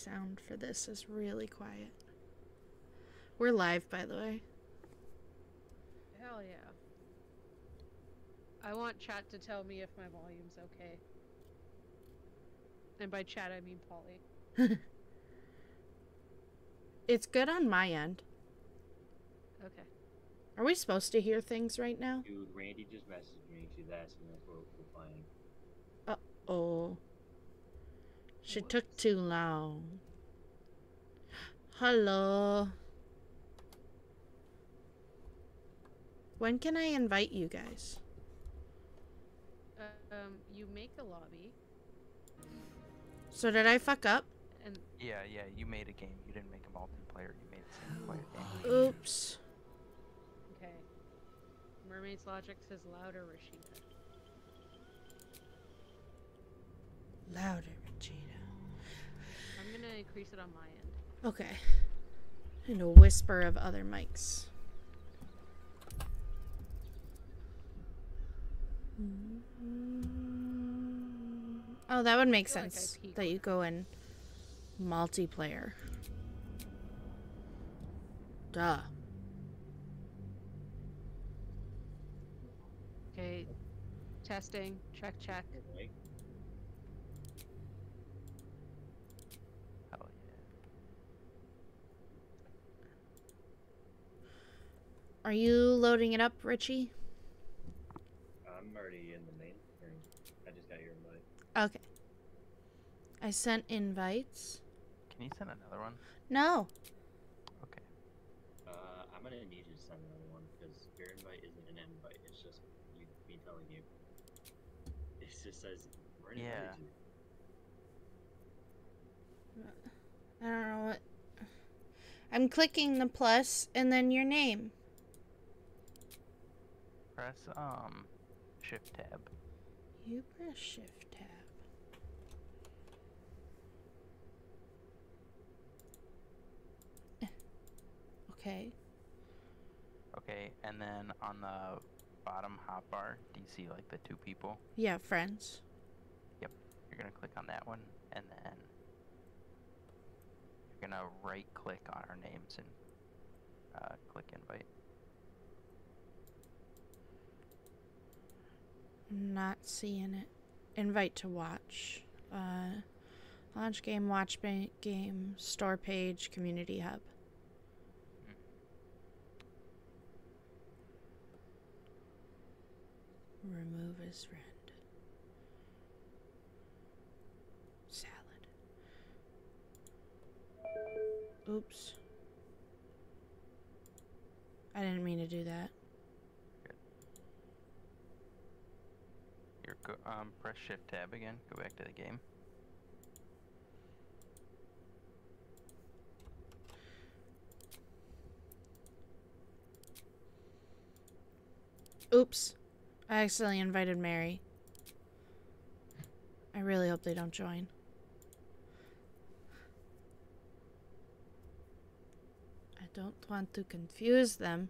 sound for this is really quiet. We're live, by the way. Hell yeah. I want chat to tell me if my volume's okay. And by chat, I mean Polly. It's good on my end. Okay. Are we supposed to hear things right now? Dude, Randy just messaged me. She's asking if we're, we're playing. Uh oh. She took too long. Hello. When can I invite you guys? Uh, um, you make a lobby, So did I fuck up? and Yeah, yeah, you made a game. You didn't make a multiplayer. You made a single player game. Oops. okay. Mermaid's Logic says louder, Rishita. Louder, Regina. I'm gonna increase it on my end. Okay. And a whisper of other mics. Oh, that would make feel like sense that you go in multiplayer. Duh. Okay. Testing. Check, check. Right? Hell yeah. Are you loading it up, Richie? I'm already in the main room. I just got your invite. Okay. I sent invites. Can you send another one? No. Okay. Uh, I'm gonna need you to send another one because your invite isn't an invite. It's just you, me telling you. It just says we're invited Yeah. I don't know what. I'm clicking the plus and then your name. Press um shift tab. You press shift tab. Okay. Okay, and then on the bottom hotbar, do you see like the two people? Yeah, friends. Yep. You're gonna click on that one, and then you're gonna right click on our names and uh, click invite. Not seeing it. Invite to watch. Uh, launch game, watch game, store page, community hub. Remove as friend. Salad. Oops. I didn't mean to do that. You're go- um press shift tab again. Go back to the game. Oops. I accidentally invited Mary. I really hope they don't join. I don't want to confuse them.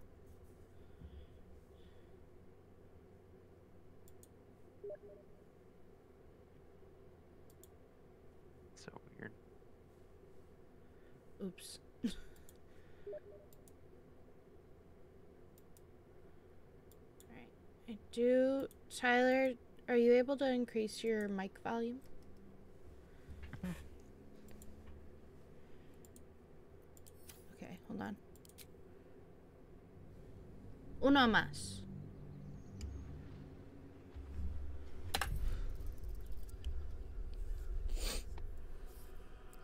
So weird. Oops. Alright. I do. Tyler, are you able to increase your mic volume? Okay, hold on. Uno más.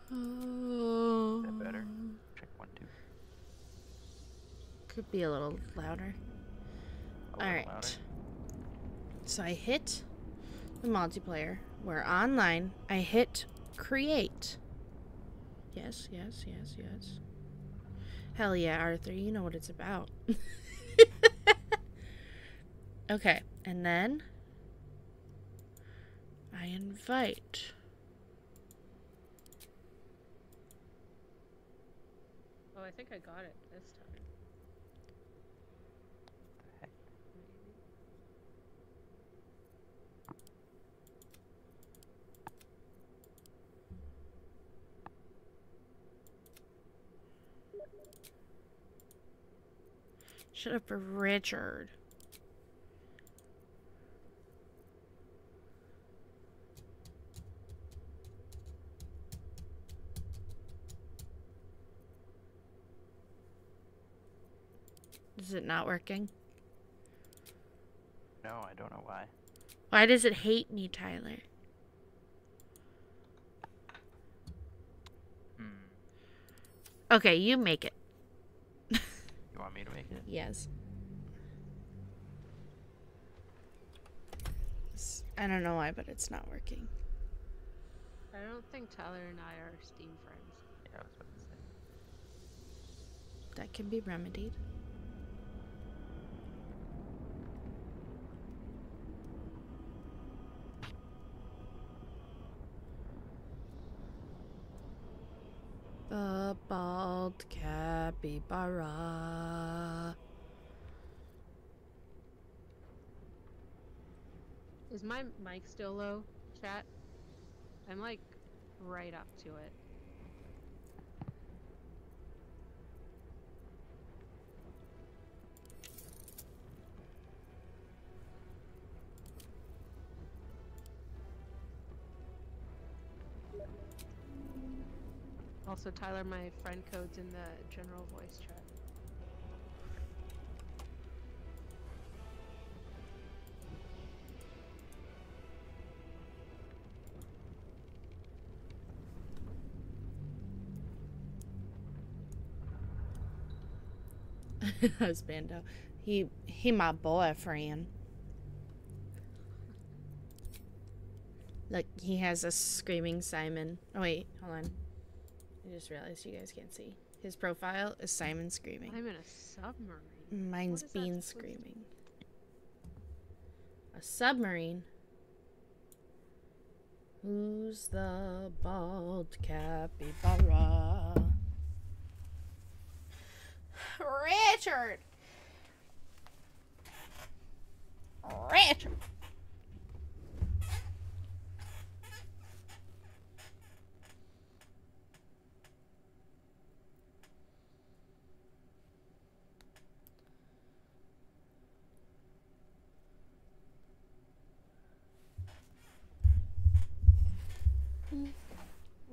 Is that better? Check one, two. Could be a little louder. Alright. So I hit the multiplayer. We're online. I hit create. Yes, yes, yes, yes. Hell yeah, Arthur. You know what it's about. okay, and then I invite. Oh, I think I got it this time. Up, Richard. Is it not working? No, I don't know why. Why does it hate me, Tyler? Hmm. Okay, you make it. You want me to make it? Yes. I don't know why, but it's not working. I don't think Tyler and I are Steam friends. Yeah, I was about to say. That can be remedied. Bald capybara. Is my mic still low, chat? I'm like right up to it. Also, Tyler, my friend code's in the general voice chat. Husbando. He he my boyfriend. Look, he has a screaming Simon. Oh wait, hold on. I just realized you guys can't see. His profile is Simon screaming. I'm in a submarine. Mine's Bean screaming. A submarine. Who's the bald capybara? Richard! Richard!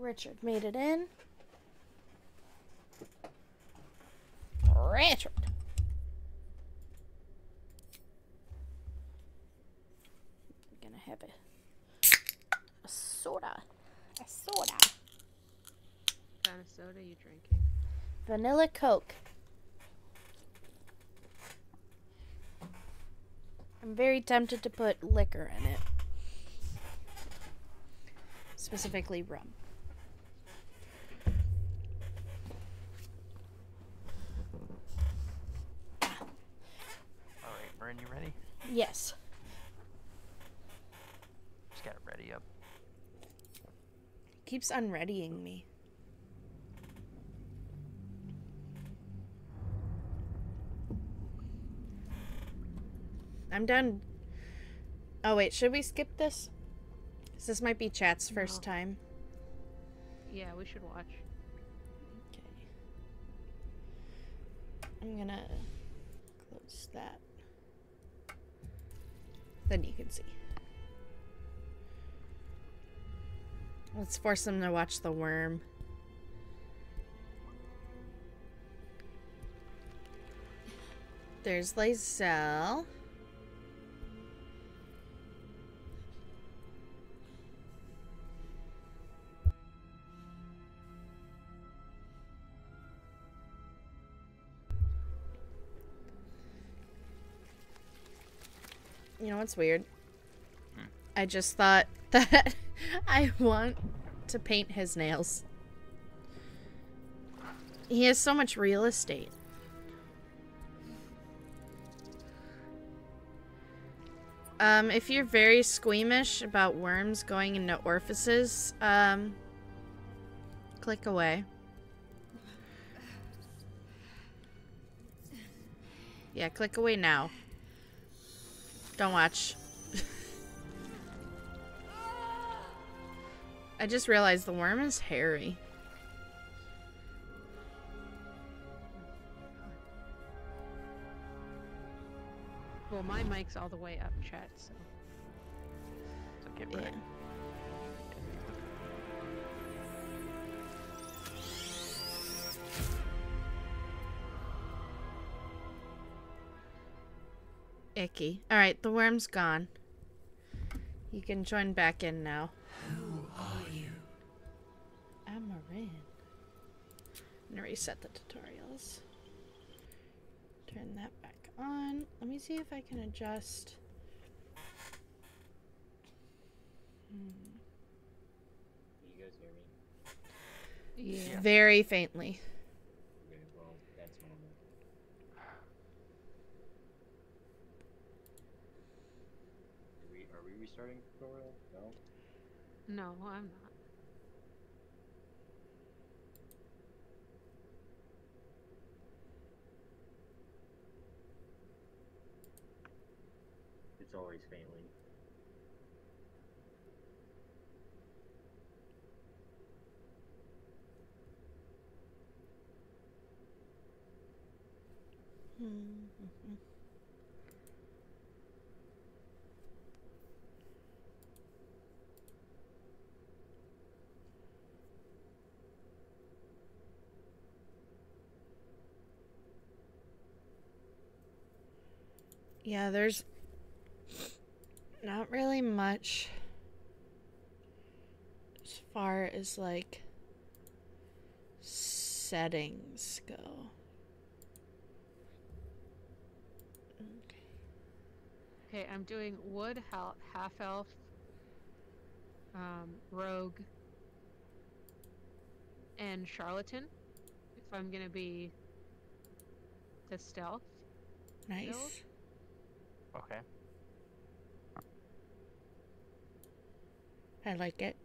Richard made it in. Richard. I'm gonna have a, a soda. A soda. What kind of soda are you drinking? Vanilla Coke. I'm very tempted to put liquor in it. Specifically rum. Alright, Morrin, you ready? Yes. Just got it ready up. Keeps unreadying me. I'm done. Oh wait, should we skip this? this might be chat's first No. time. Yeah, we should watch. Okay. I'm gonna close that. Then you can see. Let's force them to watch the worm. There's Lae'zel. You know what's weird? Hmm. I just thought that I want to paint his nails. He has so much real estate. Um, if you're very squeamish about worms going into orifices, um, click away. Yeah, click away now. Don't watch. I just realized the worm is hairy. Well, my mic's all the way up, chat. So So get Yeah. Icky. Alright, the worm's gone. You can join back in now. Who are you? I'm Morrin. I'm gonna reset the tutorials. Turn that back on. Let me see if I can adjust. Hmm. You guys hear me? yeah. Very faintly. Okay, well, that's normal. Are we, are we restarting tutorial? No? No, I'm not. It's always faintly. Hmm. Yeah, there's not really much as far as like settings go. Okay. Okay, I'm doing wood, half elf, um, rogue, and charlatan. If I'm gonna be the stealth. Nice. Okay. I like it.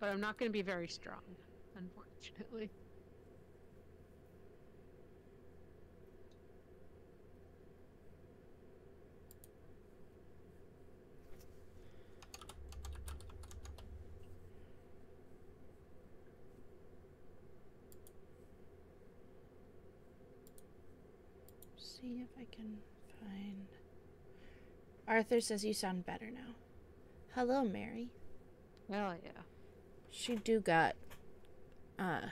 But I'm not gonna be very strong, unfortunately. See if I can find. Arthur says you sound better now. Hello, Mary. Hell yeah. She do got uh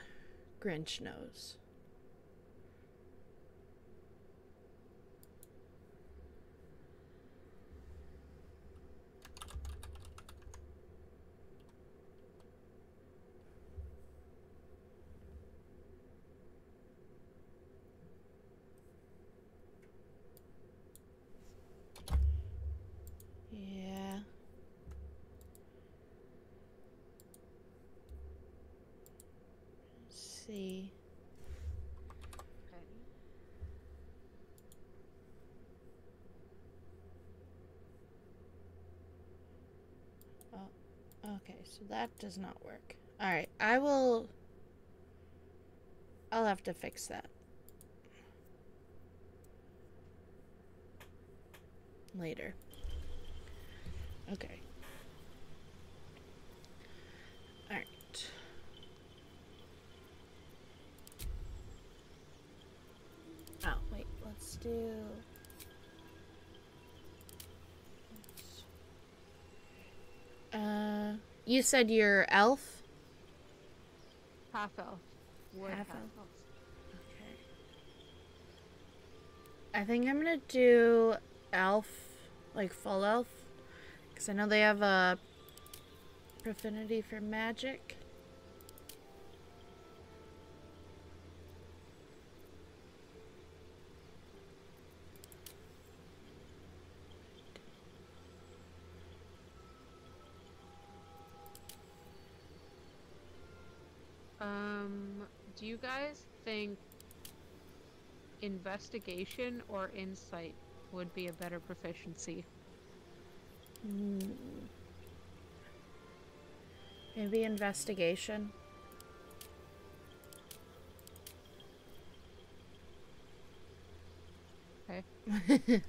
Grinch nose. Yeah. Let's see. Okay. Okay, so that does not work. Alright, I will. I'll have to fix that. Later. Okay. Alright. Oh, wait, let's do. Uh, you said you're elf? Half elf. Half half, elf. elf. Okay. I think I'm gonna do elf, like full elf, because I know they have a profanity for magic. Um, do you guys think investigation or insight would be a better proficiency? Hmm. Maybe investigation. Okay.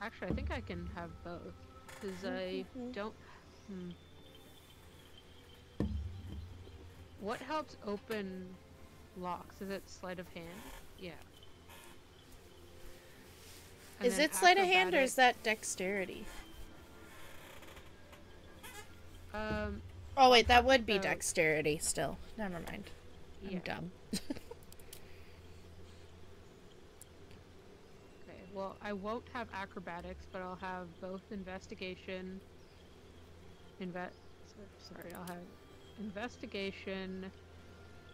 Actually, I think I can have both because I Mhm. don't. Hmm. What helps open locks? Is it sleight of hand? Yeah. And is it sleight of hand or is that dexterity? Um, Oh wait, that would be dexterity still. Never mind. I'm yeah. dumb. Okay, well, I won't have acrobatics, but I'll have both investigation. Inve- sorry, I'll have investigation,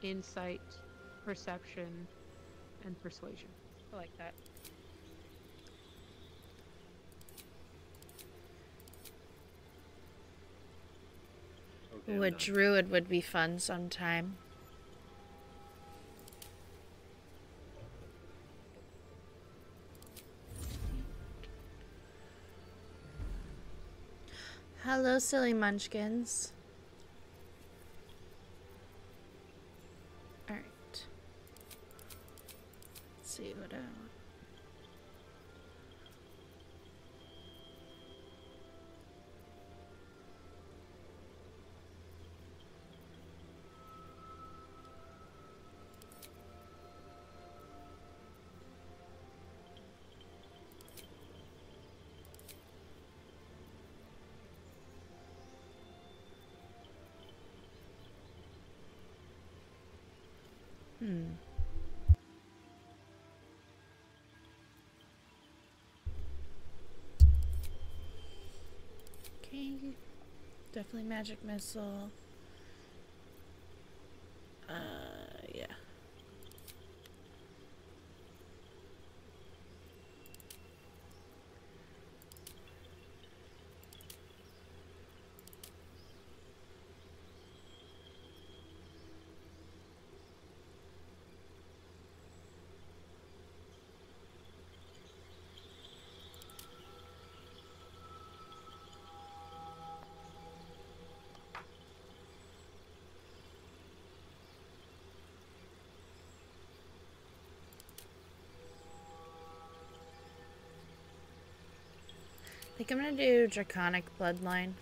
insight, perception, and persuasion. I like that. Okay, I'm Would druid would be fun sometime. Hello, silly munchkins. Definitely magic missile. Think I'm gonna do Draconic Bloodline.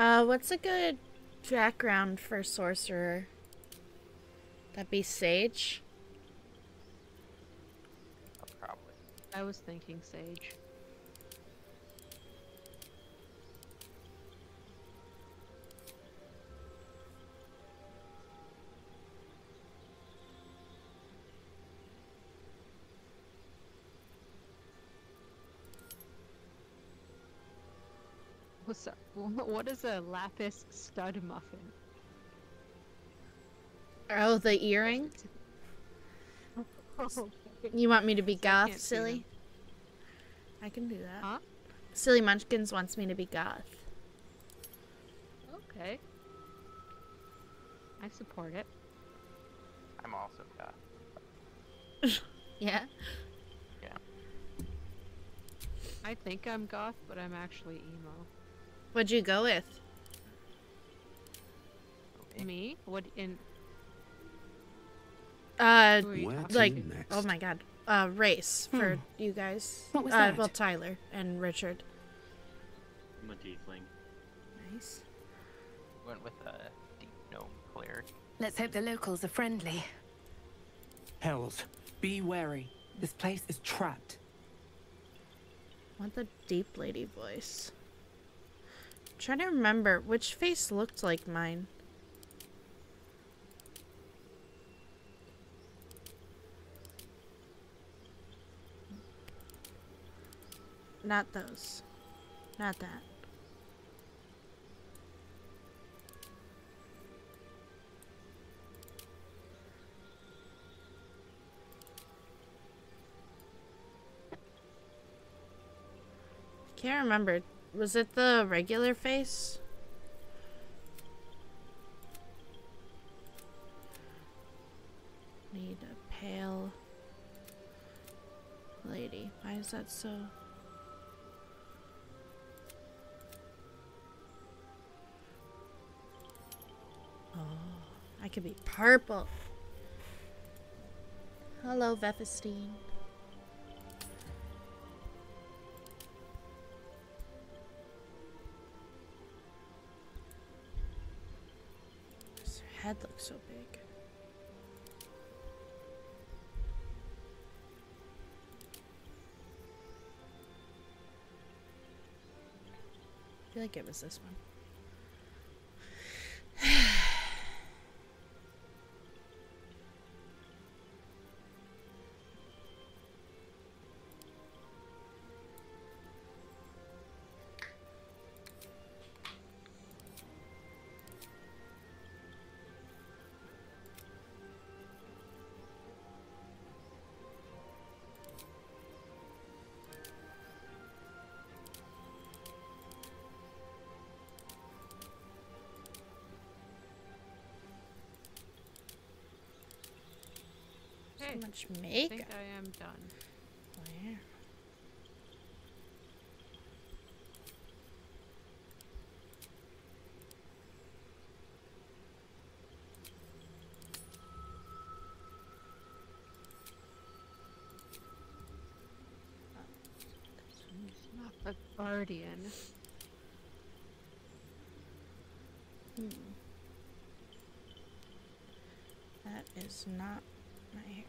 Uh, what's a good background for sorcerer? That be sage. Probably. I was thinking sage. What's up? What is a lapis stud muffin? Oh, the earring. Oh, okay. You want me to be So I goth, silly? I can do that. Huh? Silly Munchkins wants me to be goth. Okay. I support it. I'm also goth. yeah? Yeah. I think I'm goth, but I'm actually emo. What'd you go with? Me? Me? What in? Uh, Who are you Where talking to like, next? oh my god. Uh, race for Hmm. you guys. What was uh, that? well, Tyler and Richard. I'm a tiefling. Nice. Went with a deep gnome cleric. Let's hope the locals are friendly. Hells, be wary. This place is trapped. Want the deep lady voice trying to remember which face looked like mine. Not those. Not that. Can't remember. Was it the regular face? Need a pale lady. Why is that so? Oh, I could be purple. Hello, Vethestein. Head looks so big. I feel like it was this one. So Okay, much I makeup. think I am done. Not the guardian. Hmm. That is not my hair.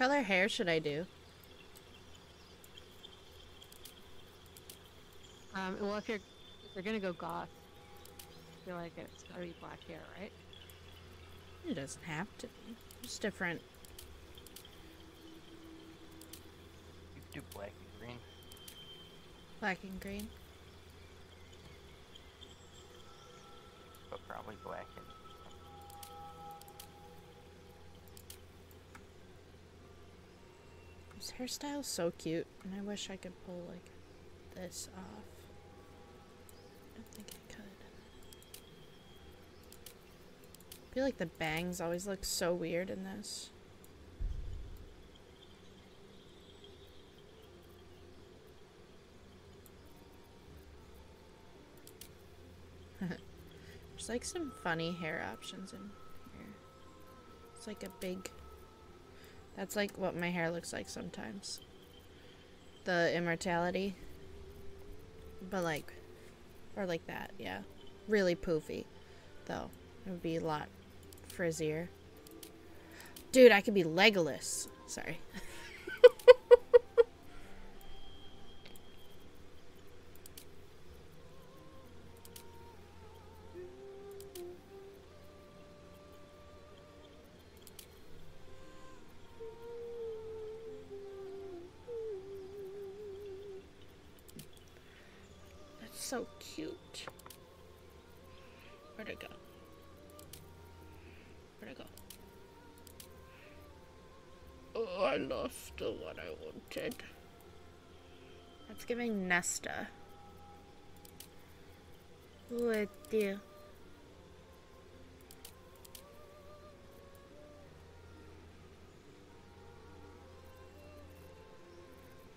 What color hair should I do? Um, well, if you're if you're gonna go goth, I feel like it's gotta be black hair, right? It doesn't have to be. Just different. You could do black and green. Black and green. This hairstyle's so cute, and I wish I could pull like this off. I don't think I could. I feel like the bangs always look so weird in this. There's like some funny hair options in here. It's like a big that's like what my hair looks like sometimes. The immortality. But like or like that, yeah. Really poofy though. It would be a lot frizzier. Dude, I could be Legolas. Sorry. What the?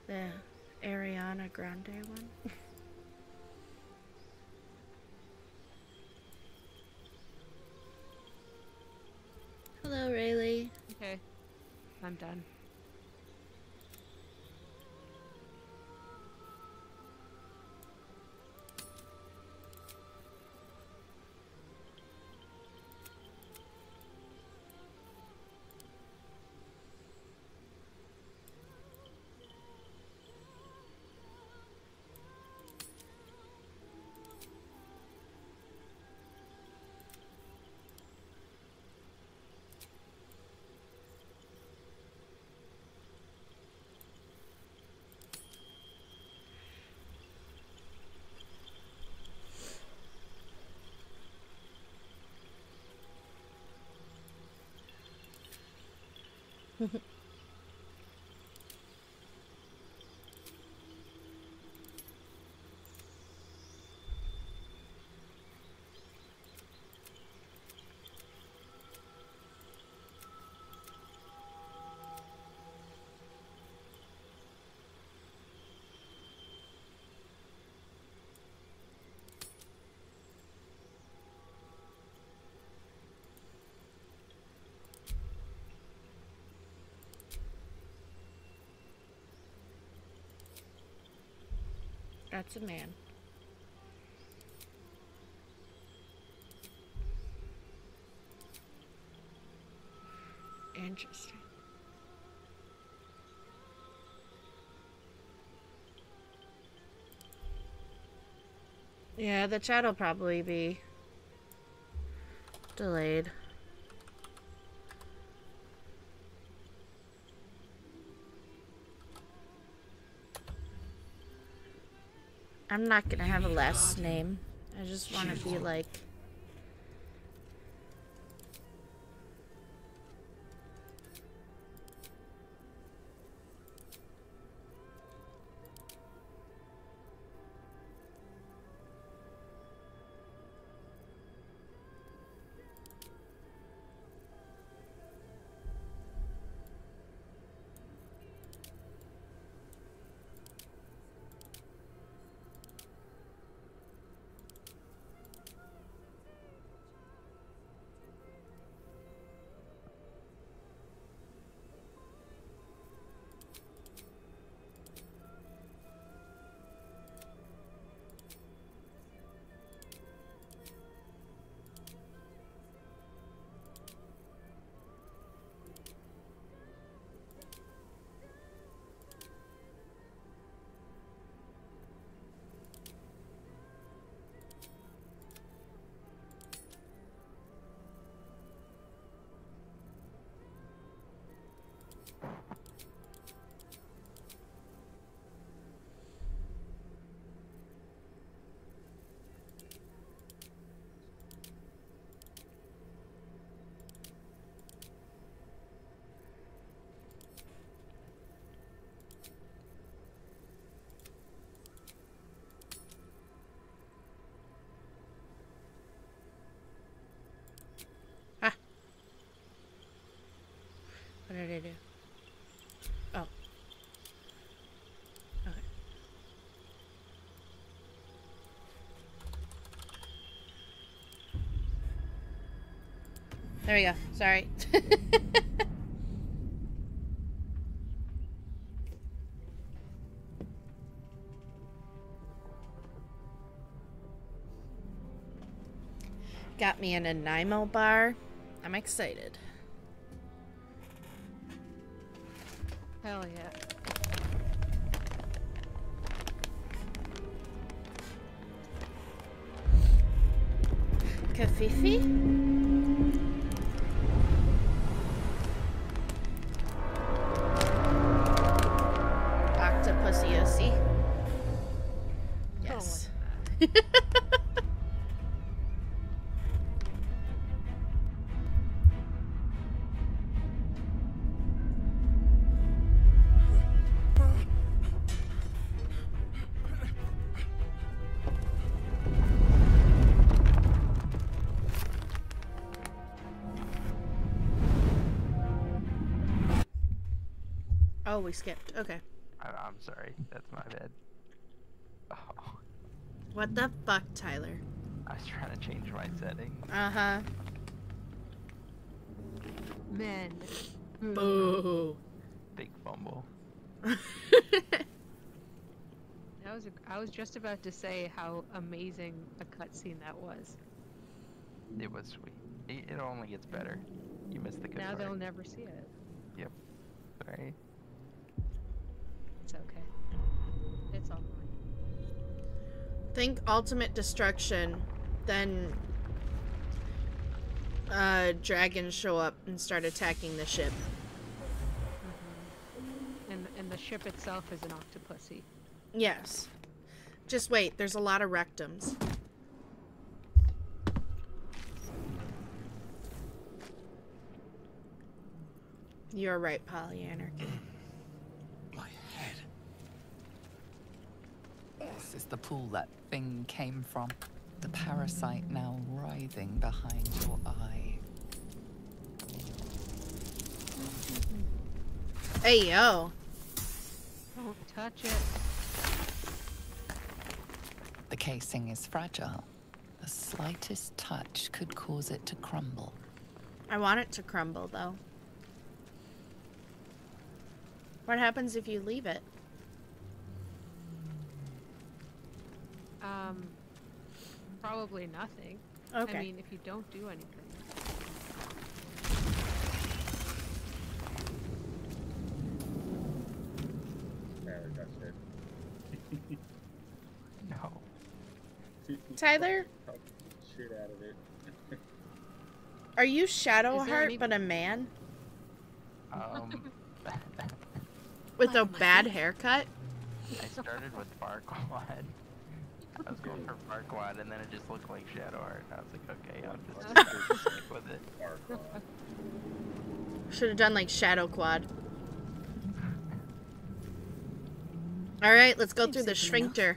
The Ariana Grande one. Hello, Rayleigh. Okay, I'm done. That's a man. Interesting. Yeah, the chat will probably be delayed. I'm not gonna have a last name. I just want to be like. There we go. Sorry. Got me in a Nanaimo bar. I'm excited. Hell yeah. Kafifi? Oh, we skipped. Okay. I, I'm sorry. That's my bad. Oh, What the fuck, Tyler? I was trying to change my setting. Uh huh. Men. Boo. Big fumble. That was a, I was just about to say how amazing a cutscene that was. It was sweet. It, it only gets better. You missed the good now part. they'll never see it. Sorry. It's okay. It's all mine. Think ultimate destruction, then uh, dragons show up and start attacking the ship. And and the ship itself is an octopussy. Yes. Just wait, there's a lot of rectums. You're right, Polyanarchy. My head. This is the pool that thing came from. The parasite now writhing behind your eye. Hey, yo. Don't touch it. The casing is fragile. The slightest touch could cause it to crumble. I want it to crumble, though. What happens if you leave it? Um, probably nothing. Okay. I mean, if you don't do anything. Tyler. No. Tyler, Shit out of it. are you Shadowheart any- but a man Um, with a bad haircut? I started with Farquaad. I was going for Farquaad, and then it just looked like Shadowheart. I was like, okay, I'll just stick with it. Should have done like Shadow Quad. All right, let's go through the simple enough. Shrinkter.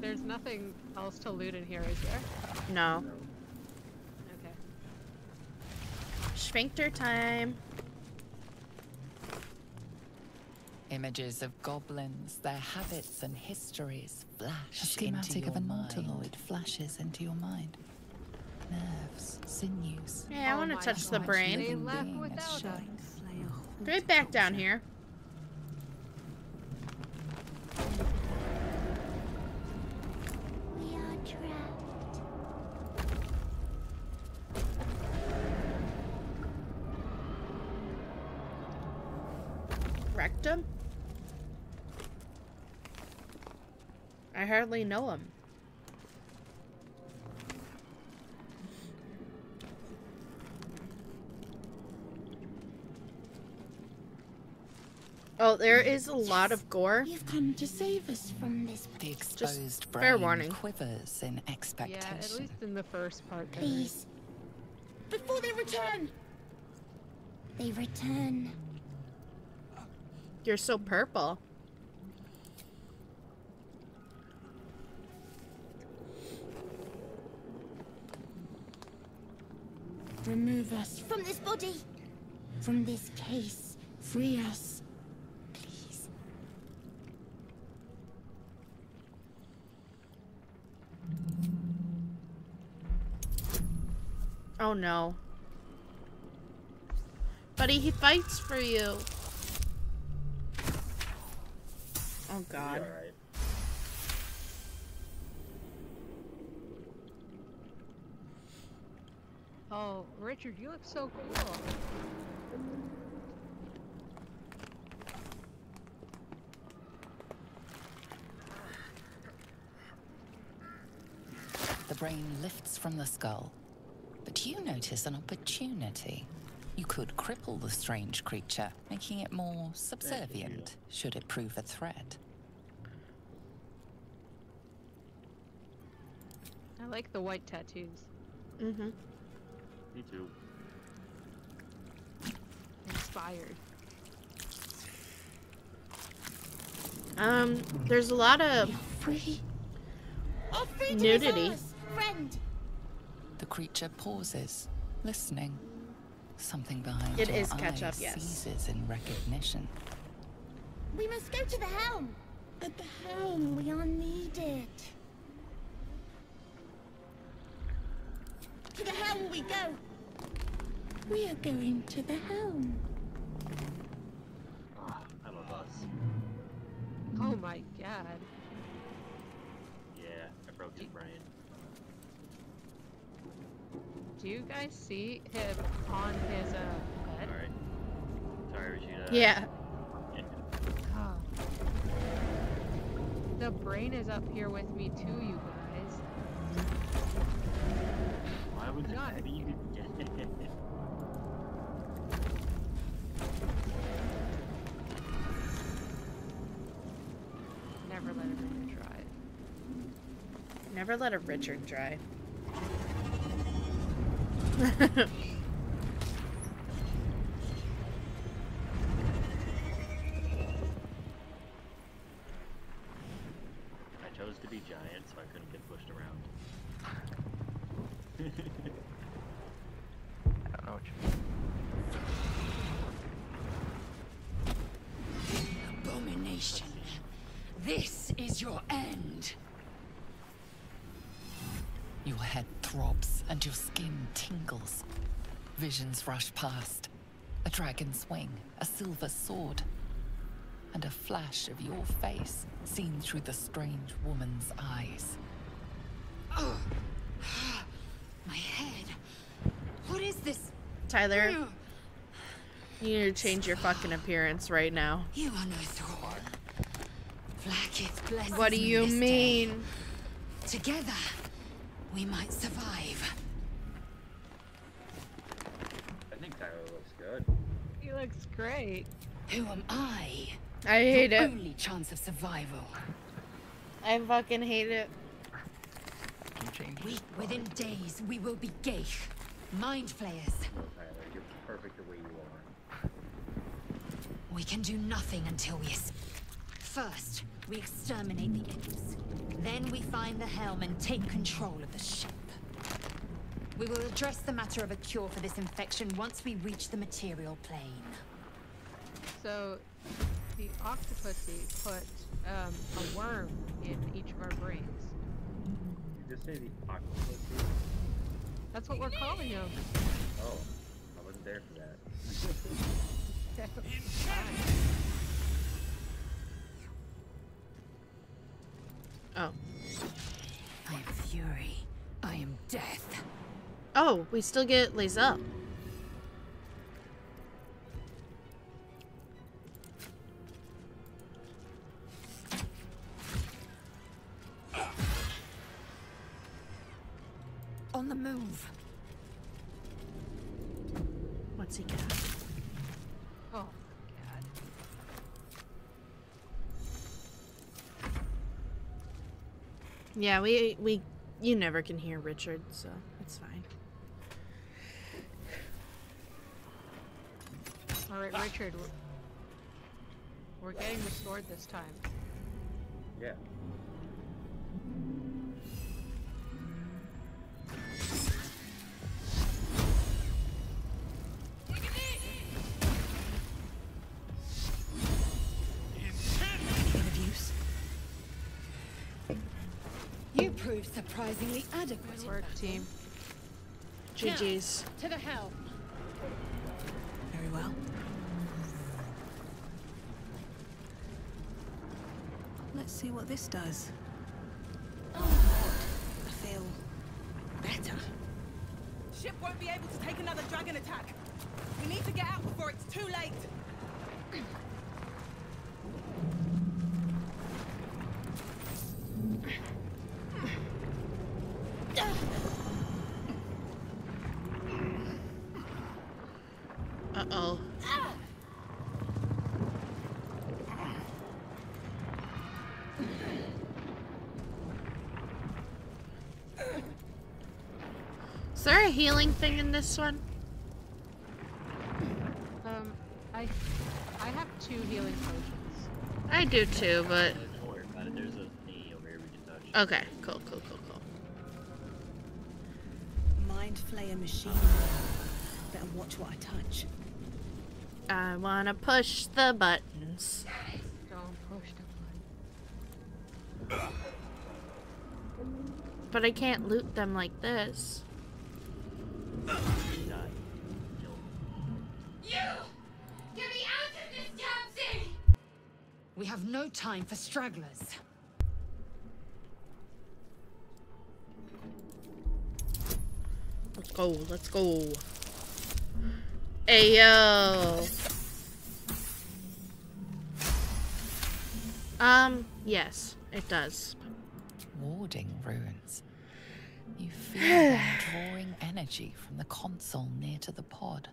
There's nothing else to loot in here, is there? No, Okay. Sphincter time. Images of goblins, their habits and histories flash A schematic of a mind. flashes into your mind. Nerves, sinews. Yeah, I Oh want to touch the brain. They left being without us. Showing flail. Right back down here. We are trapped. Rectum? I hardly know him. Oh, there is a lot of gore. You've come to save us from this. The exposed brain fair warning. quivers in Yeah, expectation. at least in the first part. there Please. is. Before they return. They return. You're so purple. Remove us from this body. From this case. Free us. Please. Oh no. Buddy, he fights for you. Oh god. Alright. Oh, Richard, you look so cool. The brain lifts from the skull. But you notice an opportunity. You could cripple the strange creature, making it more subservient should it prove a threat. I like the white tattoos. Mm-hmm. Me too. Inspired. Um, there's a lot of You're free. Our freedom Nudity. ours, friend. The creature pauses, listening. Something behind It your is catch up, eyes yes. seizes in recognition. We must go to the helm. At the helm, we are needed. To the helm we go. We are going to the helm. Ah, I love us. Oh my god. Yeah, I broke his brain. Do you guys see him on his uh, bed? Alright. Sorry, Rishita. yeah. Yeah. Oh. The brain is up here with me too, you guys. Why would you God. be Never let try. Never let a Richard dry. rush past. A dragon's wing, a silver sword, and a flash of your face seen through the strange woman's eyes. My head. What is this? Tyler, you need to change your fucking appearance right now. You are no thrall. Vlaakith blesses What do me you this day. mean? Together, we might survive. I think Tyler looks good. He looks great. Who am I? I hate Your it. only chance of survival. I fucking hate it. Can you change We, it? within days, we will be ghaik. Mind flayers. You're perfect the way you are. We can do nothing until we escape. First, we exterminate the imps. Then we find the helm and take control of the ship. We will address the matter of a cure for this infection once we reach the material plane. So, the octopusy put um, a worm in each of our brains. You just say the octopus. That's what we're calling him. Oh, I wasn't there for that. Oh. I am fury. I am death. Oh, we still get lays up. On the move. What's he got? Oh, God. Yeah, we we you never can hear Richard, so it's fine. All right, Richard. We're, we're getting restored this time. Yeah. Bit. You proved surprisingly adequate. Good work, team. GG's. To the helm. Very well. Let's see what this does. Oh, Lord. I feel better. Ship won't be able to take another dragon attack. We need to get out before it's too late. A healing thing in this one? Um, I, I have two healing potions. I do too, but Don't worry about it. There's a thingy over here we can touch. okay, cool, cool, cool, cool. Mind flayer machine. Better watch what I touch. I wanna push the buttons. Don't push the buttons. But I can't loot them like this. Time for stragglers. Let's go, let's go. Ayo. Um, yes, it does. Warding runes. You feel them drawing energy from the console near to the pod.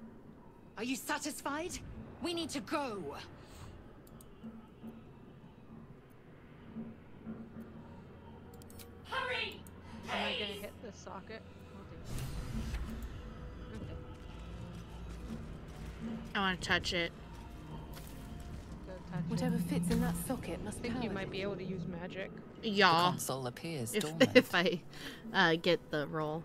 Are you satisfied? We need to go. Am I gonna hit the socket? I want to touch it. Touch Whatever it. fits in that socket must. I think you might it. be able to use magic. Yeah. The console appears if. If I uh, get the roll.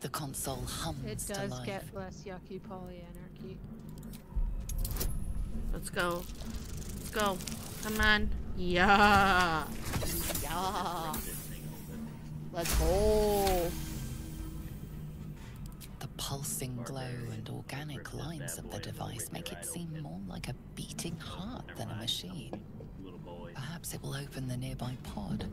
The console hums It does to life. get less yucky polyanarchy. Let's go. Let's go. Come on. Yeah. Yeah. Let's go. The pulsing glow and organic lines of the device make it seem more like a beating heart than a machine. Perhaps it will open the nearby pod.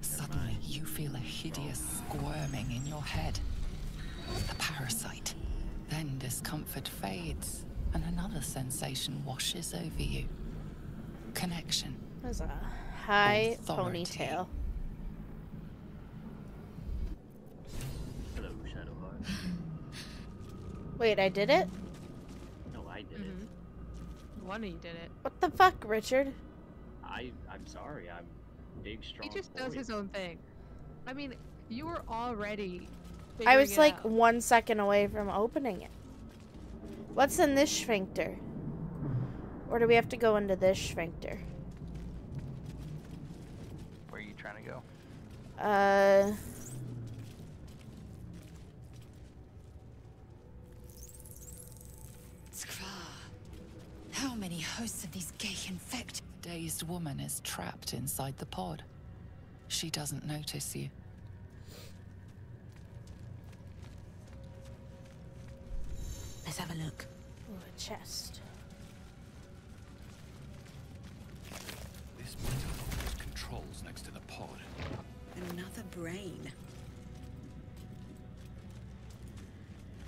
Suddenly, you feel a hideous squirming in your head. The parasite. Then discomfort fades, and another sensation washes over you. Connection. There's a high Authority. ponytail. Hello, Shadowheart. Wait, I did it? No, I did it. Mm-hmm. One of you did it. What the fuck, Richard? I I'm sorry. I'm big, strong. He just does his own thing. I mean, you were already. I was like out. one second away from opening it. What's in this sphincter? Or do we have to go into this sphincter? Where are you trying to go? Uh. Skra. How many hosts of these gay infect? Dazed woman is trapped inside the pod. She doesn't notice you. Let's have a look. Ooh, a chest. This might have those controls next to the pod. Another brain.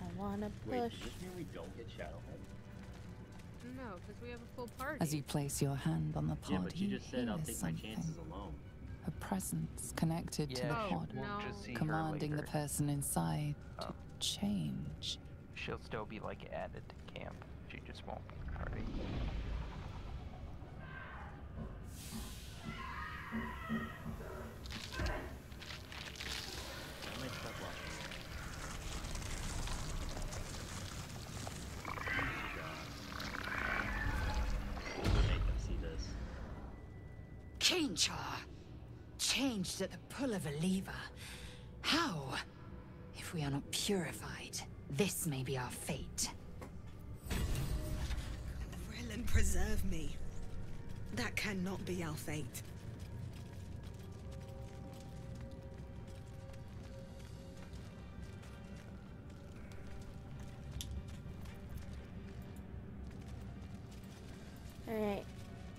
I wanna Wait, push. does this mean we don't get Shadowhead? No, because we have a full party. As you place your hand on the pod, Yeah, but you just said I'll hear take my something. chances alone. A presence connected to the pod, no. just see her commanding the person inside to Oh. change. She'll still be like added to camp. She just won't be party. Kinchar. Changed at the pull of a lever. How? If we are not purified, this may be our fate. Relin, preserve me. That cannot be our fate. Alright.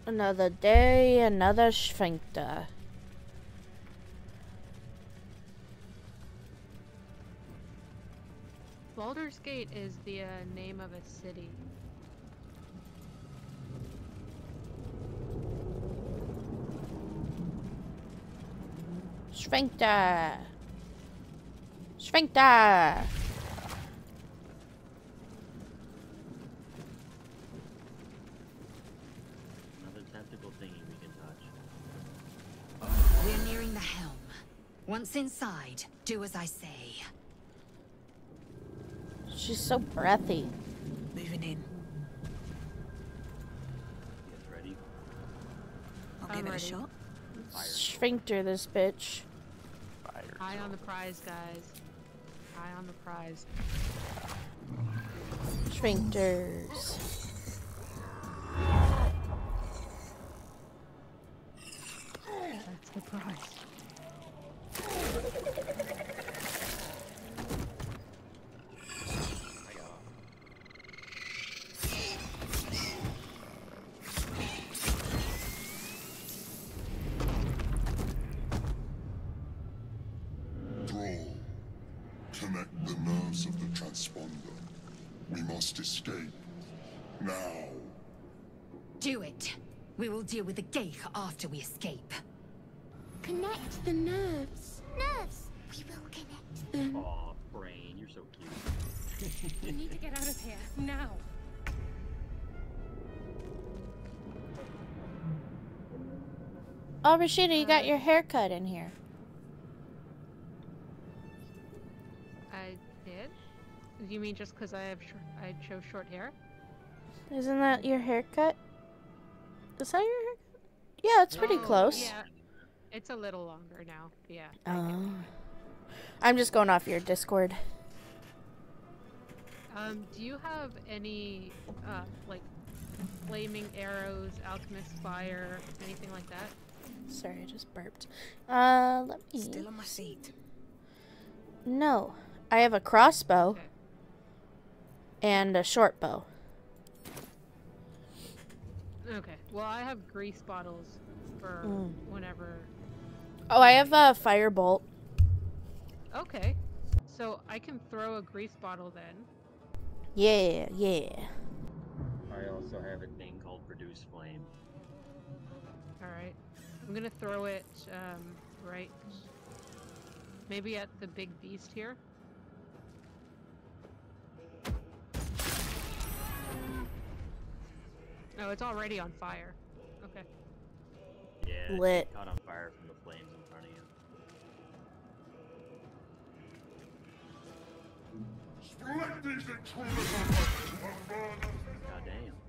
Another day, another sphincter. Baldur's Gate is the uh, name of a city. Sphincter! Sphincter! Another tentacle thingy we can touch. We're nearing the helm. Once inside, do as I say. She's so breathy. Moving in. Get ready. I'll I'm give it a ready. shot. Sphincter, this bitch. Fire Eye on the prize, guys. Eye on the prize. Sphincters. That's the prize. Deal with the ghaik after we escape. Connect the nerves. Nerves. We will connect them. Aw, brain, you're so cute. We need to get out of here now. Oh, Rishita, you got your hair cut in here. I did? You mean just because I have short, I chose short hair? Isn't that your haircut? Is that your haircut? Yeah, it's pretty Oh, close. Yeah, it's a little longer now. Yeah. Oh. I'm just going off your Discord. Um, do you have any uh, like flaming arrows, alchemist fire, anything like that? Sorry, I just burped. Uh, let me. Still on my seat. No, I have a crossbow Okay. and a short bow. Okay. Well, I have grease bottles for Mm. whenever. Oh, I have a firebolt. Okay. So I can throw a grease bottle then. Yeah, yeah. I also have a thing called Produce Flame. All right. I'm gonna throw it um, right, maybe at the big beast here. Oh, it's already on fire. Okay. Yeah, Lit. caught on fire from the flames in front of you. Let these intruders away to a further God damn.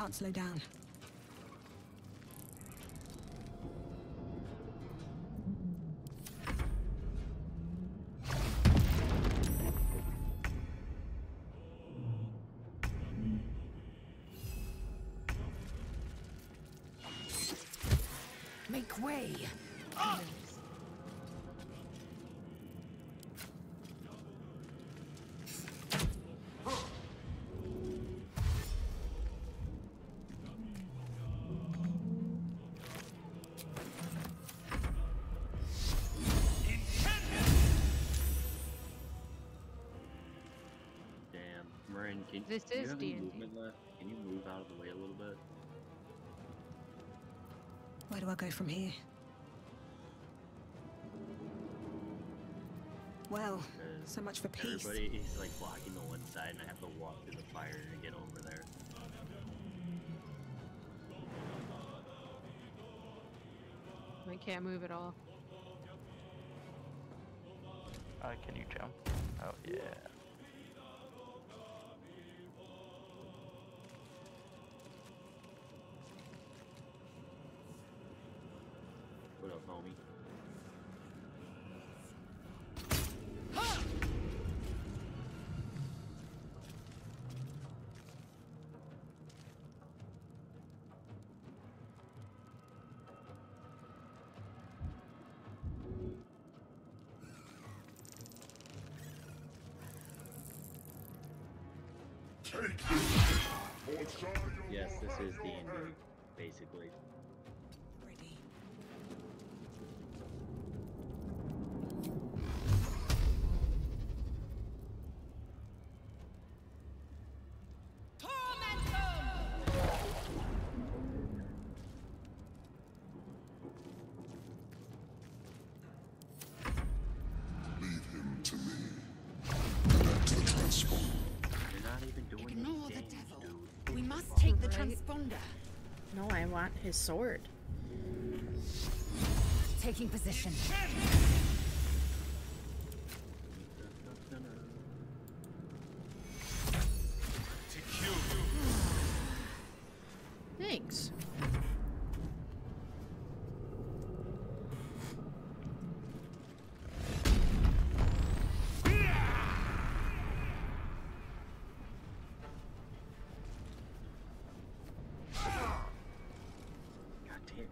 Can't slow down. This do you is have any D&D. movement left? Can you move out of the way a little bit? Where do I go from here? Well, so much for peace. Everybody is like blocking the one side, and I have to walk through the fire to get over there. I can't move at all. Uh, can you jump? Oh yeah. Yes, this is have D&D, basically. Want his sword. Taking position. Thanks. God damn it.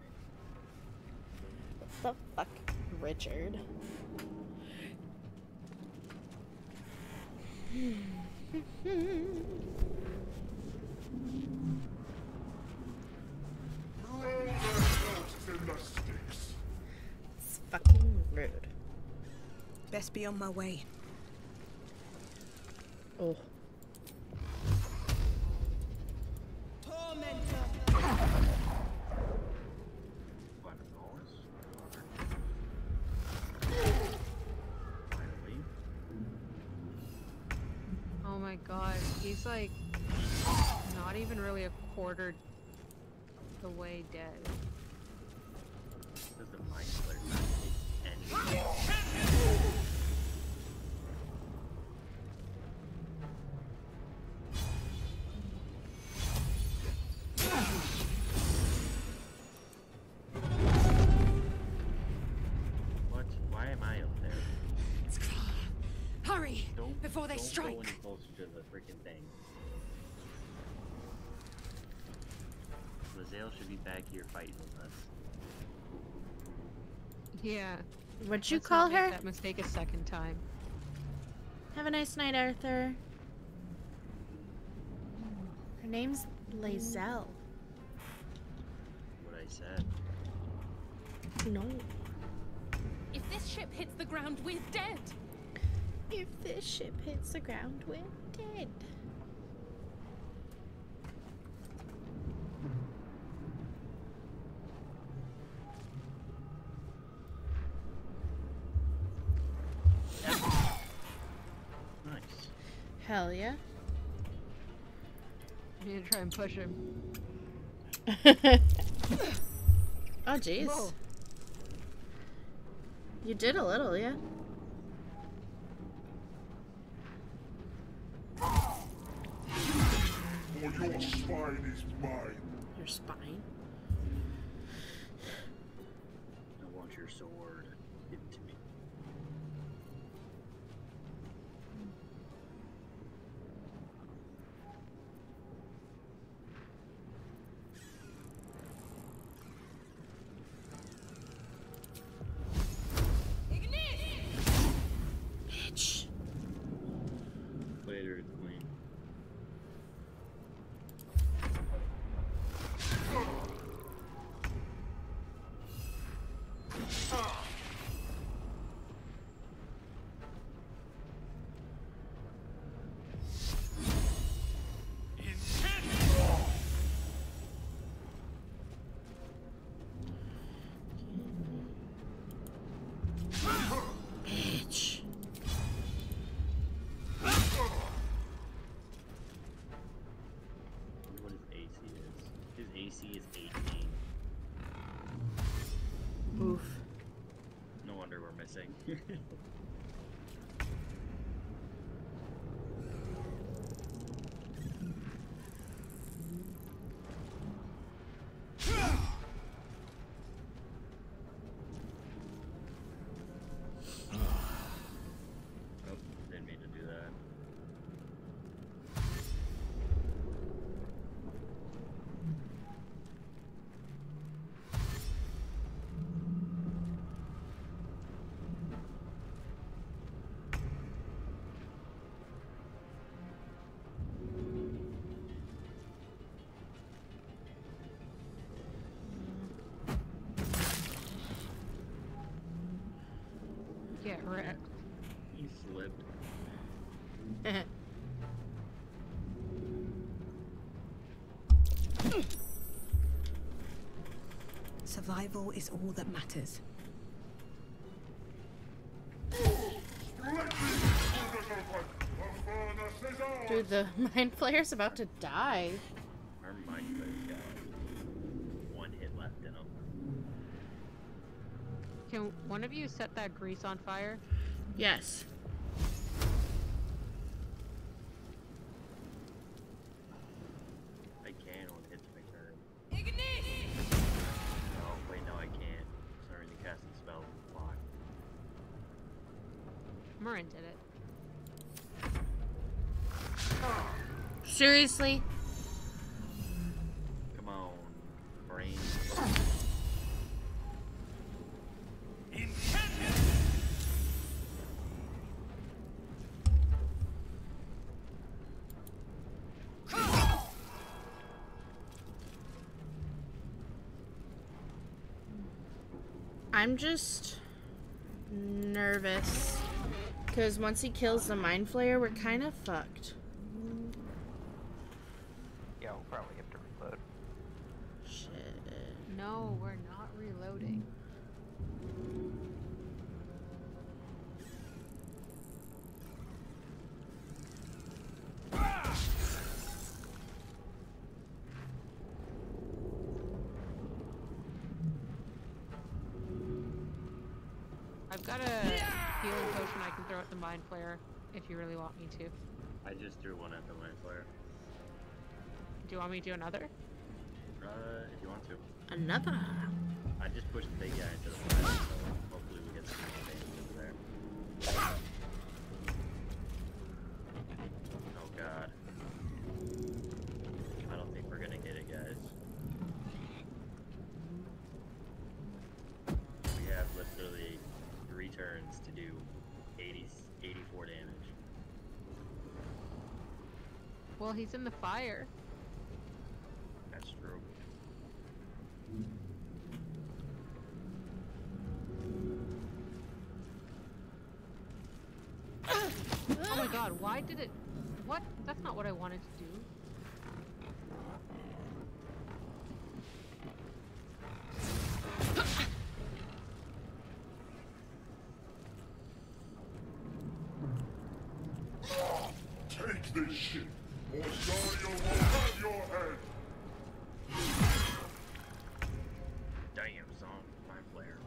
What the fuck, Richard? Throw their corpses in the sticks. It's fucking rude. Best be on my way. Go any closer to the freaking thing. Lazale should be back here fighting with us. Yeah. What'd you let's call not make her? That mistake a second time. Have a nice night, Arthur. Her name's Lae'zel. What I said. No. If this ship hits the ground, we're dead. If this ship hits the ground, we're dead. Nice. Hell yeah. I need to try and push him. oh, jeez. You did a little, yeah. Spine. Is 18. Oof. No wonder we're missing. Get wrecked. He slipped. Survival is all that matters. Dude, the mind flayer's about to die. Our mind flayer's got one hit left in him. Can one of you set that grease on fire? Yes. I can when it hits my turn. Oh, wait, no, I can't. Sorry, the casting spell is blocked. Morrin did it. Seriously? I'm just nervous. Because once he kills the mind flayer, we're kind of fucked. Mind flayer if you really want me to. I just threw one at the mind flayer. you want me to do another? Uh, if you want to. Another. I just pushed the big guy into the fire, so hopefully we get some 84 damage. Well, he's in the fire. That's true. Oh my god, why did it... What? That's not what I wanted to do. Take this ship, or Zariel will have your head. Damn, son, mind flayer.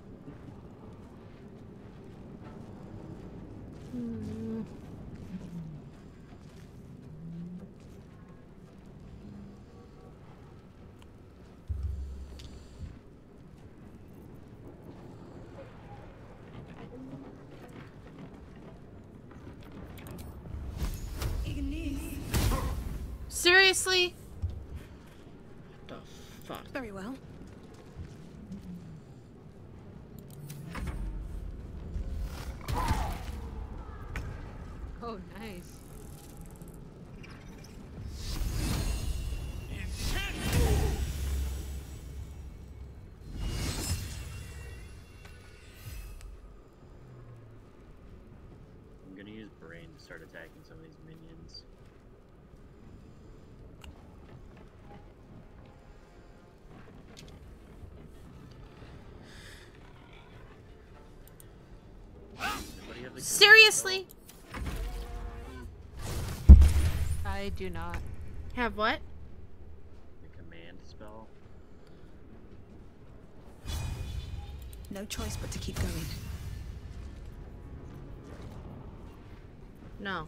Ignis. Seriously? What the fuck? Very well. Seriously? I do not. Have what? The command spell? No choice but to keep going. No.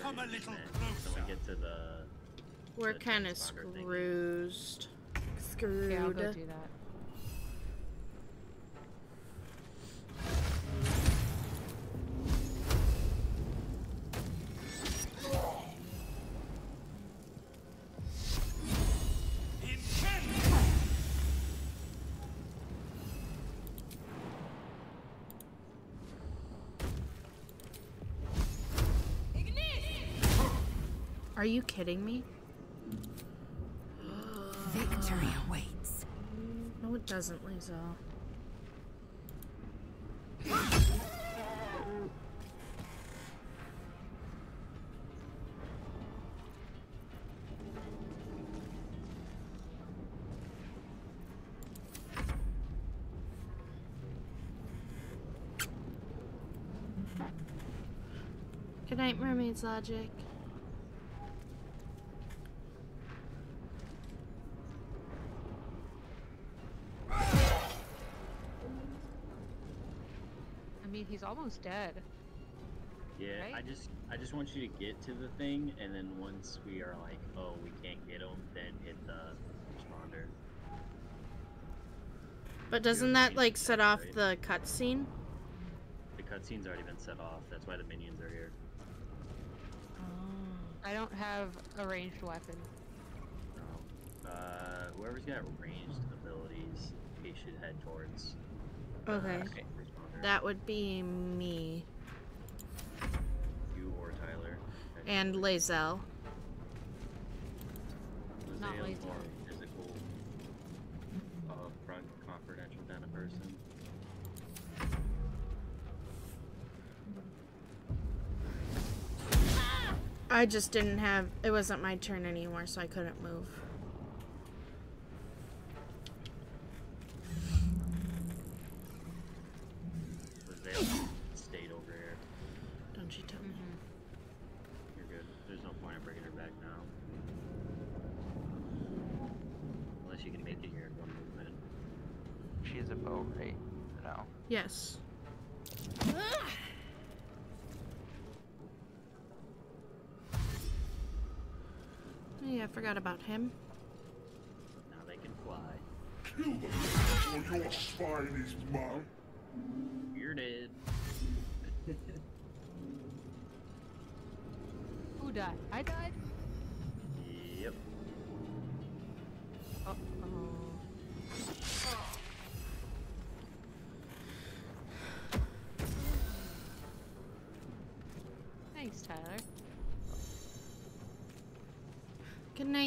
Come a little Then closer. we get to the We're kind of transponder thingy. screwed. Screwed. Okay, kidding me? Victory awaits. No, it doesn't, Lisa. Good night, Mermaid's Logic. I mean, he's almost dead. Yeah, I just I just want you to get to the thing, and then once we are like, oh, we can't get him, then hit the responder. But doesn't that like set off right? the cutscene? The cutscene's already been set off. That's why the minions are here. Oh. I don't have a ranged weapon. No. Uh, whoever's got ranged abilities, he should head towards. uh, Okay. first responder. That would be me You or Tyler. And Lae'zel. towards Not Lae'zel. more Physical, uh, front confidential kind of person. I just didn't have. It wasn't my turn anymore, so I couldn't move. Him. Now they can fly. Kill them, or your spine is mine.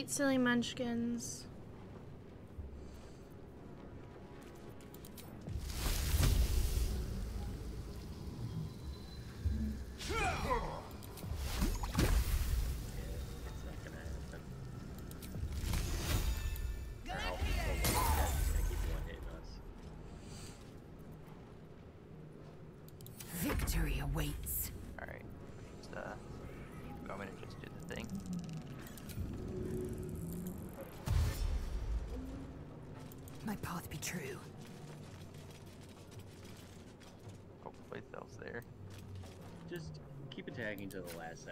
Silly munchkins.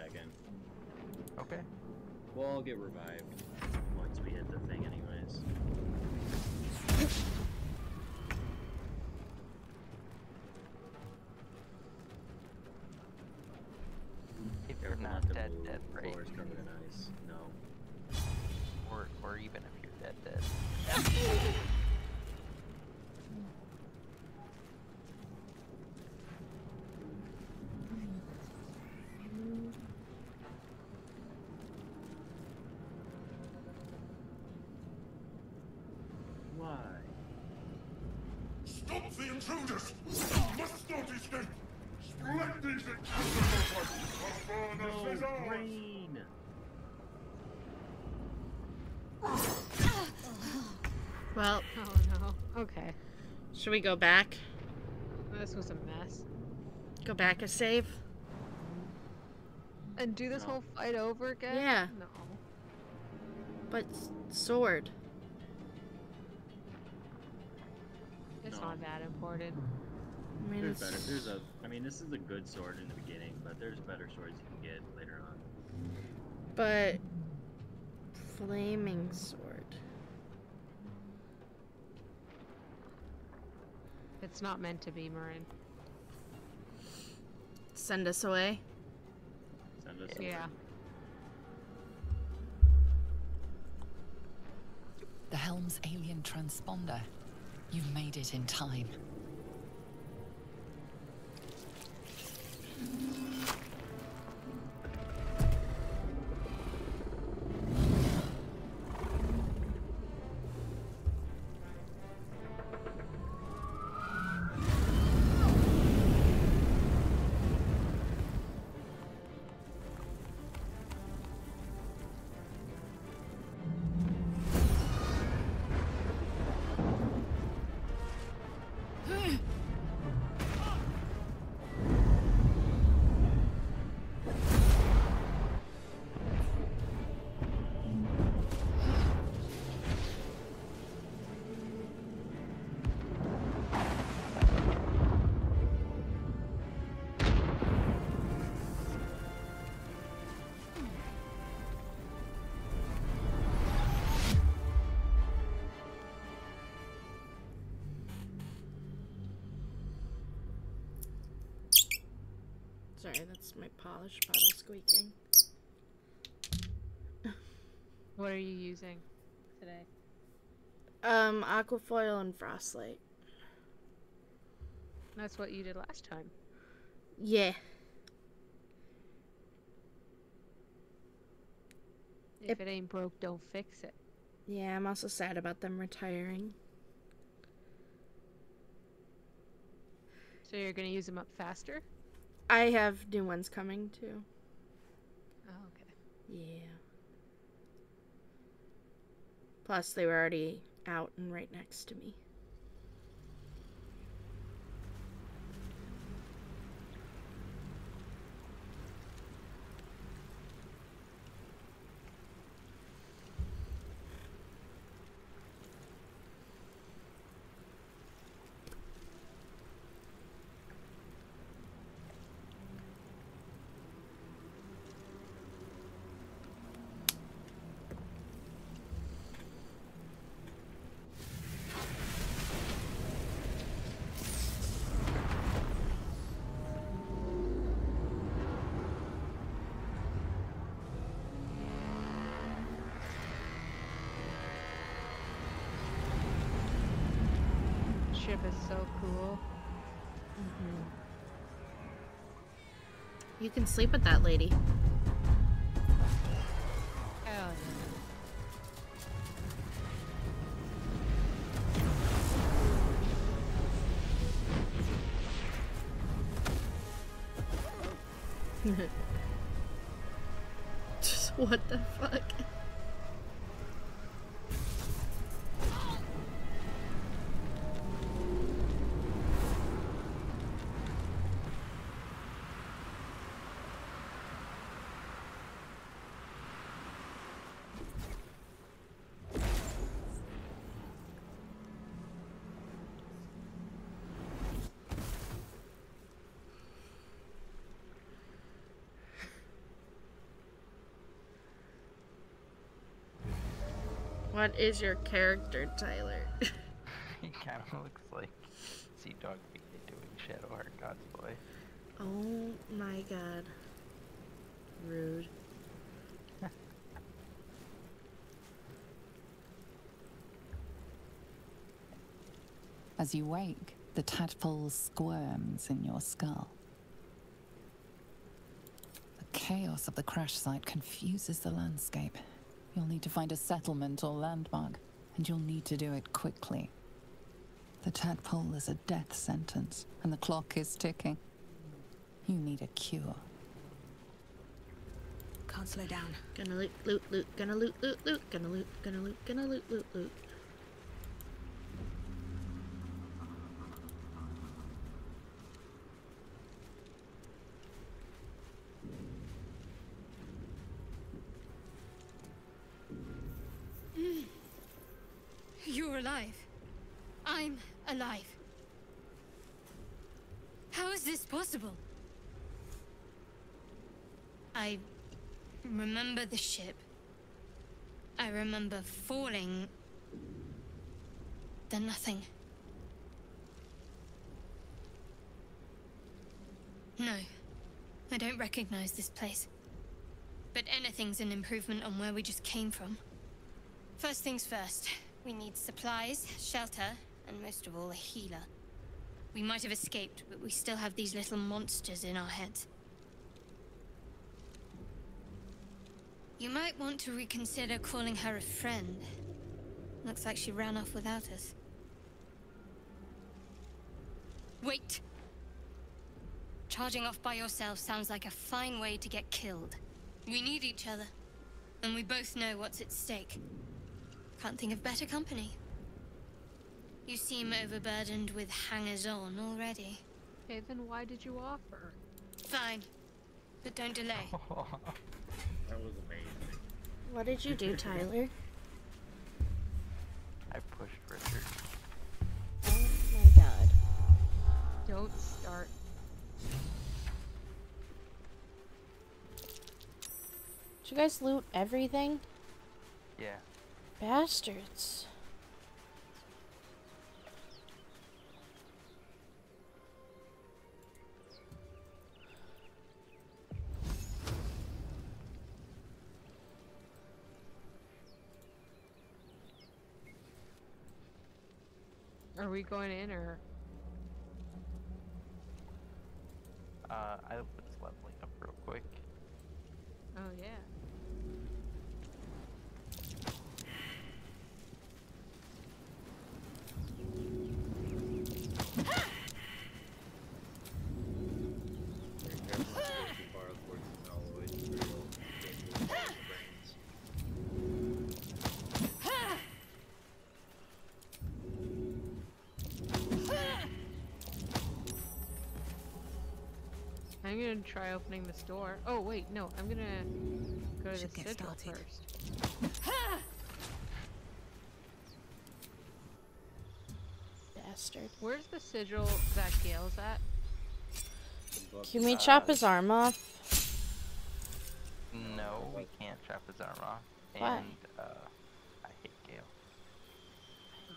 Second. Okay. We'll all get revived once we hit the thing anyways. If you're not dead, dead, right? floor is covered in ice. No. Or, or even if you're dead, dead. Why? Stop the intruders! Must not escape! Strike these intruders open! Avernus is ours! Rain! Well, Oh no. Okay. should we go back? Oh, this was a mess. Go back a save? And do this No. whole fight over again? Yeah. No. But sword. That important. I mean, There's it's better. There's a. I mean, this is a good sword in the beginning, but there's better swords you can get later on. but flaming sword. It's not meant to be, Morrin. Send us away. Send us. Yeah. The Helm's alien transponder. You've made it in time. Sorry, that's my polish bottle squeaking. What are you using today? Um, aquafoil and frostlight. That's what you did last time. Yeah. If it ain't broke, don't fix it. Yeah, I'm also sad about them retiring. So you're gonna use them up faster? I have new ones coming too. Oh, okay. Yeah. Plus, they were already out and right next to me. Ship is so cool. You can sleep with that lady. What is your character, Tyler? he kind of looks like Sea Dog Pete doing Shadowheart cosplay. oh my god. Rude. As you wake, the tadpole squirms in your skull. The chaos of the crash site confuses the landscape. You'll need to find a settlement or landmark, and you'll need to do it quickly. The tadpole is a death sentence, and the clock is ticking. You need a cure. Can't slow down. Gonna loot, loot, loot, gonna loot, loot, loot, gonna loot, gonna loot, gonna loot, loot, loot. You're alive. I'm alive. How is this possible? I remember the ship. I remember falling. Then nothing. No, I don't recognize this place. But anything's an improvement on where we just came from. First things first, we need supplies, shelter, and most of all, a healer. We might have escaped, but we still have these little monsters in our heads. You might want to reconsider calling her a friend. Looks like she ran off without us. Wait! Charging off by yourself sounds like a fine way to get killed. We need each other, and we both know what's at stake. Can't think of better company. You seem overburdened with hangers-on already. Okay, then why did you offer? Fine, but don't delay. That was amazing. What did you do, Tyler? I pushed Richard. Oh my god. Don't start. Did you guys loot everything? Yeah. Bastards. Are we going in or? Uh, I was leveling up real quick. Oh yeah. Very careful not to go too far upwards and alloys. It's very old, dangerous for your brains. I'm gonna try opening this door. Oh wait, no, I'm gonna go to Should the sigil started. first. Bastard. Where's the sigil that Gale's at? Can we chop his arm off? No, we can't chop his arm off. Why? And, uh, I hate Gale.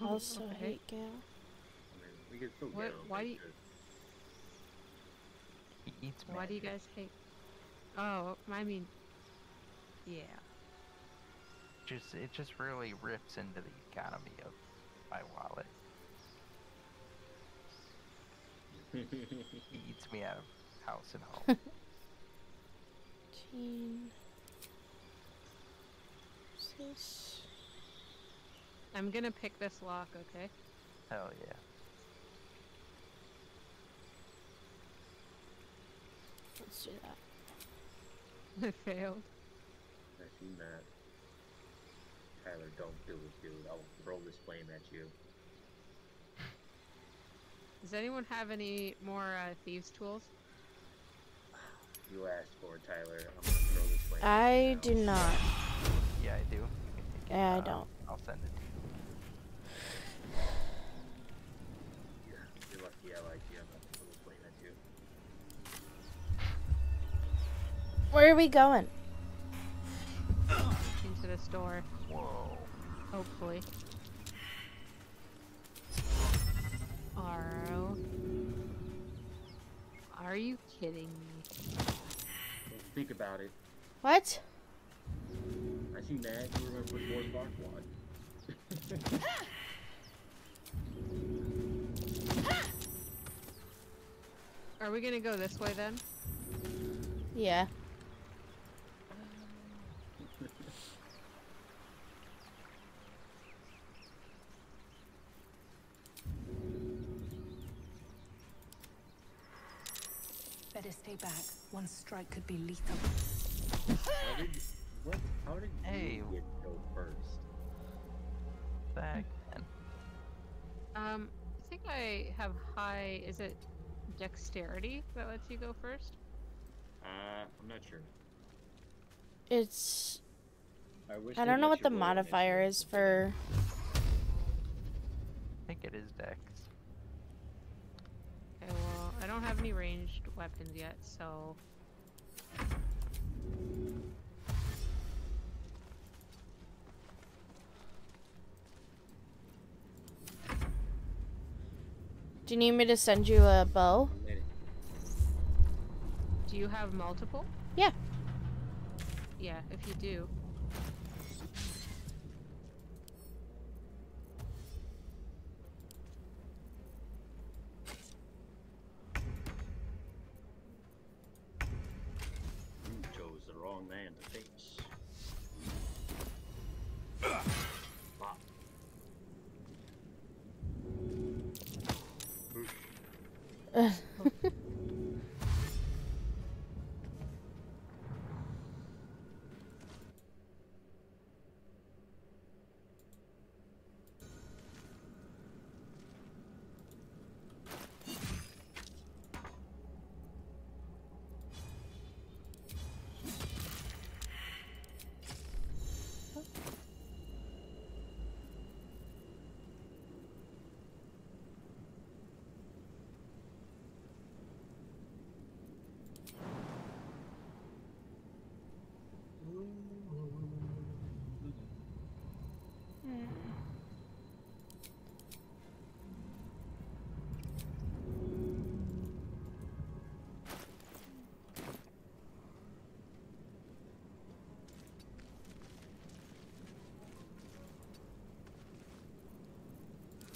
I also hate Gale. I mean, we could still What- get why do you- He eats Why do you guys hate? Oh, I mean, yeah. Just, it just really rips into the economy of my wallet. He eats me out of house and home. Teen. What's this? I'm gonna pick this lock, okay? Hell yeah. Let's do that. I failed. I seen that. Tyler, don't do it, dude. I'll throw this flame at you. Does anyone have any more uh, thieves' tools? You asked for it, Tyler. I'm gonna throw this flame. I at you do not. Yeah, I do. You can. Yeah, I don't. I'll send it to you. You're, you're lucky I like you. I'm gonna throw this flame at you. Where are we going? Into this door, Whoa. hopefully. Aro. Are you kidding me? Well, think about it. What? I see Nag. You were gonna put more Barkwad. Are we gonna go this way then? Yeah. Better stay back. One strike could be lethal. How did what? How did Hey. you get go first? Back and Um, I think I have high. Is it dexterity that lets you go first? Uh, I'm not sure. It's. I wish. I don't know what the modifier is for. I think it is Dex. I don't have any ranged weapons yet, so. Do you need me to send you a bow? Do you have multiple? Yeah. Yeah, if you do.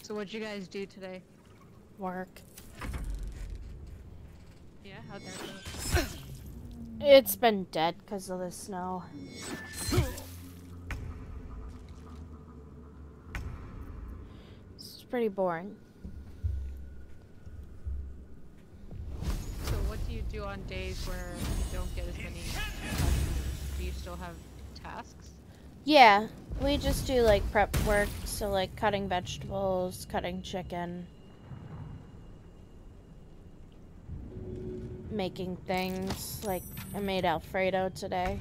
So what'd you guys do today? Work. Yeah, how'd that go? It's been dead because of the snow. It's pretty boring. So what do you do on days where you don't get as many? Do you still have tasks? Yeah, we just do like prep work, so like cutting vegetables, cutting chicken, making things. Like I made Alfredo today.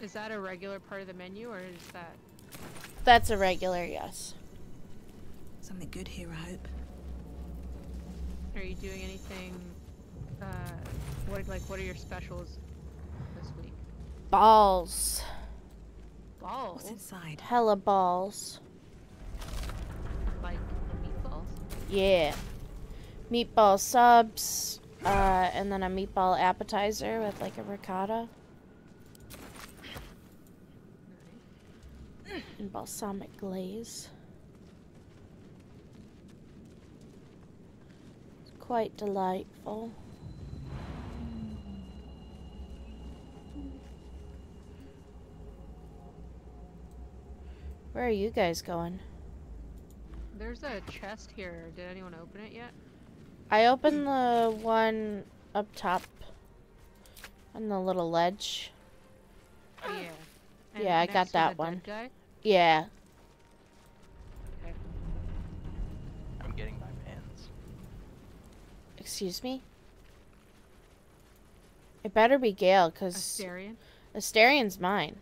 Is that a regular part of the menu or is that That's a regular, yes. Something good here, I hope. Are you doing anything uh what like what are your specials this week? Balls. Balls? What's inside? Hella balls. Like the meatballs? Yeah. Meatball subs, uh, and then a meatball appetizer with like a ricotta. And balsamic glaze. Quite delightful. Where are you guys going? There's a chest here. Did anyone open it yet? I opened the one up top on the little ledge. Oh, yeah. And yeah, I got that one. Yeah. Okay. I'm getting my pants. Excuse me? It better be Gale, because Astarion? Astarion's mine.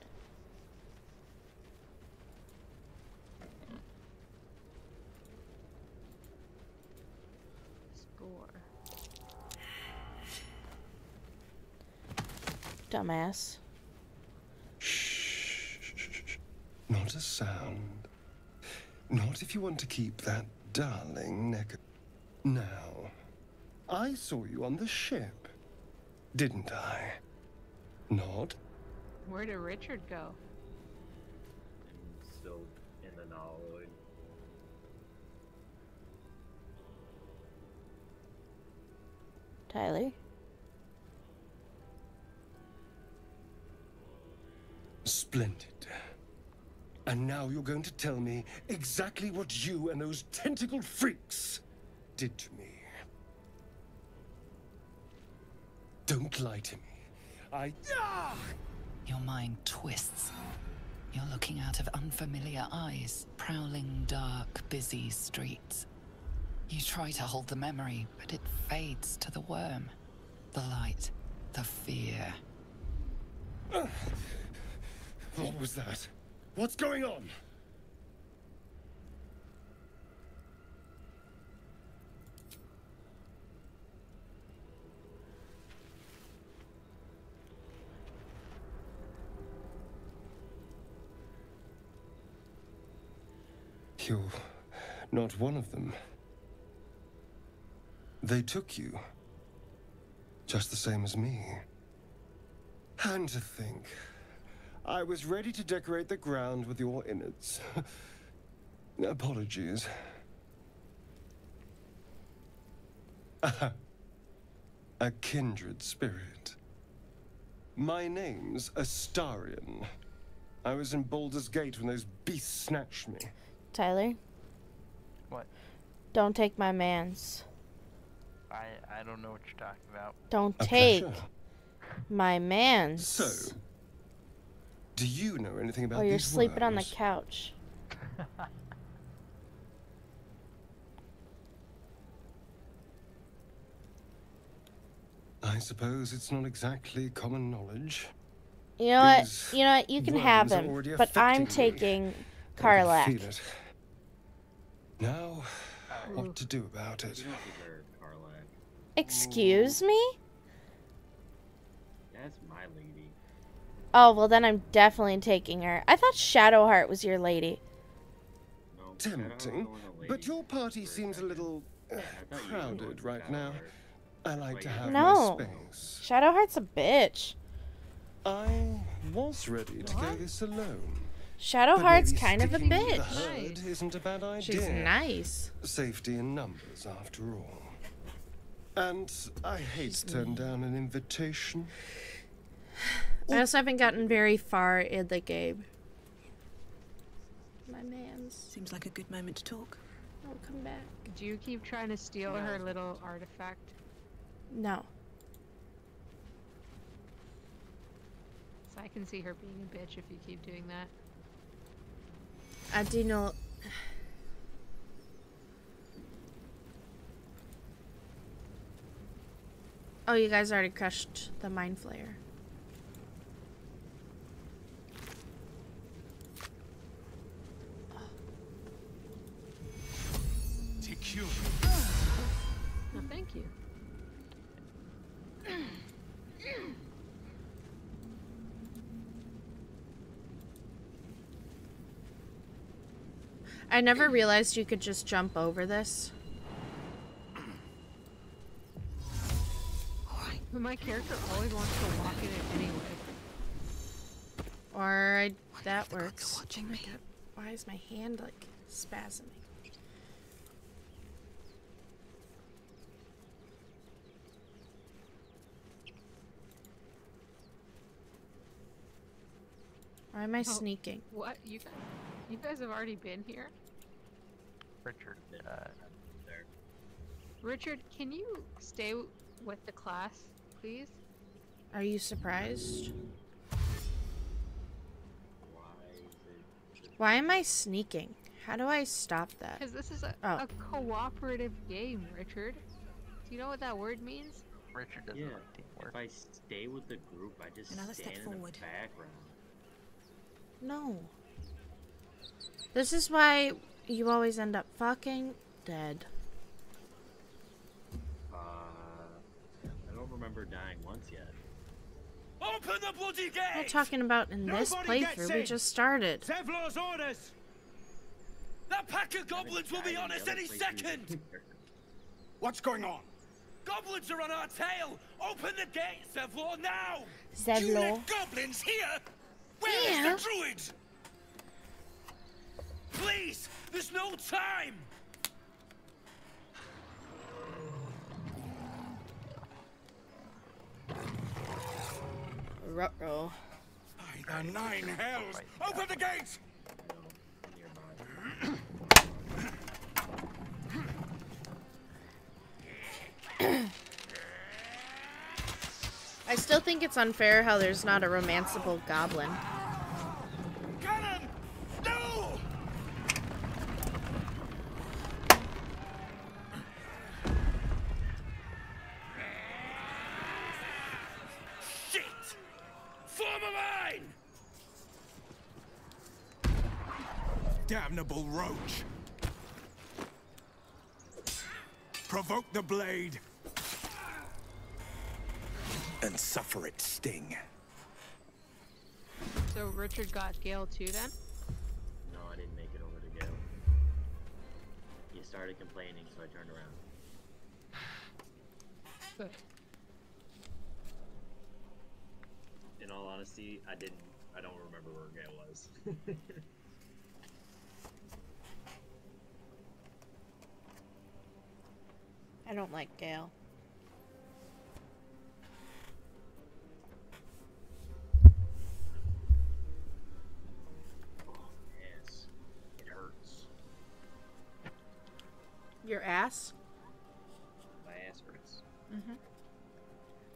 Spore. Dumbass. Not a sound. Not if you want to keep that darling neck. Now, I saw you on the ship, didn't I? Not? Where did Richard go? I'm still in the nautiloid. Tyler? Splendid. And now you're going to tell me exactly what you and those tentacled freaks did to me. Don't lie to me. I. Ah! Your mind twists. You're looking out of unfamiliar eyes, prowling dark, busy streets. You try to hold the memory, but it fades to the worm. The light, the fear. What was that? What's going on? You're not one of them. They took you. Just the same as me. And to think, I was ready to decorate the ground with your innards. Apologies. A kindred spirit. My name's Astarion. I was in Baldur's Gate when those beasts snatched me. Tyler? What? Don't take my mans. I I don't know what you're talking about. Don't A take pleasure. my mans. So, do you know anything about Oh, you're these sleeping on the couch. I suppose it's not exactly common knowledge. You know what? You know what? You can have worms him, but I'm affecting me. taking I can Karlach. feel it. Now, what to do about it? You don't need her, Karlach. Excuse me? That's my lady. Oh, well then I'm definitely taking her. I thought Shadowheart was your lady. Tempting, but your party seems a little uh, thought you were going crowded right now. I like to have No. my space. Shadowheart's a bitch. I was ready to go this alone. Shadowheart's But maybe kind of a bitch. The isn't a bad idea. She's nice. Safety in numbers, after all. And I hate to turn down an invitation. I also haven't gotten very far in the game. My man's. Seems like a good moment to talk. I'll come back. Do you keep trying to steal her little artifact? No. So I can see her being a bitch if you keep doing that. I do know. Oh, you guys already crushed the mind flayer. Take you. No, thank you. I never realized you could just jump over this. But my character always wants to walk in it anyway. Or I, that works. watching Oh me. God, Why is my hand like spasming? Why am I Oh, sneaking? What? You guys, you guys have already been here? Richard, uh, Richard, can you stay with the class, please? Are you surprised? Why am I sneaking? How do I stop that? Because this is a, Oh. a cooperative game, Richard. Do you know what that word means? Richard doesn't Yeah. like teamwork. If I stay with the group, I just Another step stand in the background. No. This is why you always end up fucking dead. Uh, I don't remember dying once yet. Open the bloody gate! I'm not talking about in this Nobody gets playthrough. We just started. Zevlor's orders! That pack of goblins will be on us any second! What's going on? Goblins are on our tail! Open the gate, Zevlor, now! You Zevlor. let goblins here? Where is Yeah. the druid? Please, there's no time! Ruh-roh. By the nine hells! Open the gate! I still think it's unfair how there's not a romanceable goblin. Cannon! No! Shit! Form a line! Damnable roach! Provoke the blade! And suffer its sting. So Richard got Gale too then? No, I didn't make it over to Gale. He started complaining, so I turned around. Good. In all honesty, I didn't. I don't remember where Gale was. I don't like Gale. yes, it hurts. Your ass? My ass hurts. Mm-hmm.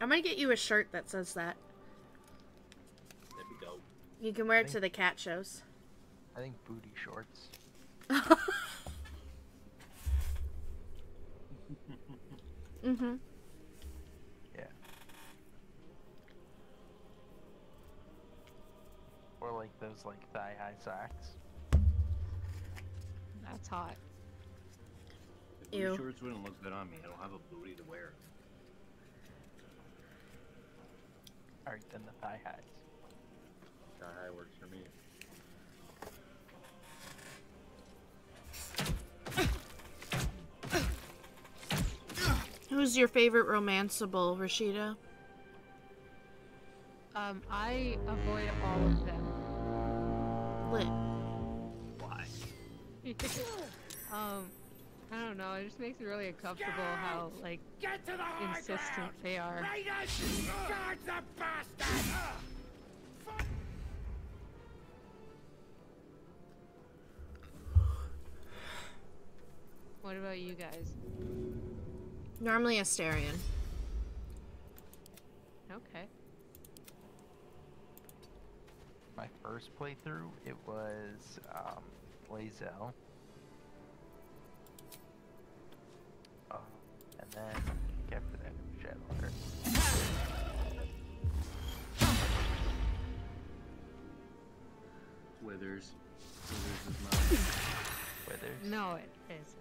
I'm gonna get you a shirt that says that. That'd be dope. You can wear it to the cat shows. I think booty shorts. Mm-hmm. Yeah. Or like those like thigh high socks. That's hot. The Ew. blue shorts wouldn't look good on me. I don't have a booty to wear. Alright, then the thigh highs. That high works for me. Who's your favorite romanceable, Rishita? Um, I avoid all of them. Lit. Why? um, I don't know. It just makes me really uncomfortable how like Get to the insistent ground! they are. Raiders! Charge the bastard! What about you guys? Normally a Astarion. Okay. My first playthrough, it was um, Lae'zel. Um, and then after that, Shadowheart. Withers. Withers is mine. Withers. No, it isn't.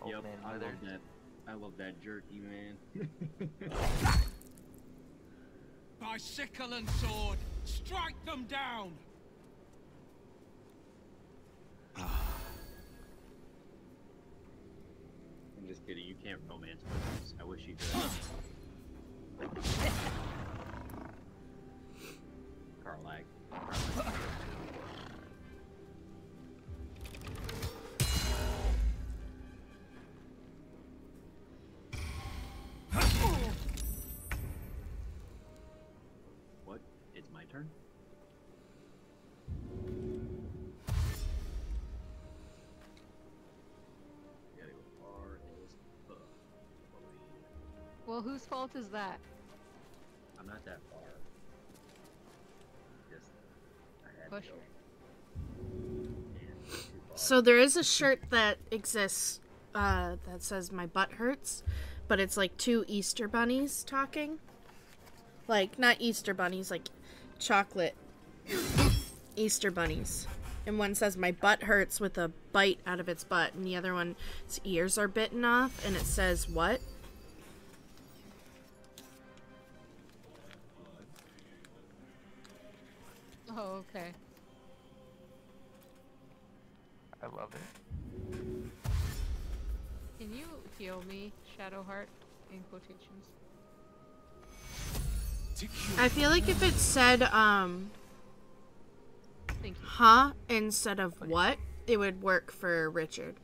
Old yep, man I love Withers. that. I love that jerky, man. By sickle and sword, strike them down! I'm just kidding. You can't romance Withers. I wish you could. Karlach. What? Whose fault is that? I'm not that far. Just I had Push to go. her. And too far. So there is a shirt that exists uh, that says "My butt hurts," but it's like two Easter bunnies talking. Like not Easter bunnies, like chocolate Easter bunnies. And one says "My butt hurts" with a bite out of its butt, and the other one, its ears are bitten off, and it says what? Okay. I love it. Can you heal me, Shadowheart? In quotations. I feel like if it said um Thank you. huh instead of what, it would work for Richard.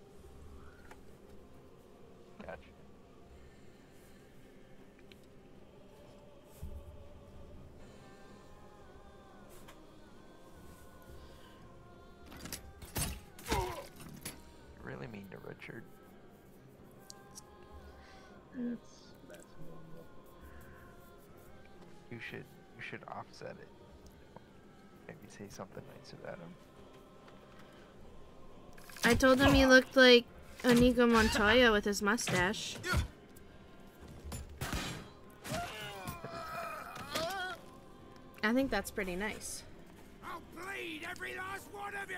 I told him he looked like Inigo Montoya with his mustache. I think that's pretty nice. I'll bleed every last one of you!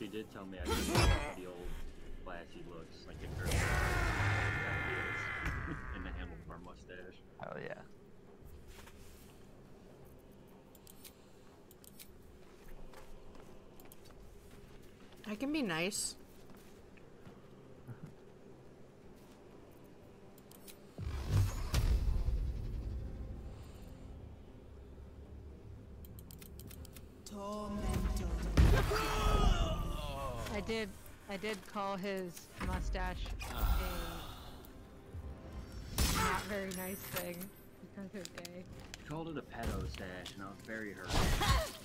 He did tell me I could like the old classy looks, like the curly hair, and the handlebar mustache. Hell yeah. I can be nice. I did. I did call his mustache a not very nice thing because they're gay. He called it a pedo stash, and I was very hurt.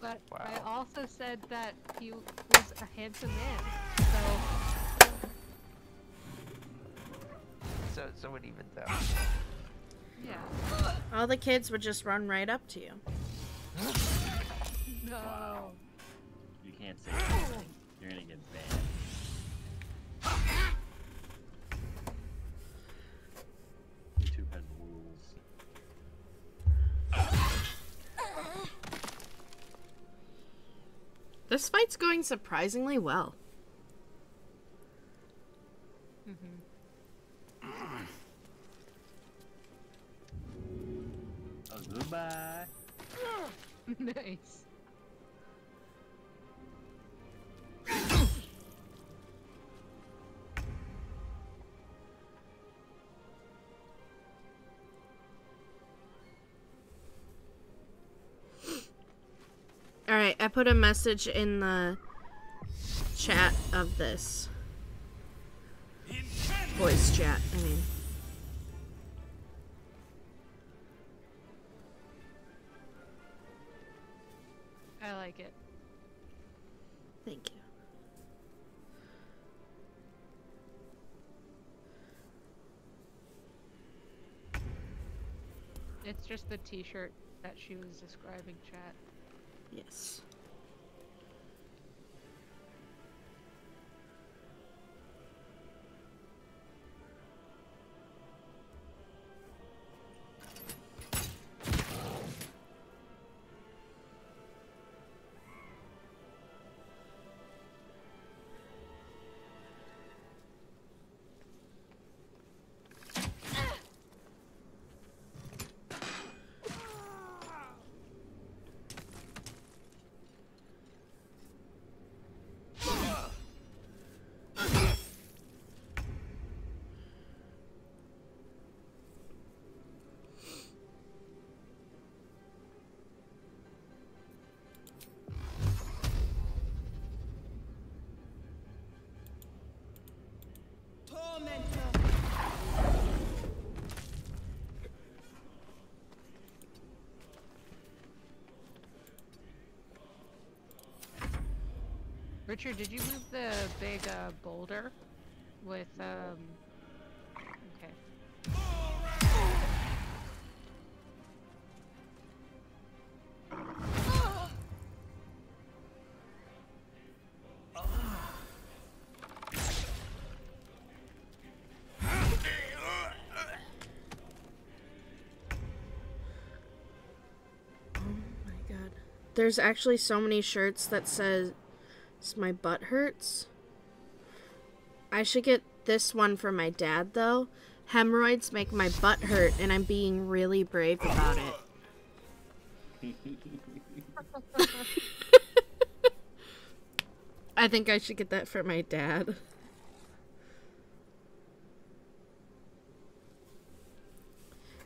But I also said that he was a handsome man. So So so it evens out. yeah. All the kids would just run right up to you. No. You can't say anything. You're gonna get banned. This fight's going surprisingly well. Mm-hmm. Oh, goodbye. nice. Put a message in the chat of this. Voice chat, I mean. I like it. Thank you. It's just the t-shirt that she was describing, chat. Yes. Richard, did you move the big uh, boulder with um? Okay. my god. There's actually so many shirts that says my butt hurts. I should get this one for my dad though. Hemorrhoids make my butt hurt and I'm being really brave about it. I think I should get that for my dad.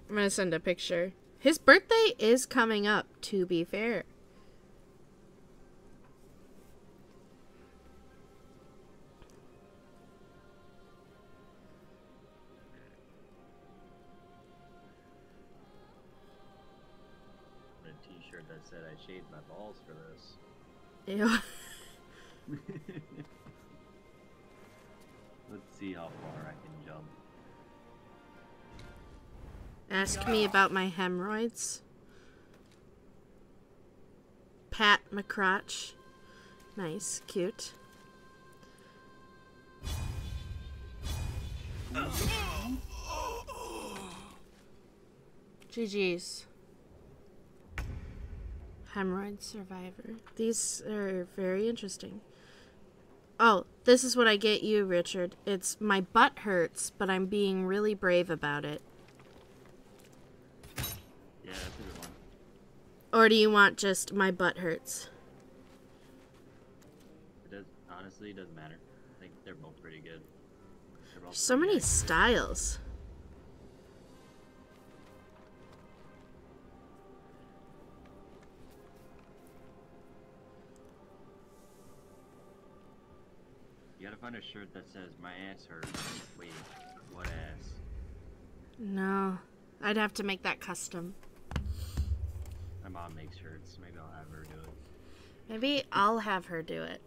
I'm gonna send a picture. His birthday is coming up, to be fair. Ew. Let's see how far I can jump. Ask me about my hemorrhoids. Pat McCrotch. Nice, cute. Oh. GG's. Hemorrhoid survivor. These are very interesting. Oh, this is what I get you, Richard. It's my butt hurts, but I'm being really brave about it. Yeah, that's a good one. Or do you want just my butt hurts? It does honestly it doesn't matter. I think they're both pretty good. Both So pretty many nice. styles. Find a shirt that says my ass hurts. Wait, what ass? No, I'd have to make that custom. My mom makes shirts. Maybe I'll have her do it. Maybe I'll have her do it.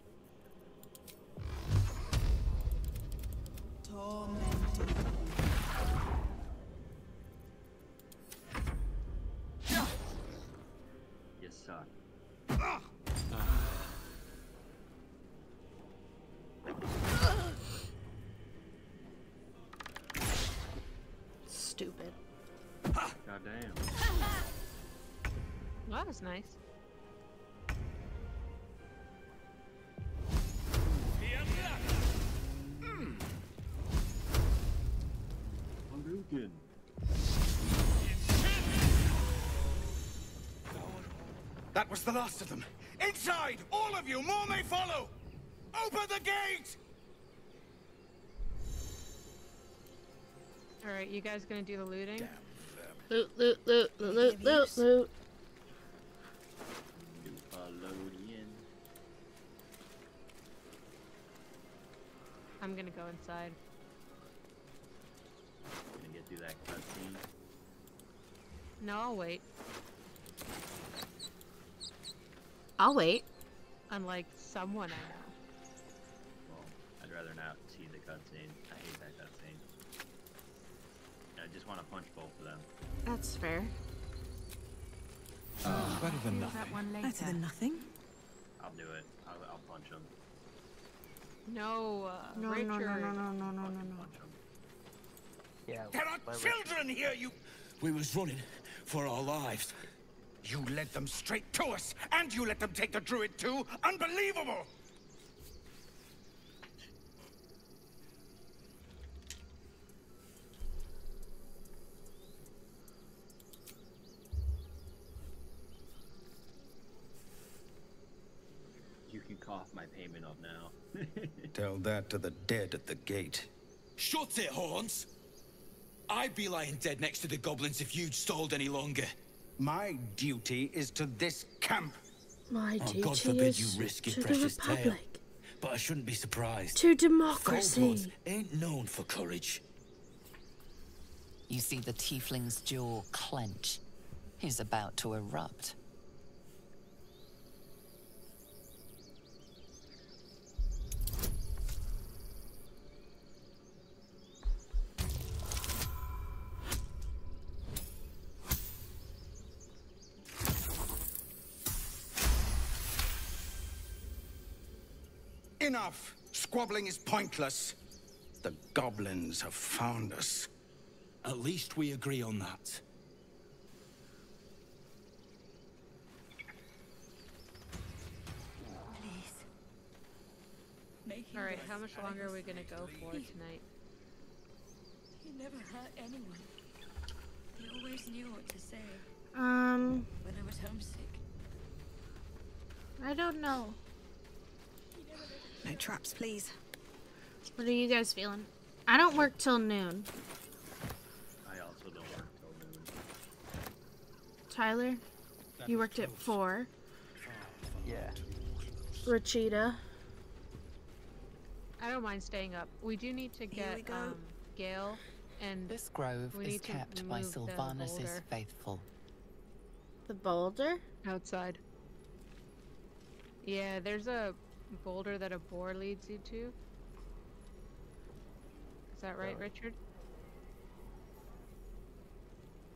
Tormentor. You suck. Ah! Well, that was nice. Hadouken. That was the last of them. Inside! All of you! More may follow! Open the gate! All right, you guys gonna do the looting? Loot, loot, loot, loot, loot, loot, loot. Nickelodeon. Go inside. Gonna get through that cutscene. No, I'll wait. I'll wait. Unlike someone I know. Well, I'd rather not see the cutscene. I hate that cutscene. I just want to punch both of them. That's fair. Better than That nothing. one later. Better than nothing. I'll do it. I'll, I'll punch them. No, uh, No, Richard. no, no, no, no, no, no, no, no. Yeah. There are let Richard- children here, you... We was running for our lives. You led them straight to us, and you let them take the druid too? Unbelievable! You can cough my payment up now. Tell that to the dead at the gate. Shut it, Horns! I'd be lying dead next to the goblins if you'd stalled any longer. My duty is to this camp. My Oh, duty God forbid is you risk your to the precious tail. Republic, But I shouldn't be surprised. to Goldbloods democracy. ain't known for courage. You see the tiefling's jaw clench. He's about to erupt. Enough! Squabbling is pointless. The goblins have found us. At least we agree on that. All right, how much longer are we gonna go for tonight? He never hurt anyone. He always knew what to say Um, when I was homesick. I don't know. No traps, please. What are you guys feeling? I don't work till noon. I also don't work till noon. Tyler, you worked at four. Yeah. Rishita, I don't mind staying up. We do need to get go. um, Gale and This grove is kept by move the Silvanus' boulder. faithful. the boulder. outside. Yeah, there's a boulder that a boar leads you to. Is that right, Oh. Richard?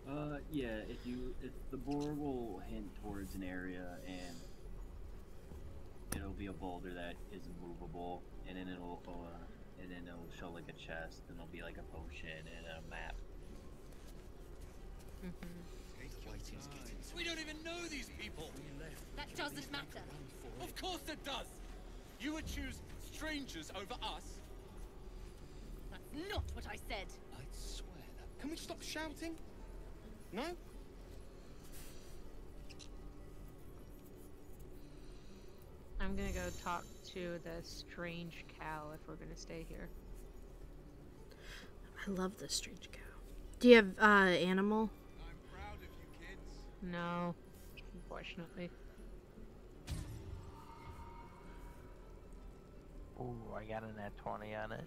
Uh, yeah. If you, if the boar will hint towards an area and it'll be a boulder that is movable, and then it'll, uh, and then it'll show like a chest, and it'll be like a potion and a map. Mm -hmm. We don't even know these people. That doesn't matter. Of course it does. You would choose strangers over us. That's not what I said. I'd swear that. Can we stop shouting? No? I'm gonna go talk to the strange cow if we're gonna stay here. I love the strange cow. Do you have uh animal? No, unfortunately. Ooh, I got an at 20 on it.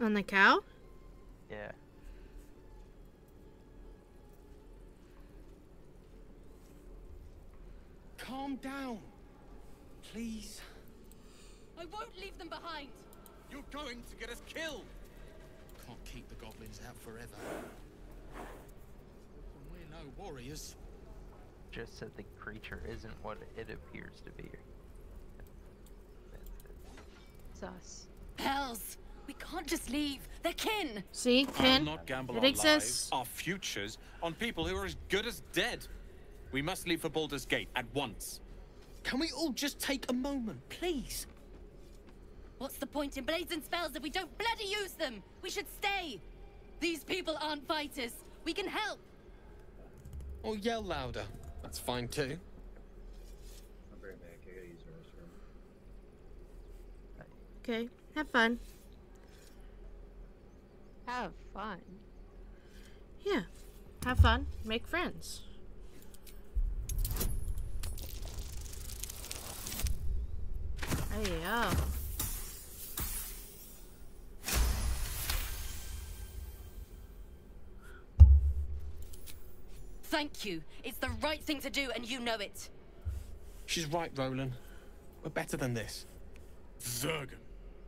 On the cow? Yeah. Calm down. Please. I won't leave them behind. You're going to get us killed. Can't keep the goblins out forever. We're no warriors. Just said the creature isn't what it appears to be. It's us. Hells! We can't just leave. They're kin. See, I'll Ken. not gamble It our exists. lives, our futures, on people who are as good as dead. We must leave for Baldur's Gate at once. Can we all just take a moment, please? What's the point in blades and spells if we don't bloody use them? We should stay. These people aren't fighters. We can help. Oh, or yell louder. That's fine too. Okay. Have fun. Have fun. Yeah. Have fun. Make friends. Hey, yo. Thank you. It's the right thing to do, and you know it. She's right, Rolan. We're better than this. Zergen.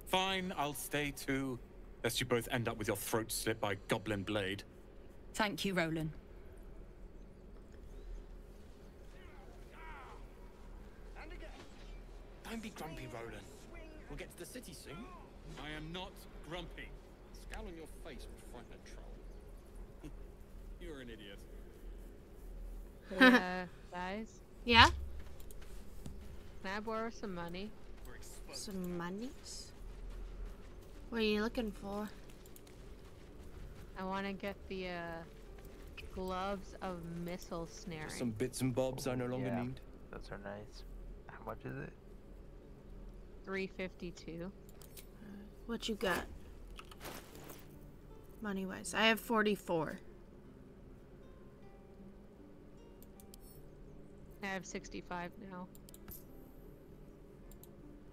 Fine, I'll stay too. Lest you both end up with your throat slit by Goblin Blade. Thank you, Rolan. Don't be grumpy, Rolan. We'll get to the city soon. I am not grumpy. Scowl on your face would frighten a troll. You're an idiot. uh, guys, Yeah? can I borrow some money? Some monies? What are you looking for? I want to get the uh, gloves of missile snaring. Some bits and bobs I no longer Yeah. need. Those are nice. How much is it? 352. What you got? Money wise. I have 44. I have 65 now.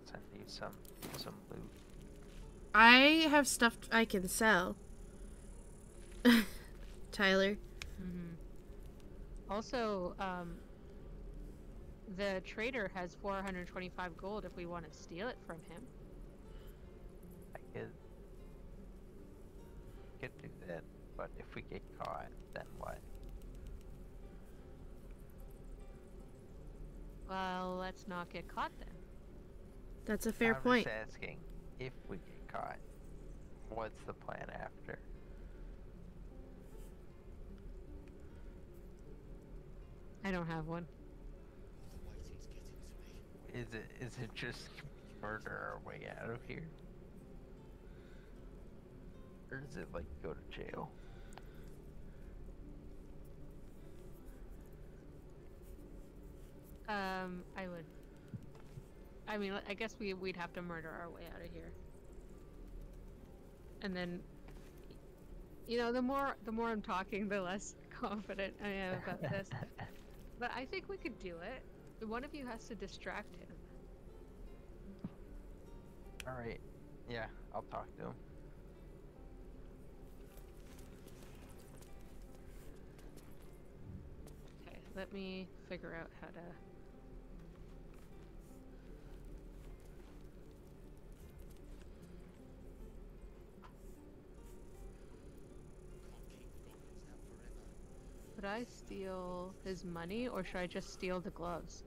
Send you some some loot. I have stuff I can sell. Tyler. Mm-hmm. Also, um, the trader has 425 gold if we want to steal it from him. I could could do that, but if we get caught, then what? Well, let's not get caught then. That's a fair I'm point. Just asking if we get caught, what's the plan after? I don't have one. Is it is it just murder our way out of here? Or is it like go to jail? Um, I would. I mean, I guess we we'd have to murder our way out of here. And then, you know, the more the more I'm talking, the less confident I am about this. but I think we could do it. One of you has to distract him. Alright. Yeah, I'll talk to him. Okay, let me figure out how to. Should I steal his money or should I just steal the gloves?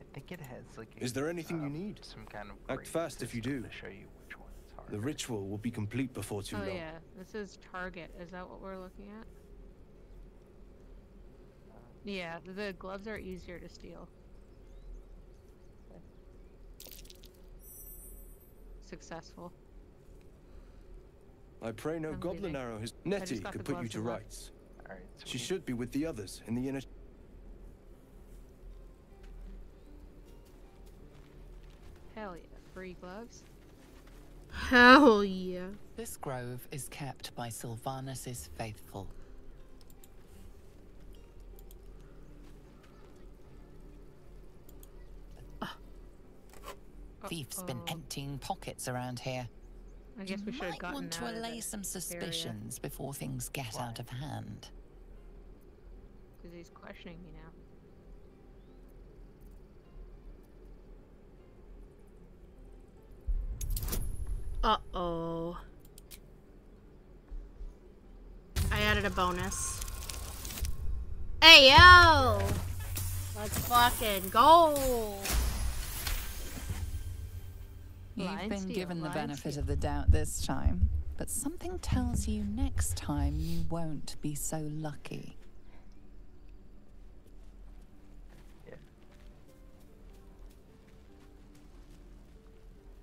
I think it has like Is there anything you um, need? Some kind of Act fast if you do. To show you which one is hard. The ritual will be complete before too oh long. yeah, this is target. Is that what we're looking at? Yeah, the gloves are easier to steal. Successful. I pray no I'm goblin leaving. arrow has. I just Nettie got could the put you gloves to and left. rights. Alright, She sweet. should be with the others in the inner. Hell yeah, free gloves. Hell yeah. This grove is kept by Silvanus's faithful. Thief's been Uh-oh. emptying pockets around here. I guess you we should have might gotten want to allay this some area. suspicions before things get out of hand. Because he's questioning me now. Uh oh. I added a bonus. Hey yo! Let's fucking go! You've Line been steal, given the line benefit of the doubt this time, but something tells you next time you won't be so lucky. Yeah.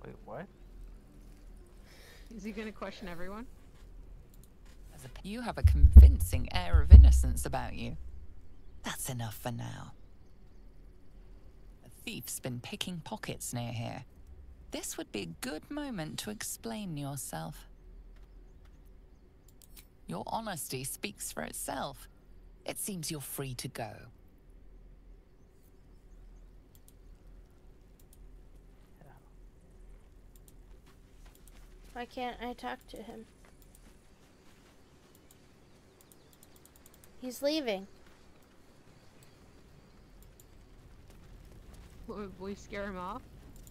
Wait, what? Is he gonna question everyone? You have a convincing air of innocence about you. That's enough for now. A thief's been picking pockets near here. This would be a good moment to explain yourself. Your honesty speaks for itself. It seems you're free to go. Why can't I talk to him? He's leaving. Will we scare him off?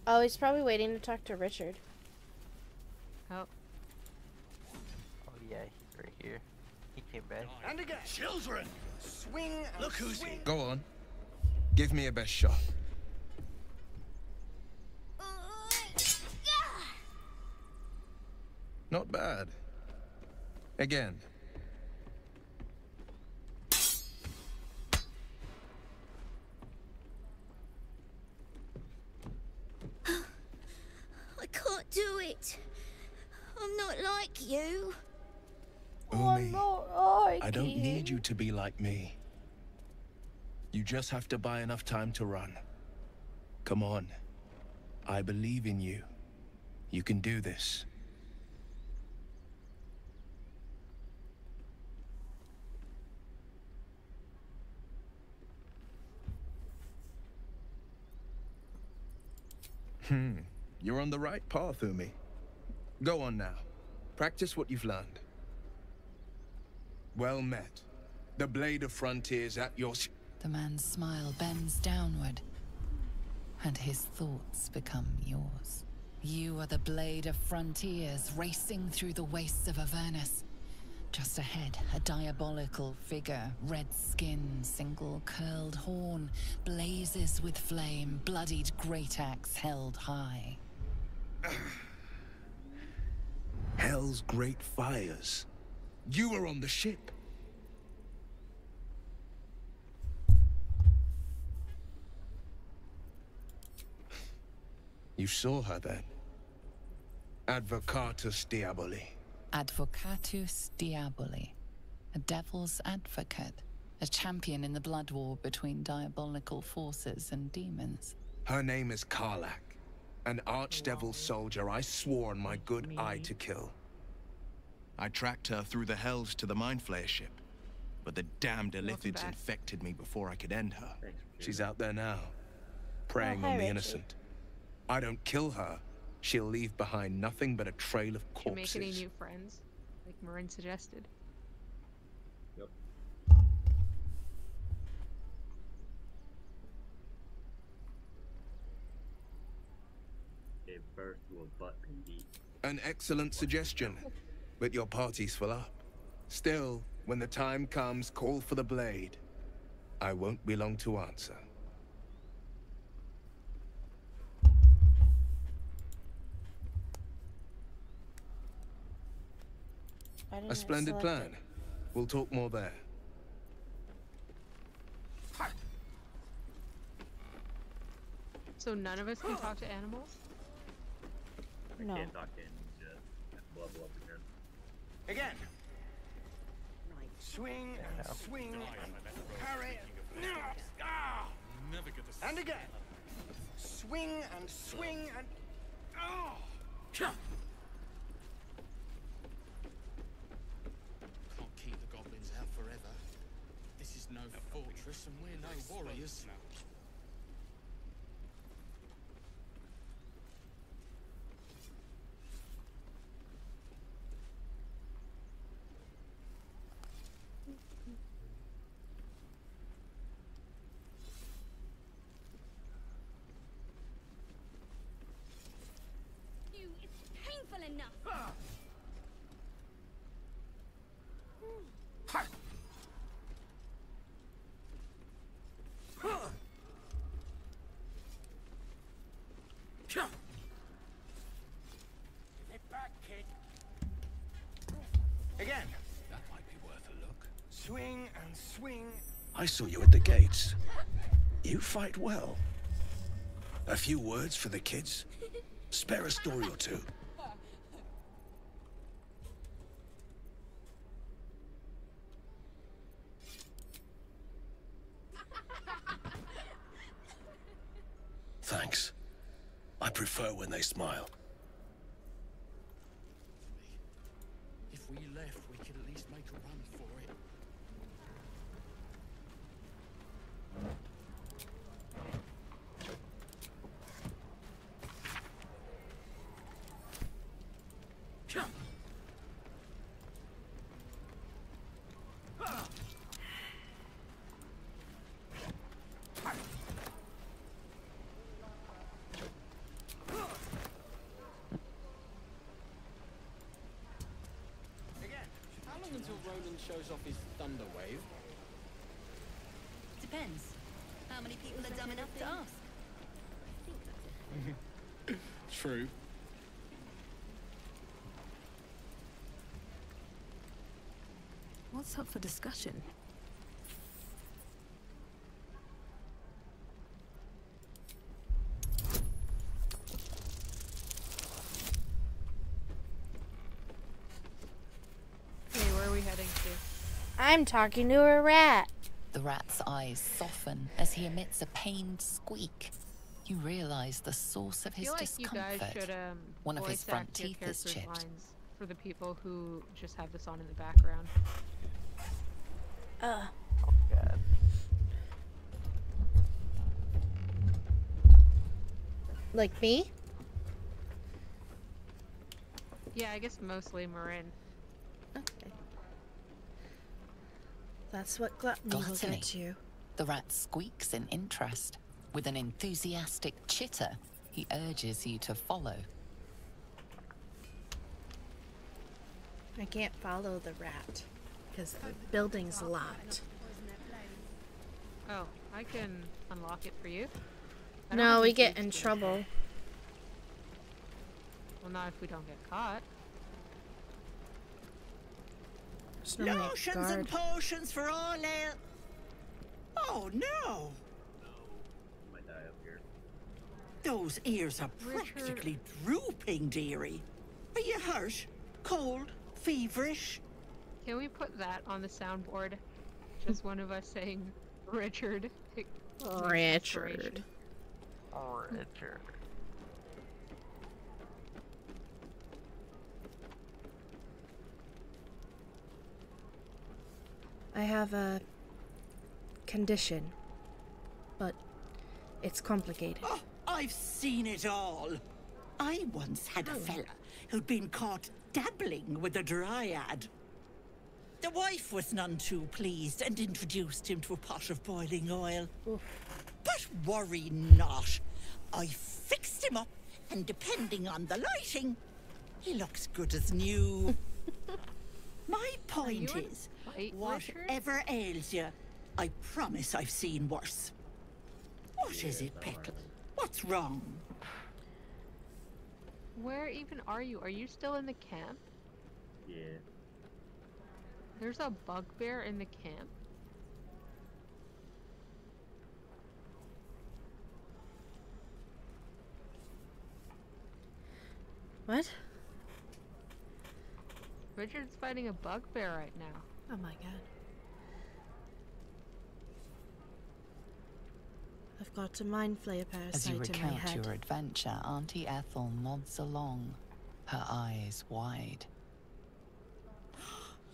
Oh, he's probably waiting to talk to Richard. Oh. Oh yeah, he's right here. He came back. And again. Children! Swing Look who's swing. Go on. Give me a best shot. Oh, Not bad. Again. I can't do it. I'm not like you. Umi, like I don't need you to be like me. You just have to buy enough time to run. Come on. I believe in you. You can do this. Hmm. You're on the right path, Umi. Go on now. Practice what you've learned. Well met. The Blade of Frontiers at your... The man's smile bends downward, and his thoughts become yours. You are the blade of frontiers racing through the wastes of Avernus. Just ahead, a diabolical figure, red skin, single curled horn, blazes with flame, bloodied great axe held high. Hell's great fires. You were on the ship. You saw her then. Advocatus Diaboli. Advocatus Diaboli, a devil's advocate, a champion in the blood war between diabolical forces and demons. Her name is Karlach, an archdevil soldier I swore on my good eye to kill. I tracked her through the hells to the Mind Flayer ship, but the damned Illithids infected me before I could end her. She's out there now, preying Oh, on the Richie. innocent. I don't kill her, she'll leave behind nothing but a trail of Should make any new friends, like Morrin suggested. Yep. Gave birth to a butt baby. An excellent suggestion, but your party's full up. Still, when the time comes, call for the blade. I won't be long to answer. Why didn't A I splendid plan. it? We'll talk more there. So none of us can talk to animals? No. Can't talk to animals yet. Have to level up again. Again. Right. Swing and swing and parry. Ah! Never get to And again. Swing and swing and. Oh! Can't keep the goblins out forever. This is no fortress and we're no warriors. You, it's painful enough. Get back, kid. Again. That might be worth a look. Swing and swing. I saw you at the gates. You fight well. A few words for the kids? Spare a story or two. Thanks. I prefer when they smile. If we left, we could at least make a run for it. Rolan shows off his thunder wave. Depends. How many people are dumb enough to ask? True. What's up for discussion? Hey, where are we heading to? I'm talking to a rat. The rat's eyes soften as he emits a pained squeak. You realize the source of I his feel like you discomfort. guys should um, One of his front teeth is chipped. lines for the people who just have this on in the background. Uh. Like me? Yeah, I guess mostly Morrin. That's what gluttony will Gluttony. get you. The rat squeaks in interest. With an enthusiastic chitter, he urges you to follow. I can't follow the rat because the building's locked. Oh, I can unlock it for you. No, we get in trouble. Well, not if we don't get caught. There's Lotions guard. and potions for all ale. Oh no! Might die up here. Those ears are practically drooping, dearie. Are you hurt? Cold? Feverish? Can we put that on the soundboard? Just one of us saying Richard. pick- Richard. Richard. I have a condition, but it's complicated. Oh, I've seen it all. I once had a oh. fella who'd been caught dabbling with a dryad. The wife was none too pleased and introduced him to a pot of boiling oil. But worry not. I fixed him up, and depending on the lighting, he looks good as new. My point is, a fight, Richard? whatever ails you, I promise I've seen worse. What is it, Peckle? What's wrong? Where even are you? Are you still in the camp? Yeah. There's a bugbear in the camp. What? Richard's fighting a bugbear right now. Oh my god. I've got a mind flayer As you parasite in my recount head. your adventure, Auntie Ethel nods along, her eyes wide.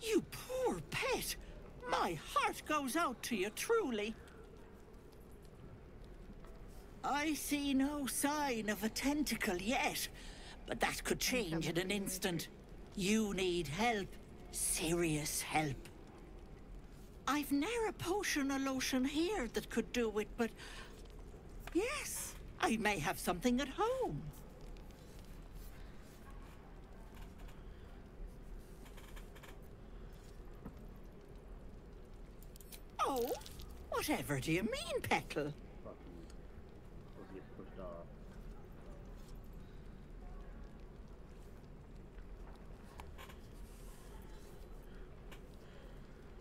You poor pet! My heart goes out to you, truly. I see no sign of a tentacle yet, but that could change in an instant. You need help. Serious help. I've ne'er a potion or lotion here that could do it, but yes, I may have something at home. Oh, whatever do you mean, Peckle? Fucking supposed to get pushed off.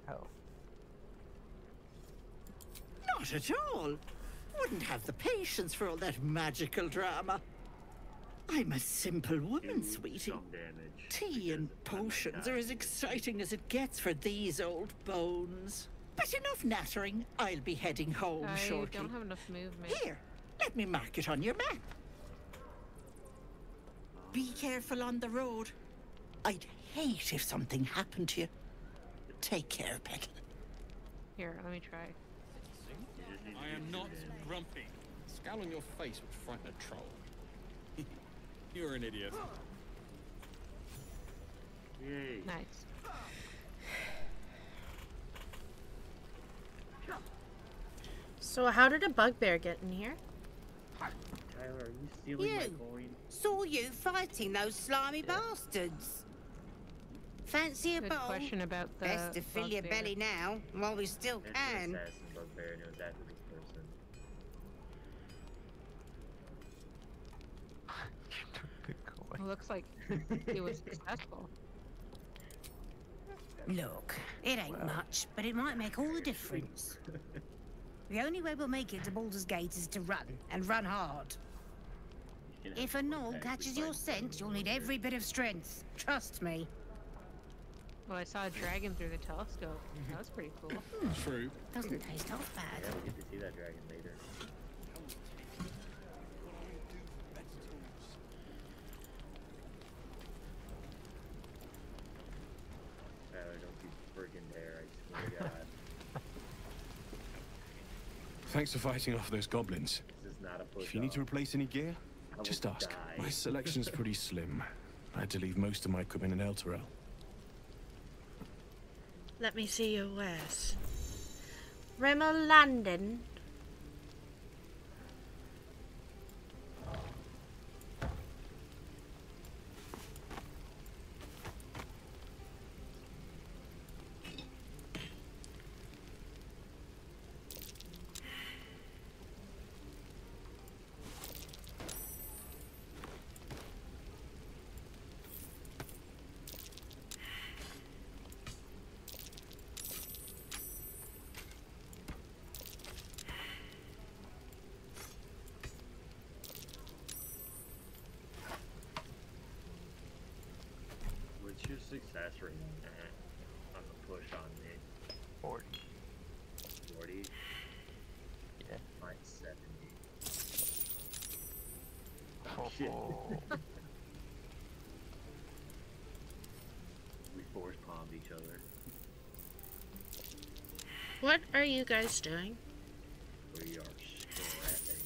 Oh. Not at all. Wouldn't have the patience for all that magical drama. I'm a simple woman, sweetie. Tea and potions are as exciting as it gets for these old bones. But enough nattering. I'll be heading home I shortly. don't have enough movement. Here, let me mark it on your map. Be careful on the road. I'd hate if something happened to you. Take care, Peckle. Here, let me try. I am not grumpy. Scowl on your face would frighten a troll. You're an idiot. Yay. Nice. So how did a bugbear get in here? Tyler, are you stealing my coin? Saw you fighting those slimy bastards. Fancy a Good bowl? question about the Best to fill your belly now, while we still That's can. the assassin bugbear knows after this person. It looks like it was successful. Look, it ain't much, but it might make all the difference. The only way we'll make it to Baldur's Gate is to run, and run hard. If a gnoll catches your scent, you'll need every bit of strength. Trust me. Well, I saw a dragon through the telescope. That was pretty cool. True. Doesn't taste half bad. Yeah, we get to see that dragon later. Tyler, don't you friggin' dare, I swear to God. Thanks for fighting off those goblins. This is not a push If you need to replace any gear, I just ask. die. My selection's pretty slim. I had to leave most of my equipment in Elturel. Let me see your wares. Rimmel London. What's your success rate at, on the push on me? 40. 40? Yeah. Mine's 70. Oh, Shit. we force palmed each other. What are you guys doing? We are scrapping.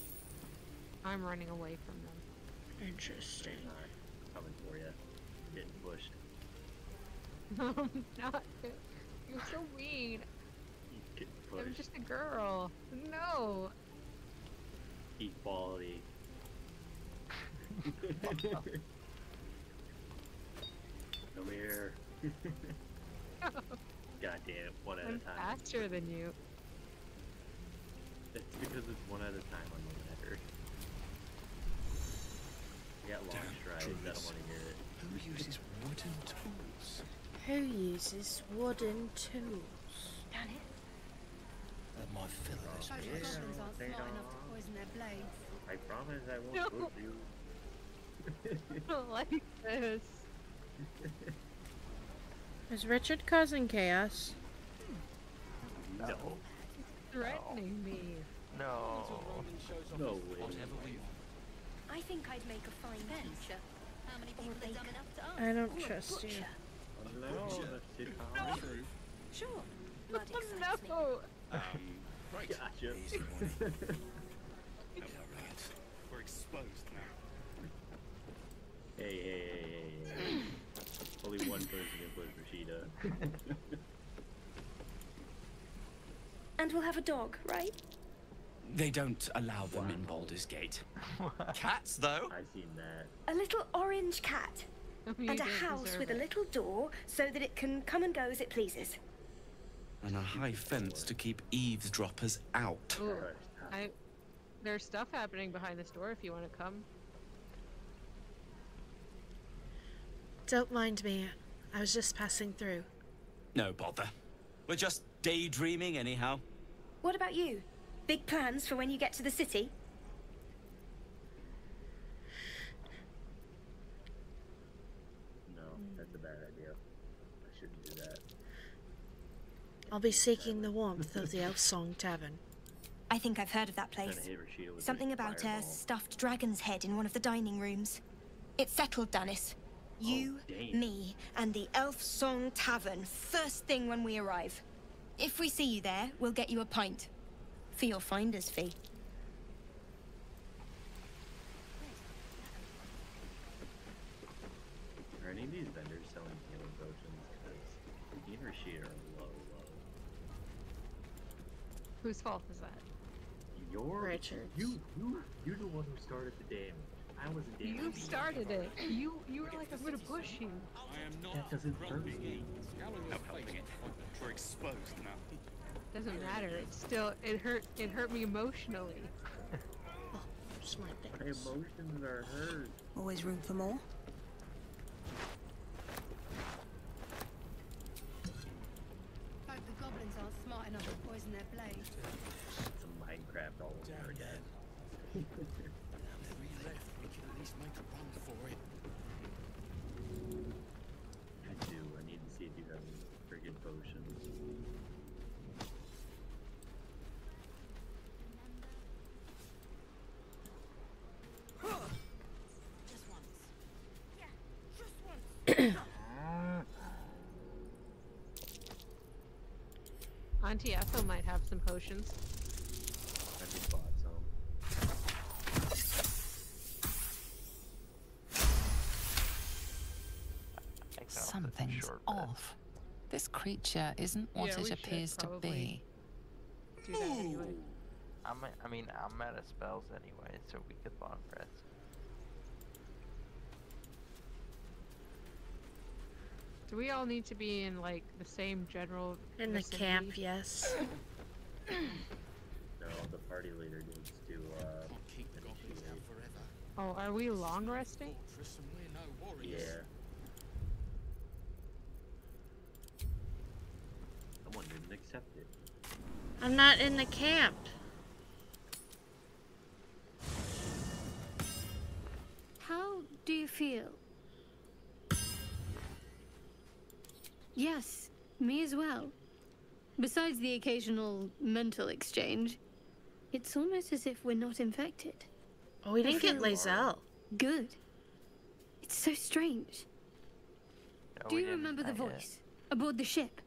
I'm running away from them. Interesting. Not coming for you. Getting pushed. I'm not. You're so mean. Getting I'm just a girl. No. Equality. Come here. God damn it, one at a I'm time. faster than you. It's because it's one at a time on the ladder. You got long strides, I don't want to hear it. Who uses wooden tools? Who uses wooden tools? Damn it. At my fill of this place. They don't. enough to poison their blades. I promise I won't No. push you. I don't like this. Is Richard causing chaos? No. Threatening me. No. No way. I think I'd make a fine teacher. How many people are dumb enough to ask? I don't trust you. Butcher. No, that's. True. Sure. Blood excites me. No. Right. Gotcha. Easy, Ronnie. We're exposed now. Hey, hey, hey, hey, hey. Only one person can push Rishita. And we'll have a dog, right? They don't allow them in Baldur's Gate. Cats, though? I've seen that. A little orange cat. You and a house deserve with a little door so that it can come and go as it pleases. And a high fence to keep eavesdroppers out. Ooh, I. There's stuff happening behind this door if you want to come. Don't mind me. I was just passing through. No bother. We're just daydreaming, anyhow. What about you? Big plans for when you get to the city? No, that's a bad idea. I shouldn't do that. I'll be seeking the warmth of the Elfsong Tavern. I think I've heard of that place. to hit Rishita with Something about a stuffed dragon's head in one of the dining rooms. It's settled, Dennis. Oh, you, damn. me, and the Elfsong Tavern first thing when we arrive. If we see you there, we'll get you a pint. For your finder's fee. Are any of these vendors selling healing potions? Because me and Rishita are low, low. Whose fault is that? You're Richard. You, you, you're the one who started the damage. I wasn't damaging You started it. You you were like, I'm gonna push you. I am not That doesn't hurt me. Scowl No, helping it. will point the We're exposed now. Doesn't matter. It's still it hurt. It hurt me emotionally. Just my My emotions are hurt. Always room for more. Hope the goblins smart poison their blade. Some Minecraft all over again. Now that we left, we can at least make a run for it. I do. I need to see if you have any friggin' potions. Just once. Yeah, just once. Auntie Ethel might have some potions. I bought some. Something's off. This creature isn't what Yeah, it appears to be. Do that anyway. I'm, a- I mean, I'm out of spells anyway, so we could long rest. Do we all need to be in like the same general? In the camp, yes. No, the party leader needs to, uh, Keep the goblins out forever. Oh, are we long resting? Fortress and we're no warriors. yeah. Someone didn't accept it. I'm not in the camp. How do you feel? Yes, me as well. Besides the occasional mental exchange, it's almost as if we're not infected. Oh, we I didn't get feel Lae'zel. Good. It's so strange. No, do you remember the not yet. voice aboard the ship?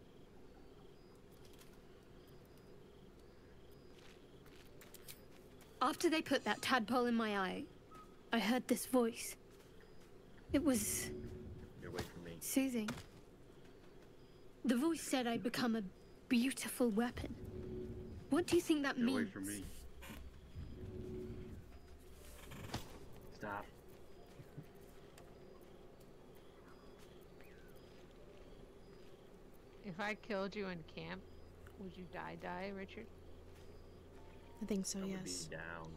After they put that tadpole in my eye, I heard this voice. It was You're away from me. soothing. The voice said I'd become a beautiful weapon. What do you think that You're away means? from me. Stop. If I killed you in camp, would you die? Die, Richard? I think so, I would yes. be down.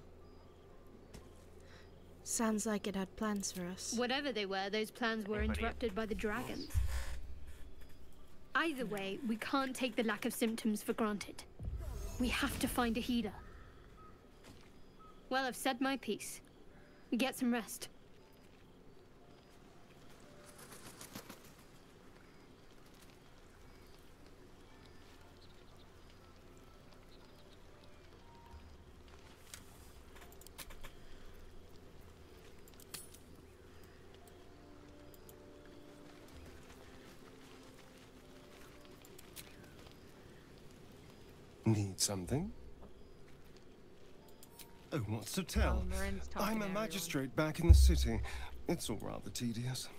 Sounds like it had plans for us. Whatever they were, those plans were Anybody- interrupted by the dragons. Either way, we can't take the lack of symptoms for granted. We have to find a healer. Well, I've said my piece. Get some rest. Need something? Oh, what's to tell? I'm to a everyone. magistrate back in the city. It's all rather tedious.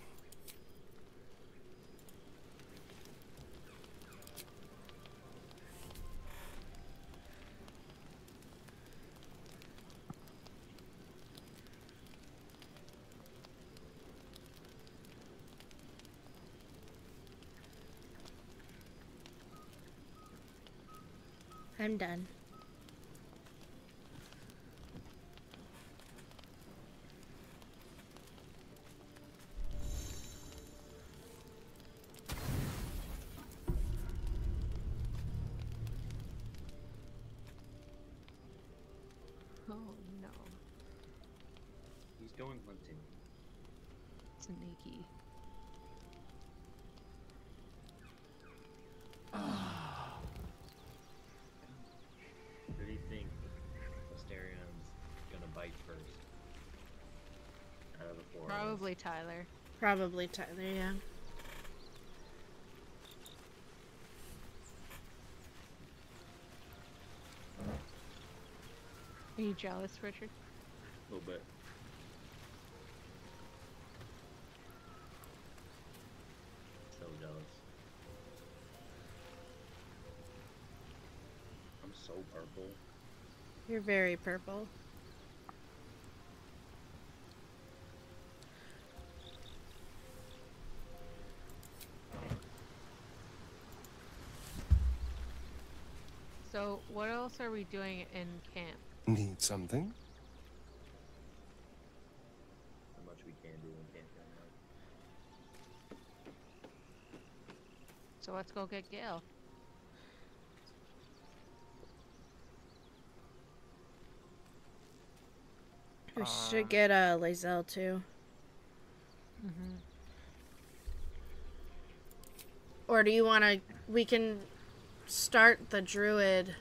I'm done. Tyler. Probably Tyler, yeah. Are you jealous, Richard? A little bit. So jealous. I'm so purple. You're very purple. Else are we doing in camp? Need something? How much we can do in camp right now. So let's go get Gale. We should get uh, Lae'zel too. Mm-hmm. Or do you want to? We can start the druid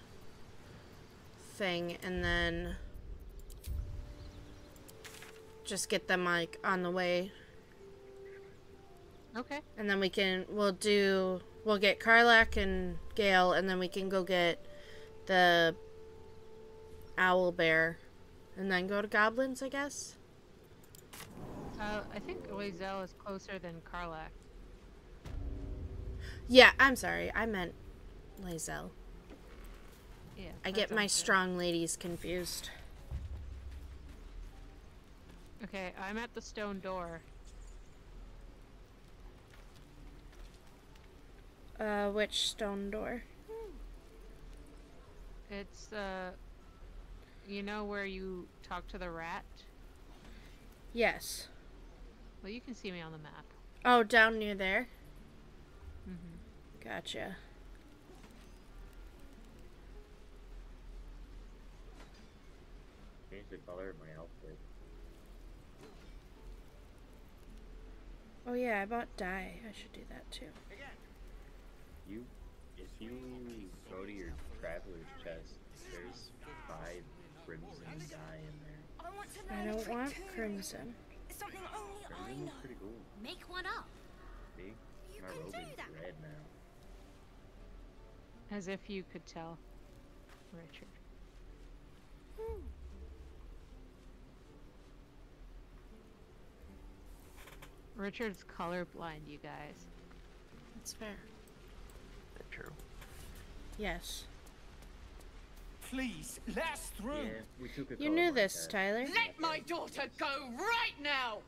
thing and then just get them like on the way. Okay. And then we can we'll do we'll get Karlach and Gale and then we can go get the owl bear and then go to goblins, I guess. Uh, I think Lae'zel is closer than Karlach. Yeah, I'm sorry. I meant Lae'zel. Yeah. I get my sounds good. strong ladies confused. Okay, I'm at the stone door. Uh, which stone door? It's uh, you know where you talk to the rat. Yes. Well, you can see me on the map. Oh, down near there. Mm-hmm. Gotcha. The color of my outfit. Oh yeah, I bought dye. I should do that too. You, if you go to your traveler's chest, there's five crimson dye in there. I want I don't want too. crimson. Something only I Crimson know. is pretty cool. Make one up. See, You my can robe do is that. red now. As if you could tell, Richard. Richard's colorblind, you guys. That's fair. True. Yes. Please, let us through. Yeah, we took a You knew this, Tyler. Let my daughter go right now!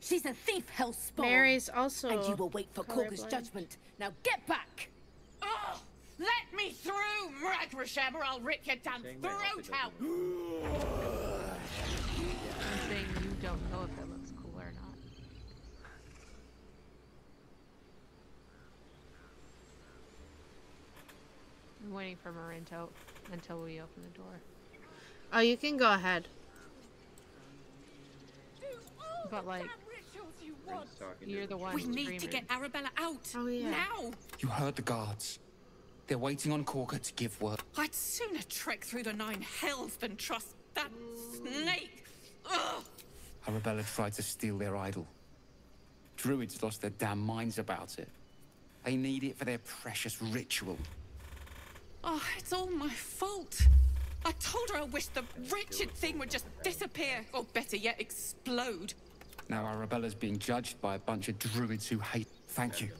She's a thief, Hellspawn. Mary's also And you will wait for Kagha's judgment. Now get back! Oh, let me through, Ragrasham, or I'll rip your damn Saying my throat out! I'm saying you don't know if it looks cool or not. I'm waiting for Marinto until we open the door. Oh, you can go ahead. But like, you're the one We need to get Arabella out! Oh, yeah. Now! You heard the guards. They're waiting on Kagha to give word. I'd sooner trek through the nine hells than trust that snake! Ugh! Arabella tried to steal their idol. Druids lost their damn minds about it. They need it for their precious ritual. Oh, it's all my fault. I told her I wished the wretched thing would just disappear, or better yet, explode. Now Arabella's being judged by a bunch of druids who hate. Thank you.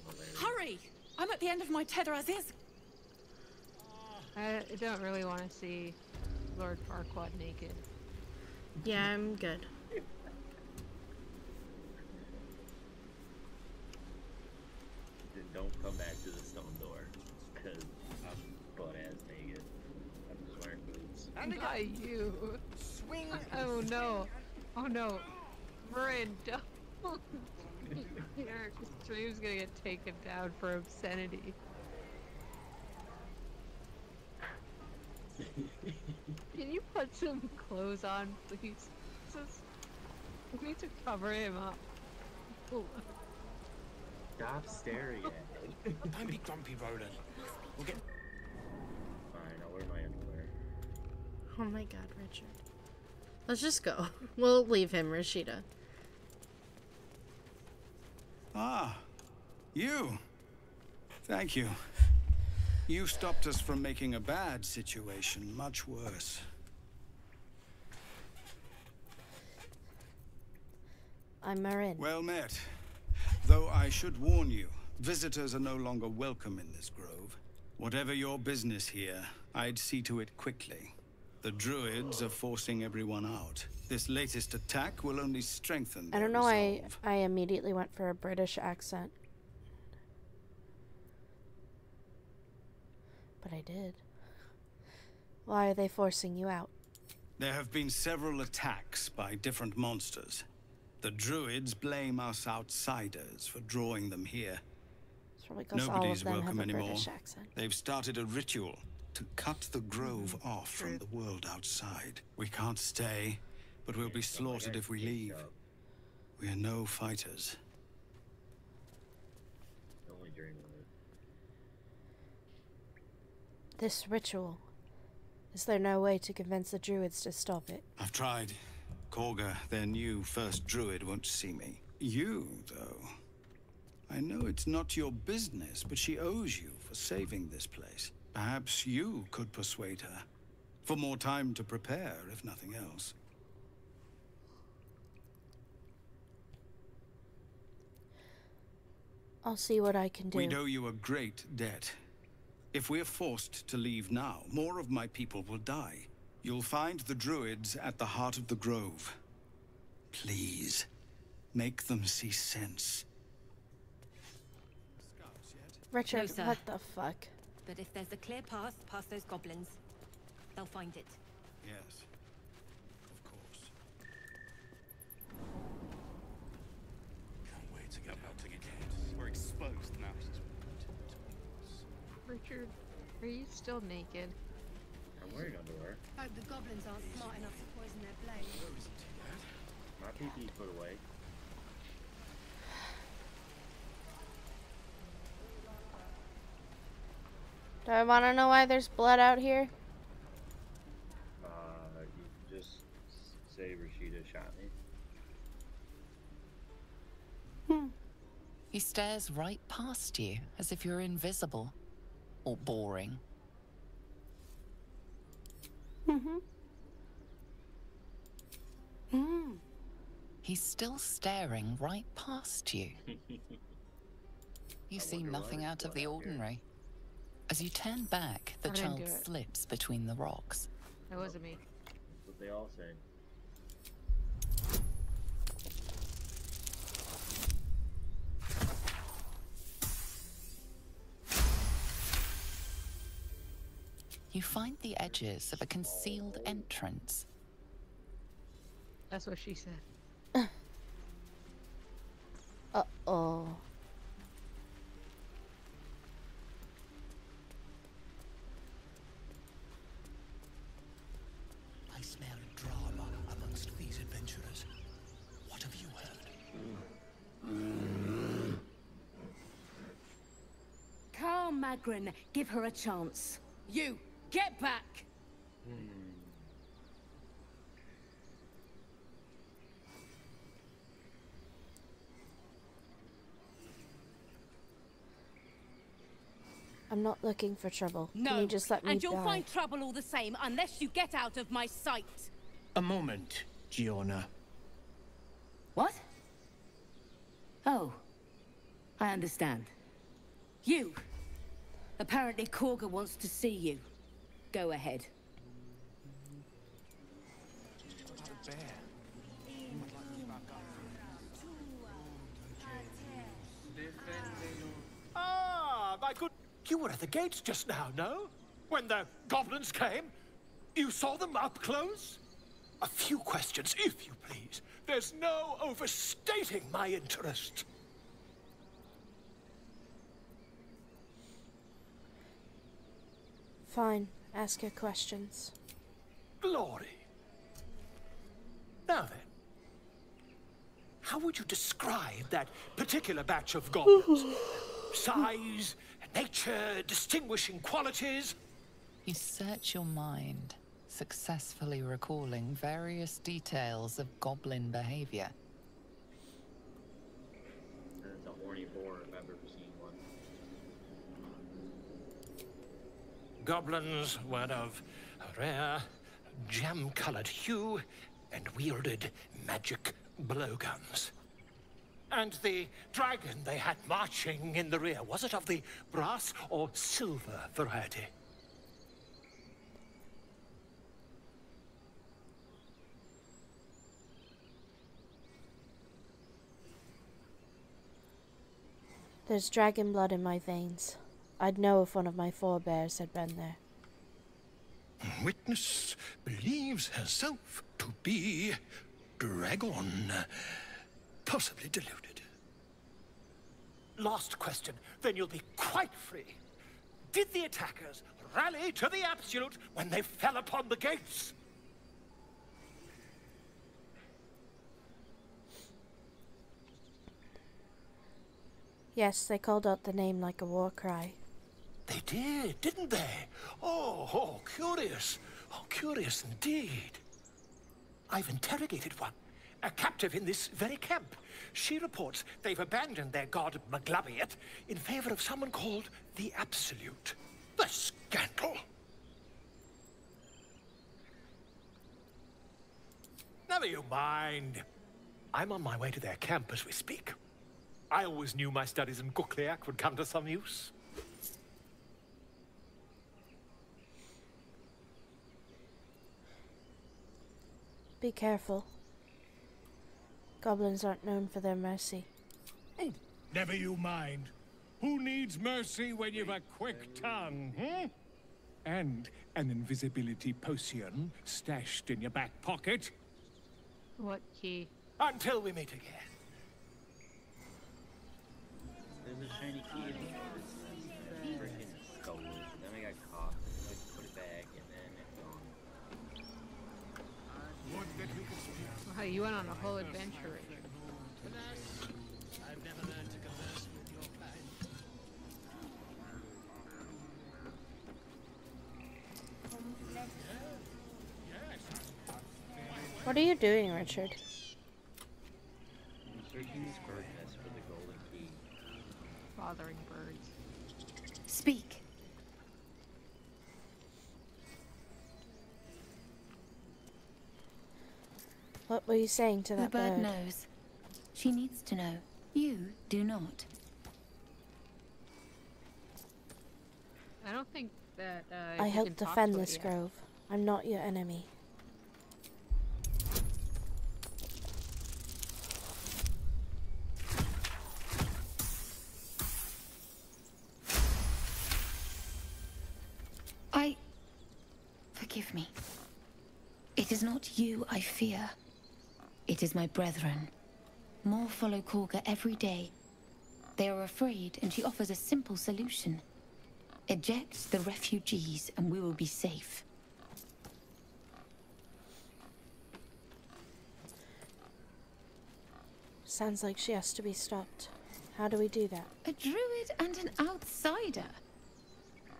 Hurry! I'm at the end of my tether as is. I don't really want to see Lord Farquaad naked. Yeah, I'm good. Then don't come back to the stone wearing boots. Not you. Swing. Oh no. Oh no. Morrin, don't. Your stream's gonna get taken down for obscenity. Can you put some clothes on, please? Just, we need to cover him up. Stop staring at me. Don't be grumpy, Rolan. We'll get. Fine, I'll wear my underwear. Oh my god, Richard. Let's just go. We'll leave him, Rishita. Ah, you. Thank you. You stopped us from making a bad situation much worse. I'm Marin. Well met. Though I should warn you, visitors are no longer welcome in this grove. Whatever your business here, I'd see to it quickly. The druids are forcing everyone out. This latest attack will only strengthen I don't know. I resolve. I immediately went for a British accent, but I did. Why are they forcing you out? There have been several attacks by different monsters. The druids blame us outsiders for drawing them here. It's all of Nobody's welcome a anymore. British accent. They've started a ritual to cut the grove off from the world outside. We can't stay, but we'll be slaughtered if we leave. We are no fighters. Only dream of it. This ritual. Is there no way to convince the druids to stop it? I've tried. Kagha, their new first druid, won't see me. You, though. I know it's not your business, but she owes you for saving this place. Perhaps you could persuade her. For more time to prepare, if nothing else. I'll see what I can do. We owe you a great debt. If we're forced to leave now, more of my people will die. You'll find the druids at the heart of the grove. Please, make them see sense. Richard, No, what the fuck? But if there's a clear path past those goblins, they'll find it. Yes. Of course. Can't wait to get back to the games. We're exposed now. Richard, are you still naked? I'm wearing underwear. Hope the goblins aren't smart enough to poison their blade. My PP put away. Do I want to know why there's blood out here? Uh, you just say Rishita shot me. He stares right past you as if you're invisible or boring. Mm-hmm. Mm. He's still staring right past you. You see nothing out of the ordinary. here. Ordinary. As you turn back, the I child slips between the rocks. That wasn't me. That's what they all say. You find the edges of a concealed entrance. That's what she said. Uh-oh. I smell drama amongst these adventurers. What have you heard? Carl give her a chance. You, get back! I'm not looking for trouble. No, Can you just let me and you'll die? find trouble all the same unless you get out of my sight. A moment, Giona. What? Oh, I understand. You. Apparently Kagha wants to see you. Go ahead. Ah, my good. You were at the gates just now, no? When the goblins came? You saw them up close? A few questions, if you please. There's no overstating my interest. Fine. Ask your questions. Glory. Now then, how would you describe that particular batch of goblins? Size, nature, distinguishing qualities? You search your mind, successfully recalling various details of goblin behavior. That's a horny boar if I've ever seen one. Goblins were of a rare, jam-colored hue and wielded magic blowguns. And the dragon they had marching in the rear, was it of the brass or silver variety? There's dragon blood in my veins. I'd know if one of my forebears had been there. Witness believes herself to be dragon, possibly deluded. Last question, then you'll be quite free. Did the attackers rally to the Absolute when they fell upon the gates? Yes, they called out the name like a war cry. They did, didn't they? Oh, oh, curious. Oh, curious indeed. I've interrogated one, a captive in this very camp. She reports they've abandoned their god Maglubiyet in favor of someone called the Absolute. The scandal! Never you mind. I'm on my way to their camp as we speak. I always knew my studies in Gukliak would come to some use. Be careful. Goblins aren't known for their mercy. Oh, never you mind. Who needs mercy when you've a quick tongue, hmm? And an invisibility potion stashed in your back pocket? What key? Until we meet again. There's a shiny key in the freaking gold. Then I got caught. I put it back and then it gone. Wow, you went on a whole adventure. Richard. I've never learned to converse with your kind. What are you doing, Richard? I'm searching this bird nest for the golden key. Bothering birds. Speak. What were you saying to The that bird bird? knows. She needs to know. You do not. I don't think that. Uh, I help defend this yet. grove. I'm not your enemy. I. Forgive me. It is not you I fear. It is my brethren. More follow Kagha every day. They are afraid, and she offers a simple solution. Eject the refugees, and we will be safe. Sounds like she has to be stopped. How do we do that? A druid and an outsider.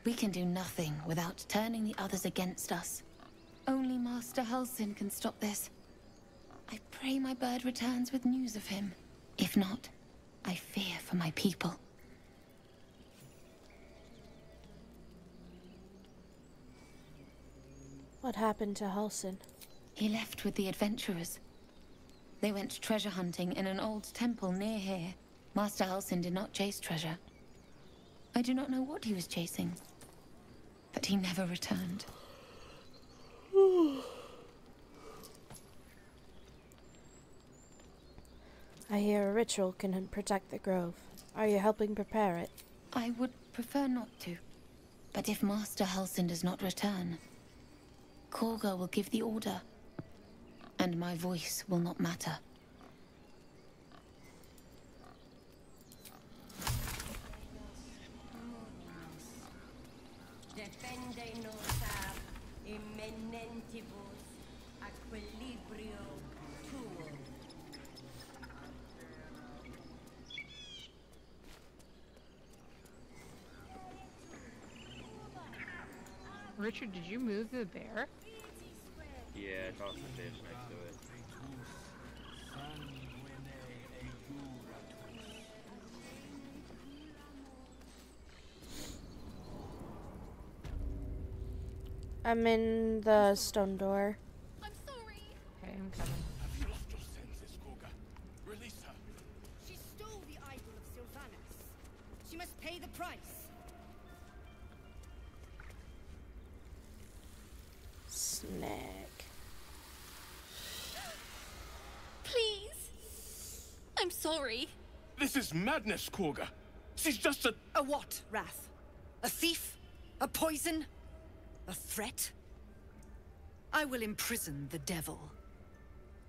We can do nothing without turning the others against us. Only Master Halsin can stop this. I pray my bird returns with news of him. If not, I fear for my people. What happened to Halsin? He left with the adventurers. They went treasure hunting in an old temple near here. Master Halsin did not chase treasure. I do not know what he was chasing, but he never returned. I hear a ritual can protect the grove. Are you helping prepare it? I would prefer not to. But if Master Halsin does not return, Kagha will give the order. And my voice will not matter. Richard, did you move the bear? Yeah, I tossed the fish next to it. I'm in the stone door. Snack. Please. I'm sorry. This is madness, Kagha. She's just a... A what, Rath? A thief? A poison? A threat? I will imprison the devil.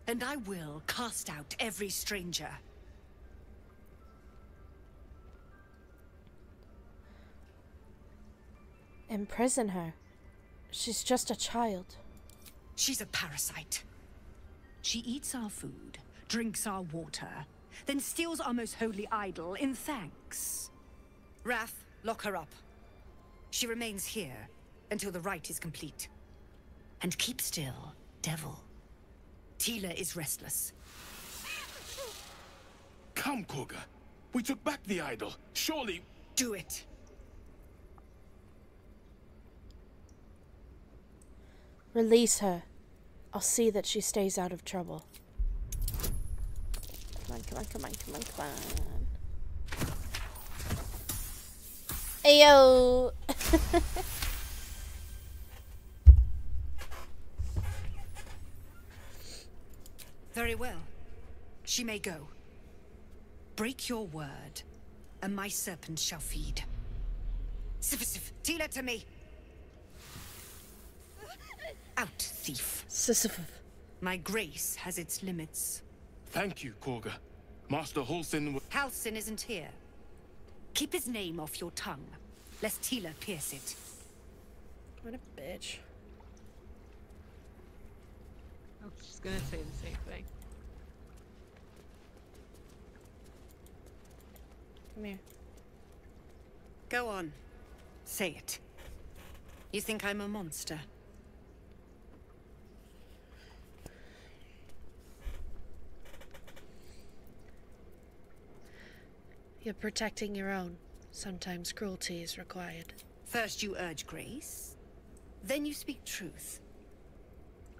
And I will cast out every stranger. Imprison her. She's just a child. She's a parasite. She eats our food, drinks our water, then steals our most holy idol in thanks. Rath, lock her up. She remains here until the rite is complete. And keep still, devil. Tila is restless. Come, Kagha. We took back the idol. Surely... Do it. Release her. I'll see that she stays out of trouble. Come on, come on, come on, come on, come on. Ayo! Very well. She may go. Break your word, and my serpent shall feed. Sisyphus, Tila to me! Out, thief. Sisyphus. My grace has its limits. Thank you, Kagha. Master Holson... Halsin isn't here. Keep his name off your tongue, lest Tila pierce it. What a bitch. I was just gonna say the same thing. Come here. Go on. Say it. You think I'm a monster? You're protecting your own. Sometimes cruelty is required. First you urge grace, then you speak truth.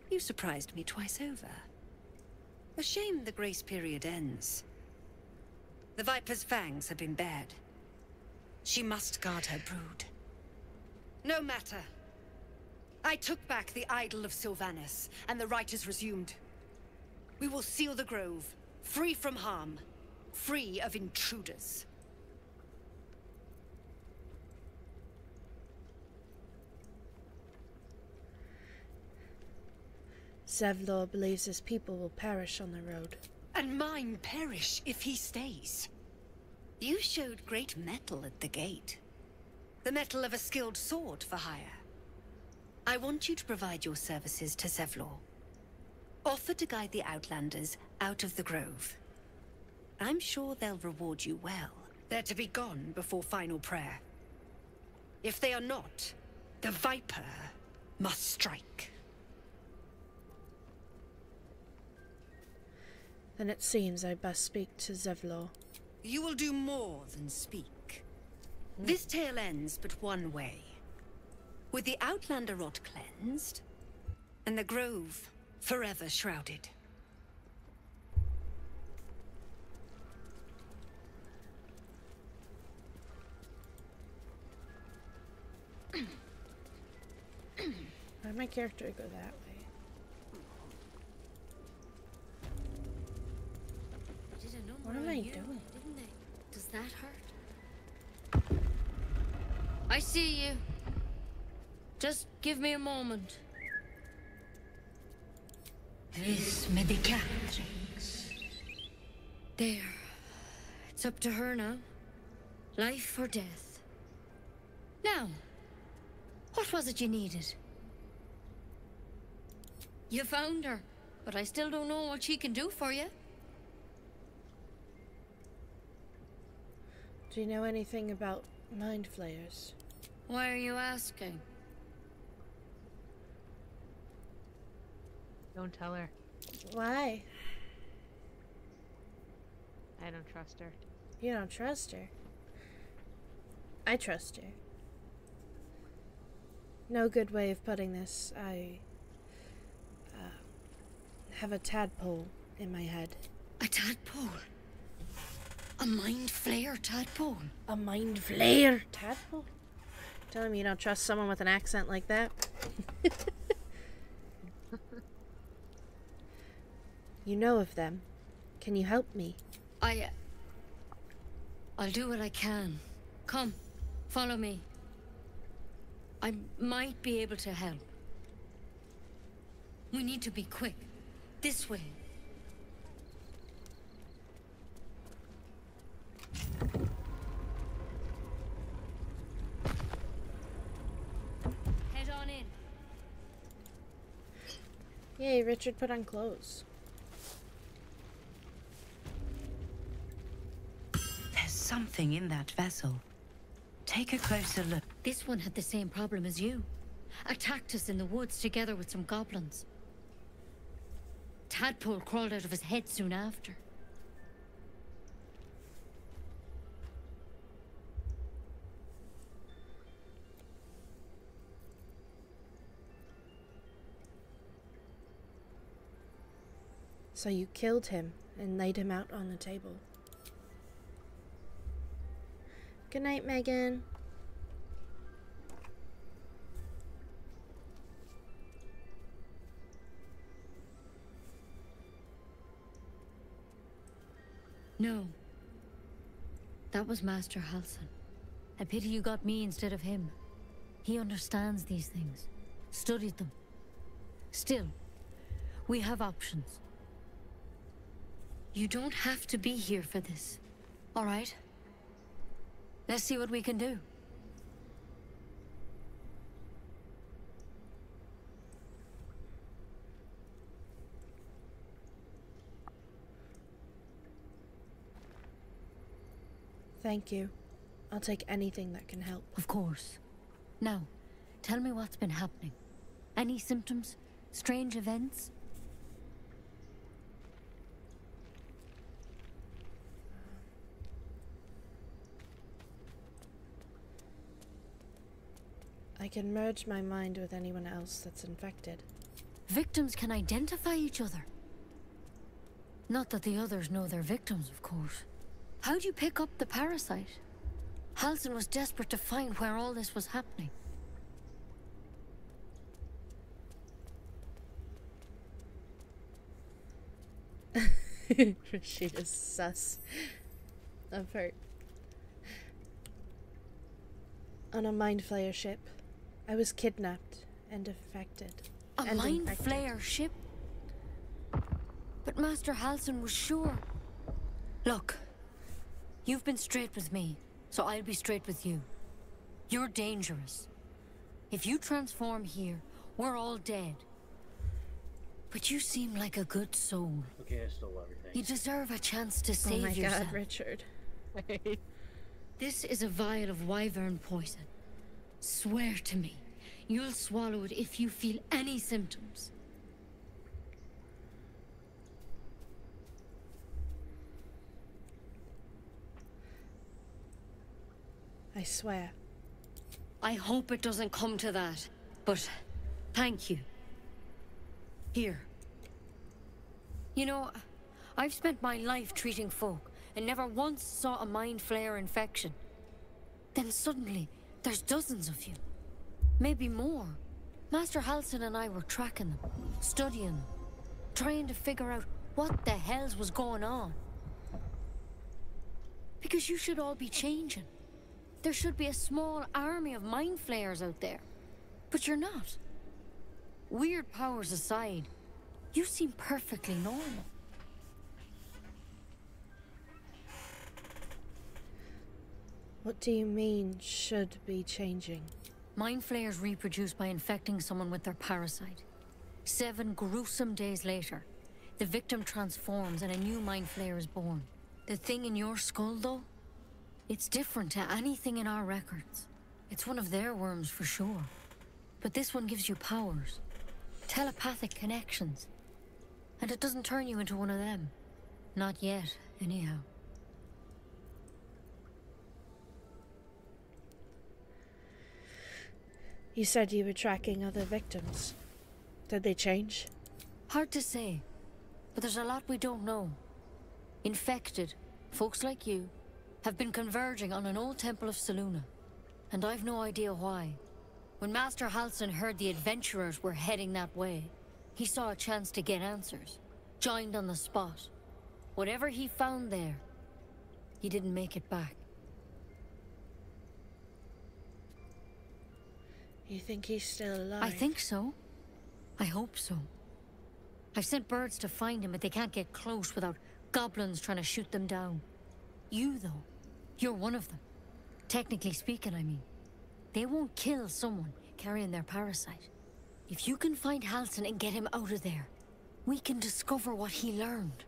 You surprised me twice over. A shame the grace period ends. The Viper's fangs have been bared. She must guard her brood. No matter. I took back the idol of Silvanus, and the rite is resumed. We will seal the grove, free from harm, free of intruders. Zevlor believes his people will perish on the road. And mine perish if he stays. You showed great mettle at the gate. The mettle of a skilled sword for hire. I want you to provide your services to Zevlor. Offer to guide the Outlanders out of the grove. I'm sure they'll reward you well. They're to be gone before final prayer. If they are not, the Viper must strike. Then it seems I best speak to Zevlor. You will do more than speak. This tale ends but one way. With the Outlander rot cleansed, and the Grove forever shrouded. Why'd my character go that way? Did a number What am I you, doing? Didn't they? Does that hurt? I see you. Just give me a moment. Vis medicatrix. There. It's up to her now. Life or death. Now, what was it you needed? You found her, but I still don't know what she can do for you. Do you know anything about mind flayers? Why are you asking? Don't tell her. Why? I don't trust her. You don't trust her. I trust her. No good way of putting this. I have a tadpole in my head. A tadpole? A mind flayer tadpole? A mind flayer tadpole? Tell me you don't trust someone with an accent like that? you know of them. Can you help me? I. Uh, I'll do what I can. Come, follow me. I might be able to help. We need to be quick. This way. Head on in. Yay, Richard put on clothes. There's something in that vessel. Take a closer look. This one had the same problem as you. Attacked us in the woods together with some goblins. Tadpole crawled out of his head soon after. So you killed him and laid him out on the table. Good night, Megan. No. That was Master Halsin. I pity you got me instead of him. He understands these things. Studied them. Still, we have options. You don't have to be here for this. All right? Let's see what we can do. Thank you. I'll take anything that can help. Of course. Now, tell me what's been happening. Any symptoms? Strange events? I can merge my mind with anyone else that's infected. Victims can identify each other. Not that the others know they're victims, of course. How'd you pick up the parasite? Halsin was desperate to find where all this was happening. Rishita's sus of her. On a mind flayer ship, I was kidnapped and affected. A and mind infected. flayer ship? But Master Halsin was sure. Look, you've been straight with me, so I'll be straight with you. You're dangerous. If you transform here, we're all dead. But you seem like a good soul. Okay, I stole everything. You You deserve a chance to Oh save my yourself. god, Richard. This is a vial of wyvern poison. Swear to me, you'll swallow it if you feel any symptoms. I swear. I hope it doesn't come to that, but thank you. Here. You know, I've spent my life treating folk and never once saw a mind flayer infection. Then suddenly, there's dozens of you. Maybe more. Master Halsin and I were tracking them, studying them, trying to figure out what the hells was going on. Because you should all be changing. There should be a small army of mind flayers out there. But you're not. Weird powers aside, you seem perfectly normal. What do you mean, should be changing? Mind flayers reproduce by infecting someone with their parasite. Seven gruesome days later, the victim transforms and a new mind flayer is born. The thing in your skull, though, it's different to anything in our records. It's one of their worms for sure. But this one gives you powers, telepathic connections. And it doesn't turn you into one of them. Not yet, anyhow. You said you were tracking other victims. Did they change? Hard to say, but there's a lot we don't know. Infected, folks like you, have been converging on an old temple of Selûne, and I've no idea why. When Master Halsin heard the adventurers were heading that way, he saw a chance to get answers, joined on the spot. Whatever he found there, he didn't make it back. You think he's still alive? I think so. I hope so. I've sent birds to find him, but they can't get close without goblins trying to shoot them down. You, though, you're one of them. Technically speaking, I mean. They won't kill someone carrying their parasite. If you can find Halsin and get him out of there, we can discover what he learned.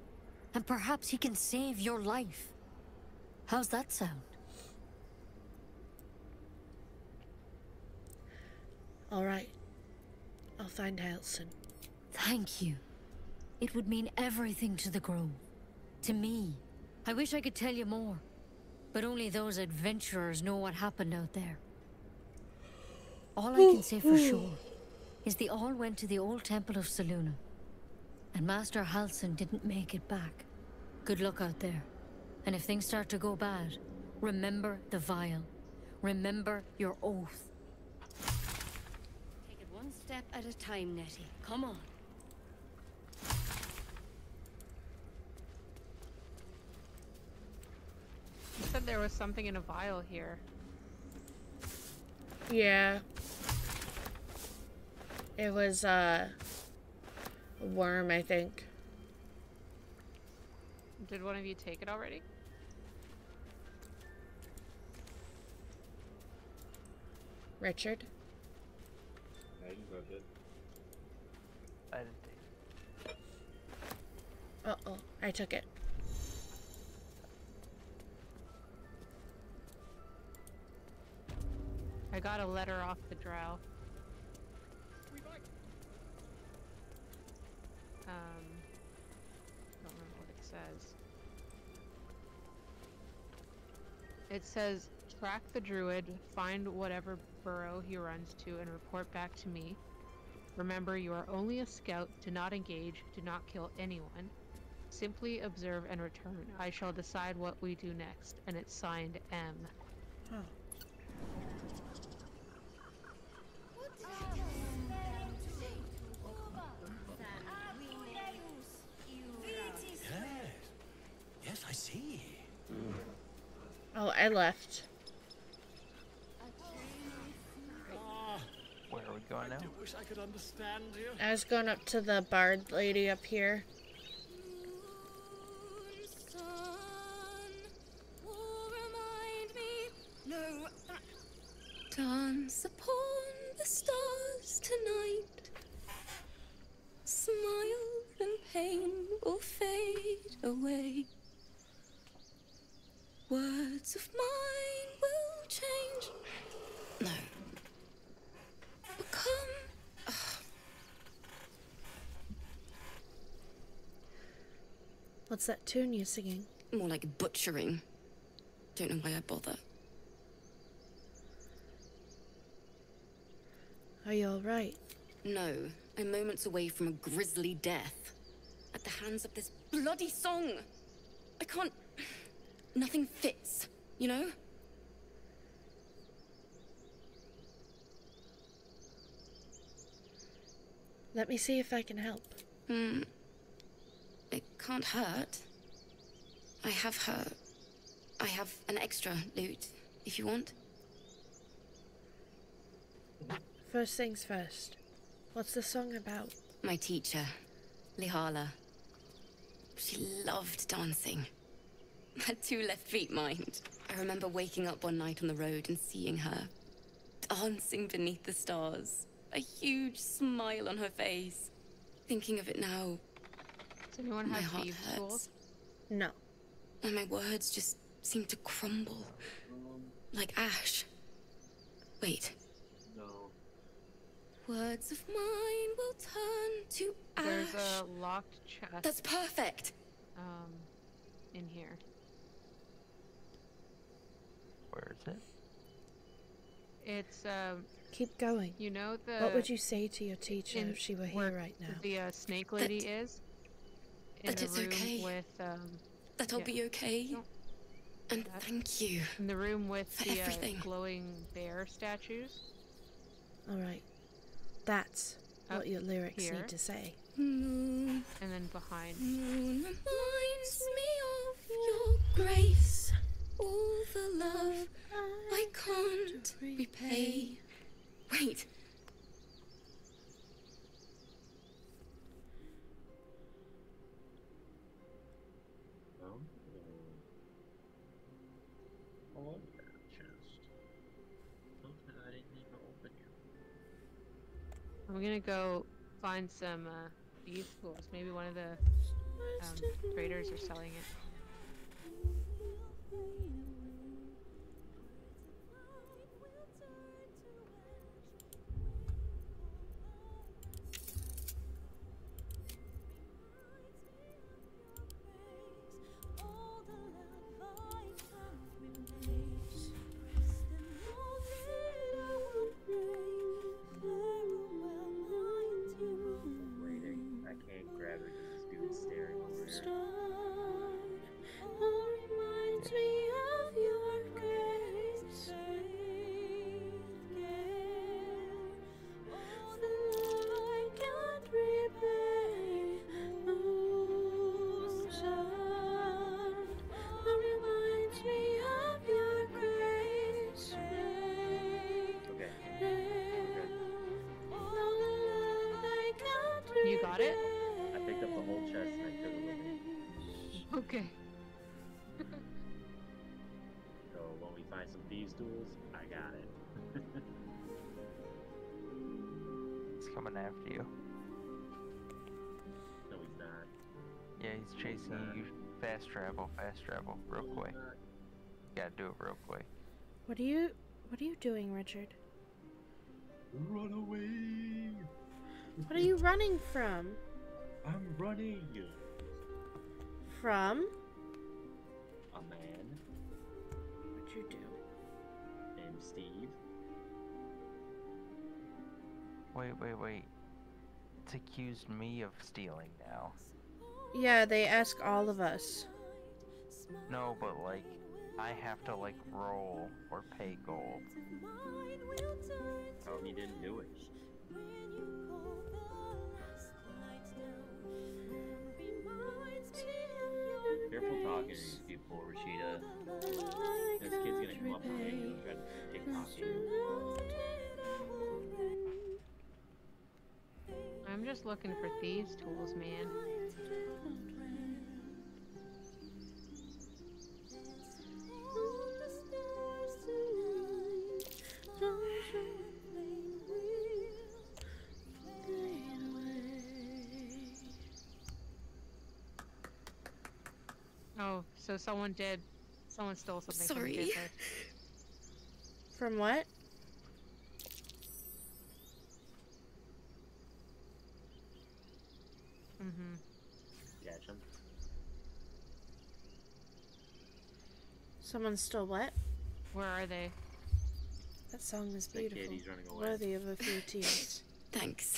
And perhaps he can save your life. How's that sound? All right. I'll find Halsin. Thank you. It would mean everything to the Grove. To me. I wish I could tell you more. But only those adventurers know what happened out there. All I can say for hmm. sure is they all went to the old temple of Selûne. And Master Halsin didn't make it back. Good luck out there. And if things start to go bad, remember the vial. Remember your oath. Take it one step at a time, Nettie. Come on. Said there was something in a vial here. Yeah. It was, uh, a worm, I think. Did one of you take it already? Richard? I just grabbed it. I didn't take Uh-oh, I took it. I got a letter off the drow. Um, don't remember what it says. It says, track the druid, find whatever burrow he runs to, and report back to me. Remember, you are only a scout. Do not engage. Do not kill anyone. Simply observe and return. I shall decide what we do next. And it's signed M. Yes. Yes, I see. Oh, I left. Ah. Where are we going now? wish I could understand you. I was going up to the bard lady up here. Dance upon the stars tonight. Smile and pain will fade away. Words of mine will change. No. Become. What's that tune you're singing? More like butchering. Don't know why I bother. Are you alright? No, I'm moments away from a grisly death. At the hands of this bloody song. I can't. Nothing fits, you know? Let me see if I can help. Hmm. It can't hurt. I have her. I have an extra loot, if you want. First things first. What's the song about? My teacher, Lihala. She loved dancing. Had two left feet, mind. I remember waking up one night on the road and seeing her dancing beneath the stars. A huge smile on her face. Thinking of it now, Does anyone my have heart thieves' hurts. tools? No. And my words just seem to crumble. Like ash. Wait. No. Words of mine will turn to ash. There's a locked chest. That's perfect. Um, in here. Where is it? It's um. Keep going. You know the. What would you say to your teacher if she were here right now? The uh, snake lady is. In that the it's room okay. with um. That I'll yeah. be okay. And thank you. In the room with For the uh, everything. glowing bear statues. Alright. That's Up what your lyrics here. need to say. Moon, And then behind. moon reminds me of your grace all the love I can't repay. Wait. I'm gonna go find some uh, beef schools. Maybe one of the um, traders are selling it. Oh, Mm-hmm. Chasing you. Fast travel, fast travel, real quick. gotta do it real quick. What are you what are you doing, Richard? Run away! What are you running from? I'm running. From? A man What'd you do? named Steve. Wait, wait, wait. It's accused me of stealing now. Yeah, they ask all of us. No, but like, I have to like roll or pay gold. Oh, he didn't do it. Careful talking to these people, Rishita. This kid's gonna come up behind you and try to pickpocket you. I'm just looking for thieves tools, man. So someone did. Someone stole something from Sorry. Kidder. From what? Mm-hmm. Catch him. Someone stole what? Where are they? That song is The kid, beautiful. he's running away. Worthy of a few tears. Thanks.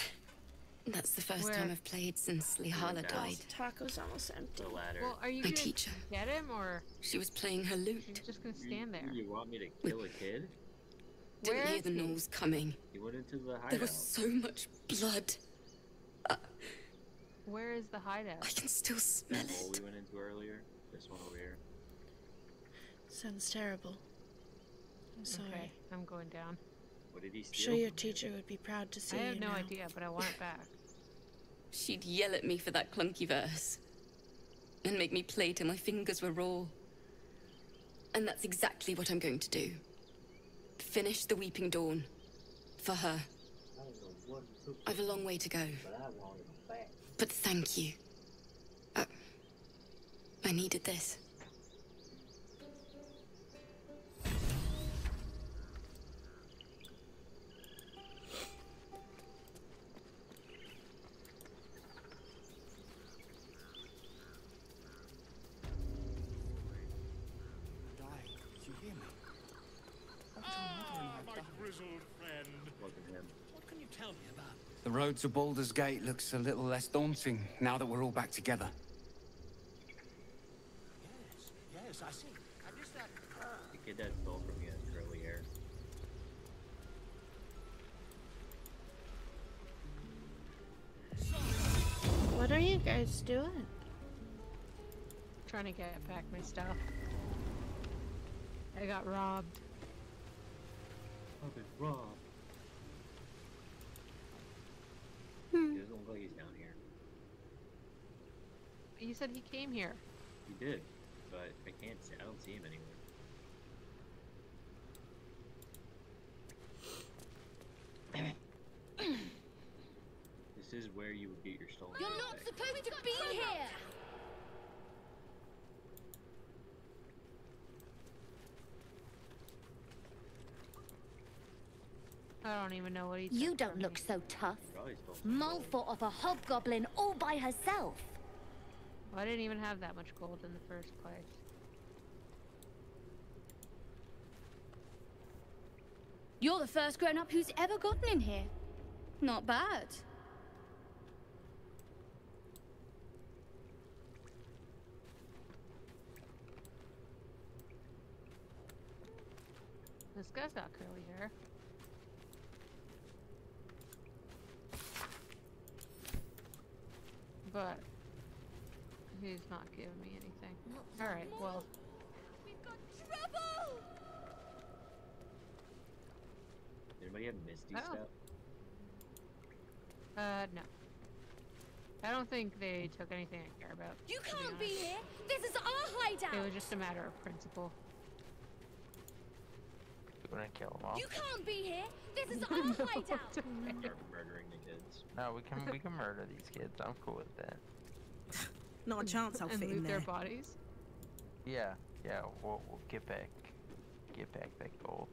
That's the first Where? time I've played since Lihala died. Taco's almost empty. The ladder. Well, are you My gonna teacher. get him or She was playing her lute. she's just gonna stand there? You want me to kill a kid? Didn't Where hear the he? gnolls coming. He went into the hideout. There was so much blood. Uh, Where is the hideout? I can still smell That it. we went into earlier. This one over here. Sounds terrible. I'm sorry. Okay, I'm going down. What did he I'm sure your teacher would be proud to see I have you no now. idea, but I want it back. She'd yell at me for that clunky verse. And make me play till my fingers were raw. And that's exactly what I'm going to do. Finish the Weeping Dawn. For her. I don't know what he took I've a long way to go. but I wanted him back. But thank you. Uh, I needed this. Road to Baldur's Gate looks a little less daunting now that we're all back together. Yes, yes, I see. And is that uh, The kid that stole from you has curly hair. What are you guys doing? Trying to get back my stuff. I got robbed. I've been robbed. Hmm. He doesn't look like he's down here. You said he came here. He did, but I can't see. I don't see him anywhere. This is where you would get your stolen You're not back. supposed to be here! Don't even know what he. You don't look so tough. Probably stole Mol fought off a hobgoblin all by herself. Well, I didn't even have that much gold in the first place. You're the first grown-up who's ever gotten in here. Not bad. This guy's got curly hair. But he's not giving me anything. Alright, well. We've got trouble! Anybody have Misty Oh. stuff? Uh, no. I don't think they took anything I care about. You can't be honest. here! This is our hideout! It was just a matter of principle. You wanna kill them all? You can't be here! This is our hideout! Start murdering the kids. No, we can we can murder these kids. I'm cool with that. Not a chance I'll and fit in loot their bodies. Yeah, yeah. We'll we'll get back get back that gold.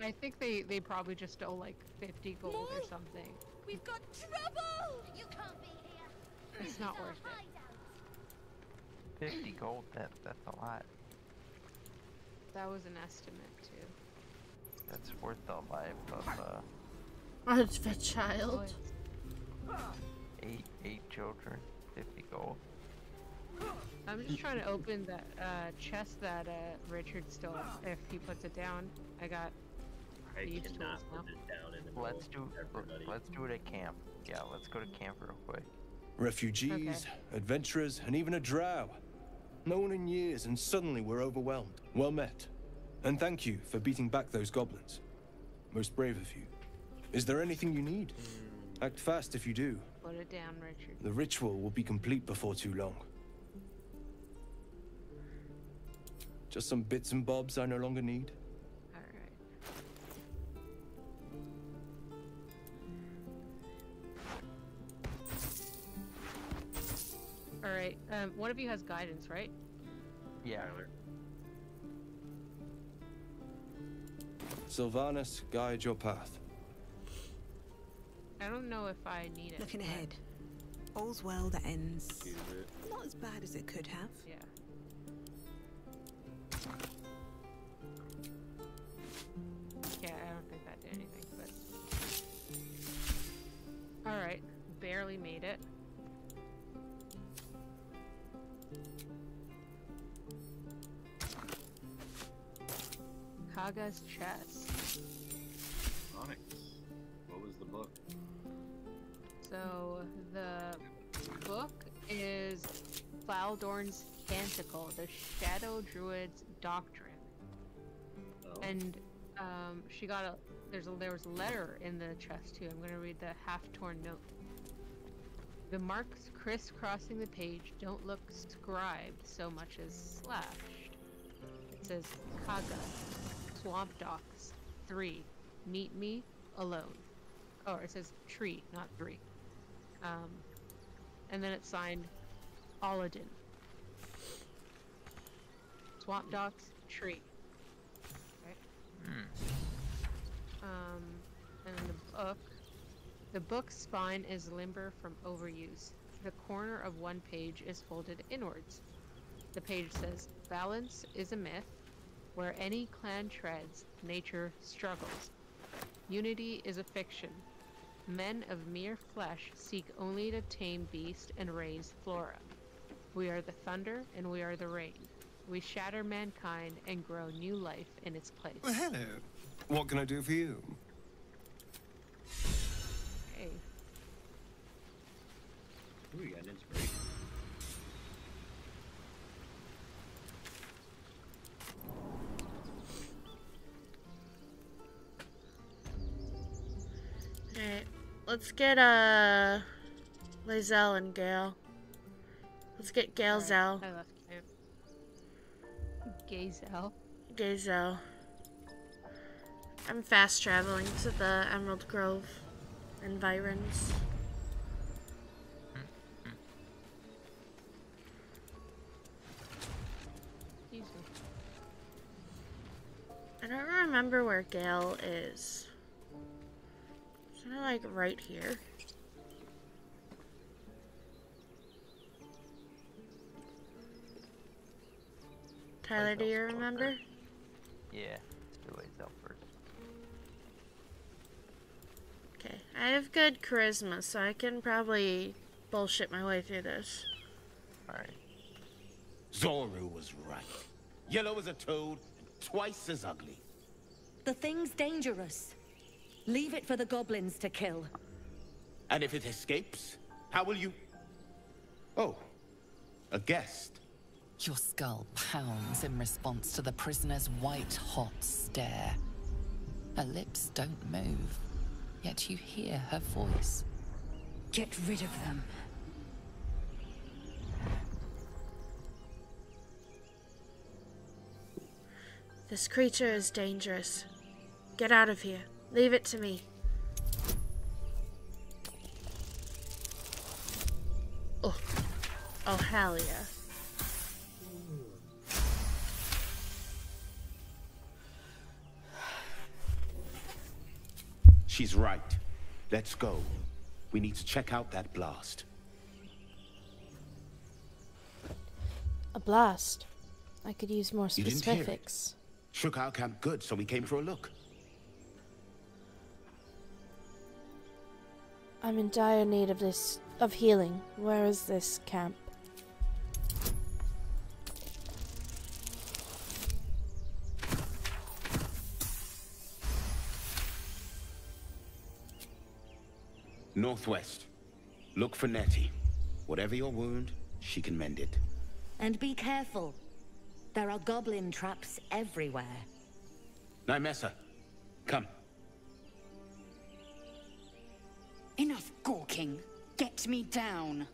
I think they they probably just stole like 50 gold or something. We've got trouble! You can't be here! It's not worth it. Fifty gold. That that's a lot. That was an estimate too. That's worth the life of uh Of a child. eight eight children. Fifty gold. I'm just trying to open that uh, chest that uh, Richard stole. If he puts it down, I got I cannot tools now. put this down in the Let's do everybody. let's do it at camp. Yeah, let's go to camp real quick. Refugees, adventurers, and even a drow. No one in years, and suddenly we're overwhelmed. Well met. And thank you for beating back those goblins. Most brave of you. Is there anything you need? Act fast if you do. Put it down, Richard. The ritual will be complete before too long. Just some bits and bobs I no longer need. Alright. Alright, um, one of you has guidance, right? Yeah. Silvanus, guide your path. I don't know if I need it. Looking ahead. All's well that ends. Not as bad as it could have. Yeah. Yeah, I don't think that did anything, but. Alright, barely made it. Kagha's chest. Onyx. What was the book? So the book is Faldorn's Canticle, the Shadow Druid's Doctrine. Oh. And um, she got a there's a there was a letter in the chest too. I'm gonna read the half-torn note. The marks crisscrossing the page don't look scribed so much as slashed. It says Kaga, Swamp Docks, three. Meet me alone. Oh, it says tree, not three. Um, and then it's signed Aladin. Swamp Docks, tree. Right? Um, and the book. The book's spine is limber from overuse. The corner of one page is folded inwards. The page says, Balance is a myth. Where any clan treads, nature struggles. Unity is a fiction. Men of mere flesh seek only to tame beast and raise flora. We are the thunder and we are the rain. We shatter mankind and grow new life in its place. Well, hello. What can I do for you? Hey. Ooh, you got an inspiration. let's get uh Lae'zel and Gale. Let's get Gale Zell. Right. Gazel. I'm fast traveling to the Emerald Grove environs. Easy. I don't remember where Gale is. Sort of like right here. Tyler, do you remember? Yeah, two ways out first. Okay, I have good charisma, so I can probably bullshit my way through this. Alright. Zoru was right. Yellow as a toad and twice as ugly. The thing's dangerous. Leave it for the goblins to kill. And if it escapes, how will you... Oh, a guest. Your skull pounds in response to the prisoner's white-hot stare. Her lips don't move, yet you hear her voice. Get rid of them. This creature is dangerous. Get out of here. Leave it to me. Oh. Oh, hell yeah. She's right. Let's go. We need to check out that blast. A blast. I could use more specifics. You didn't hear it? specifics. Shook our camp good, so we came for a look. I'm in dire need of this of healing. Where is this camp? Northwest. Look for Nettie. Whatever your wound, she can mend it. And be careful. There are goblin traps everywhere. Nymessa, come. Enough gawking. Get me down.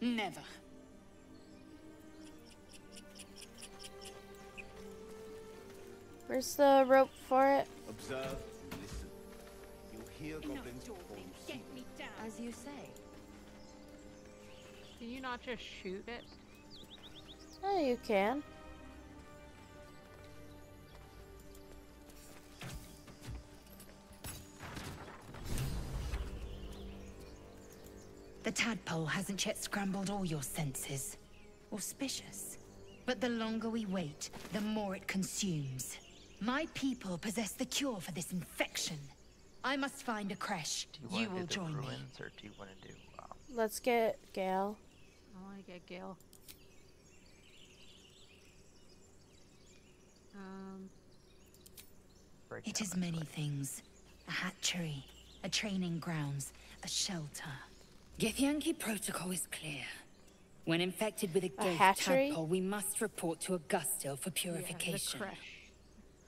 Never. Where's the rope for it? Observe and listen. You'll hear goblins before you see them. As you say. Can you not just shoot it? Oh, you can. The tadpole hasn't yet scrambled all your senses. Auspicious. But the longer we wait, the more it consumes. My people possess the cure for this infection. I must find a creche. Do you, You will to do the join me. or do you want to do Let's get Gale. I want to get Gale. Um, break It down is this many way? things. A hatchery, a training grounds, a shelter. Githyanki protocol is clear. When infected with a A gate tadpole, we must report to Augustil for purification. yeah, the purification.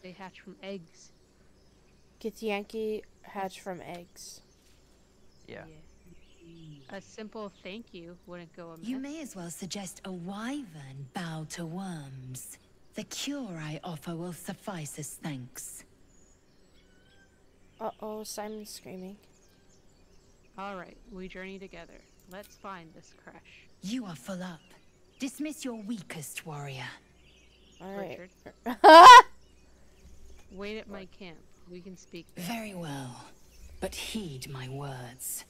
They hatch from eggs. Githyanki hatch from eggs. Yeah. A simple thank you wouldn't go amiss. You may as well suggest a wyvern bow to worms. The cure I offer will suffice as thanks. Uh oh, Simon's screaming. All right, we journey together. Let's find this creche. You are full up. Dismiss your weakest warrior. Alright. Richard. Wait at my camp. We can speak there. Very well. But heed my words.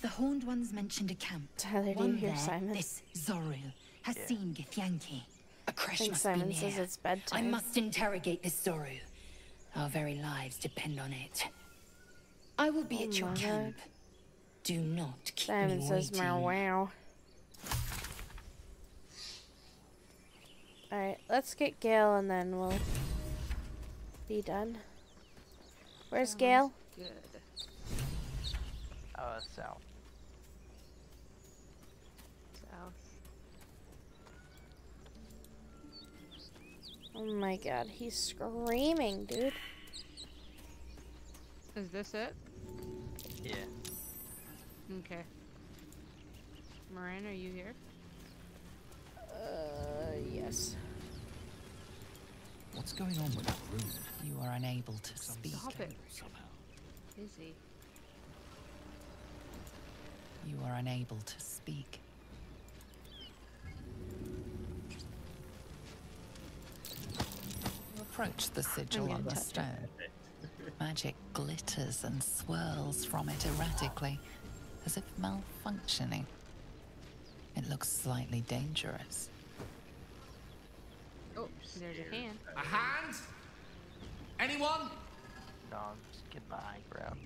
The Horned Ones mentioned a camp. Tyler, do you One hear there, Simon? this Zoru, has Yeah. seen Githyanki. A I creche think must Simon be says near. it's I must interrogate this Zoru. Our very lives depend on it. I will be Oh at your oh my camp. Do not keep Simon me says waiting. meow wow. Alright, let's get Gale and then we'll be done. Where's Gale? Good. Uh, south. South. Oh my god, he's screaming, dude. Is this it? Yeah. Okay. Morrin, are you here? Uh, yes. What's going on with that room? You are unable to speak. Stop it. Somehow. Busy. You are unable to speak. You approach the sigil on the stone. Magic glitters and swirls from it erratically as if malfunctioning. It looks slightly dangerous. Oh, there's a hand. A hand? Anyone? No, just get the high ground.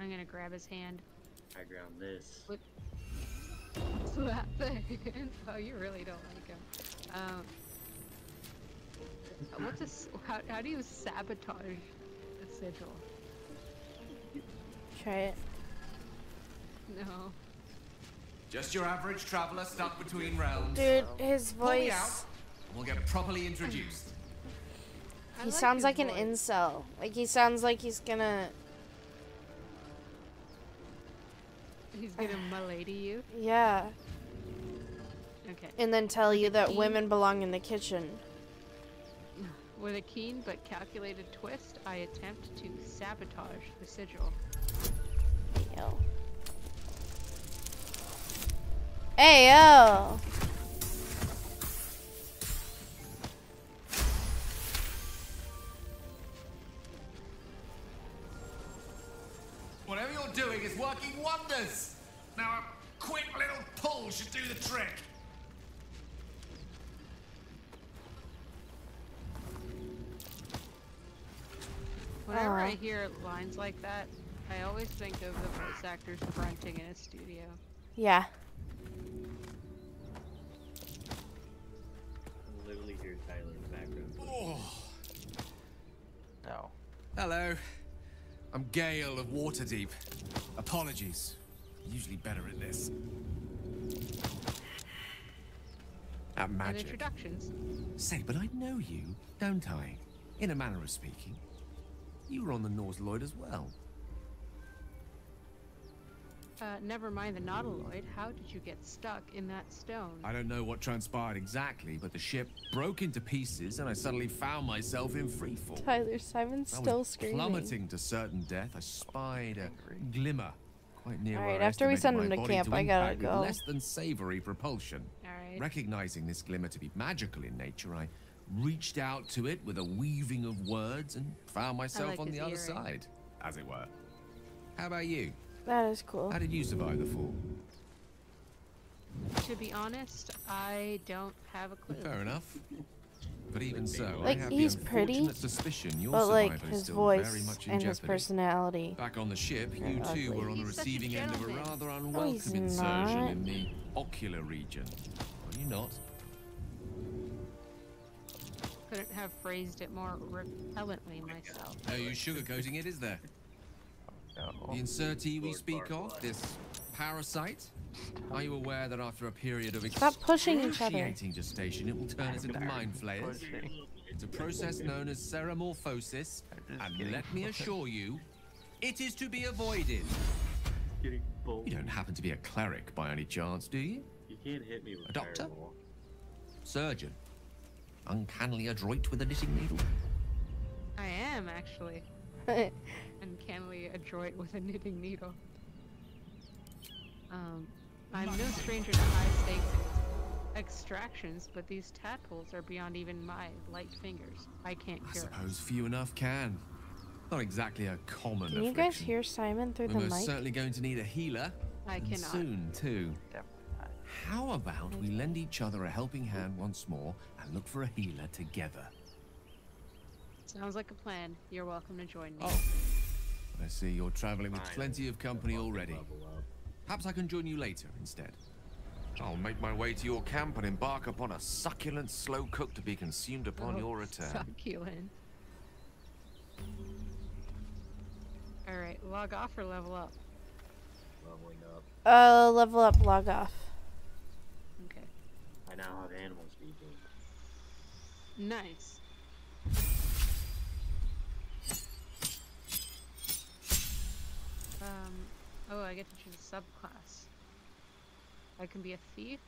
I'm gonna grab his hand. I ground this. What? Slap the hand. Oh, you really don't like him. Um, what's this? How, how do you sabotage a sigil? Try it. No. Just your average traveler stuck between realms. Dude, his Pull me out, voice. and we'll get properly introduced. He sounds like an incel. Like he sounds like he's gonna. He's gonna milady you. Yeah. Okay. And then tell you that keen- women belong in the kitchen. With a keen but calculated twist, I attempt to sabotage the sigil. Yo. Hey yo. Whatever you're doing is working wonders. Now a quick little pull should do the trick. Whenever I hear lines like that, I always think of the voice actors grunting in a studio. Yeah. Literally hear Tyler in the background. Oh. No. Hello. I'm Gale of Waterdeep. Apologies. Usually better at this. At And magic. introductions. Say, but I know you, don't I? In a manner of speaking. You were on the nautiloid as well. Uh, never mind the nautiloid. How did you get stuck in that stone? I don't know what transpired exactly, but the ship broke into pieces and I suddenly found myself in freefall. Tyler Simon's I still was screaming. plummeting to certain death. I spied a glimmer quite near All where right, I after we estimated send him to body camp, I gotta go. Less than savory propulsion. All right. Recognizing this glimmer to be magical in nature, I reached out to it with a weaving of words and found myself like on his the other earring. side, as it were. How about you? That is cool. How did you survive the fall? To be honest, I don't have a clue. Fair enough. But even so, Like I have he's the pretty, unfortunate suspicion your but like his voice very much in and his personality. Back on the ship, you too ugly. were on the He's such a receiving end of a gentleman. rather oh, No, unwelcome insertion not. in the ocular region. Are you not? Couldn't have phrased it more repellently myself. No use sugarcoating it, is there? Oh. No. The insertee we speak of, this parasite, are you aware that after a period of Stop pushing each other. excruciating gestation, it will turn us into mind flayers? It's a process known as ceremorphosis, and let me assure you, it is to be avoided. You don't happen to be a cleric by any chance, do you? You can't hit me with A doctor? fireball. Surgeon? Uncannily adroit with a knitting needle? I am actually uncannily adroit with a knitting needle. Um, I'm no stranger to high stakes extractions, but these tadpoles are beyond even my light fingers. I can't I cure 'em. suppose few enough can. Not exactly a common Can you affliction. guys hear Simon through We're the most mic? certainly going to need a healer. I and cannot. Soon, too. How about we lend each other a helping hand once more and look for a healer together? Sounds like a plan. You're welcome to join me. Oh. I see you're traveling with plenty of company already. Perhaps I can join you later instead. I'll make my way to your camp and embark upon a succulent slow cook to be consumed upon Oh, your return. Succulent. Alright, log off or level up? Leveling up. Uh, level up, log off. Okay. I now have animal speaking. Nice. Oh, I get to choose a subclass. I can be a thief,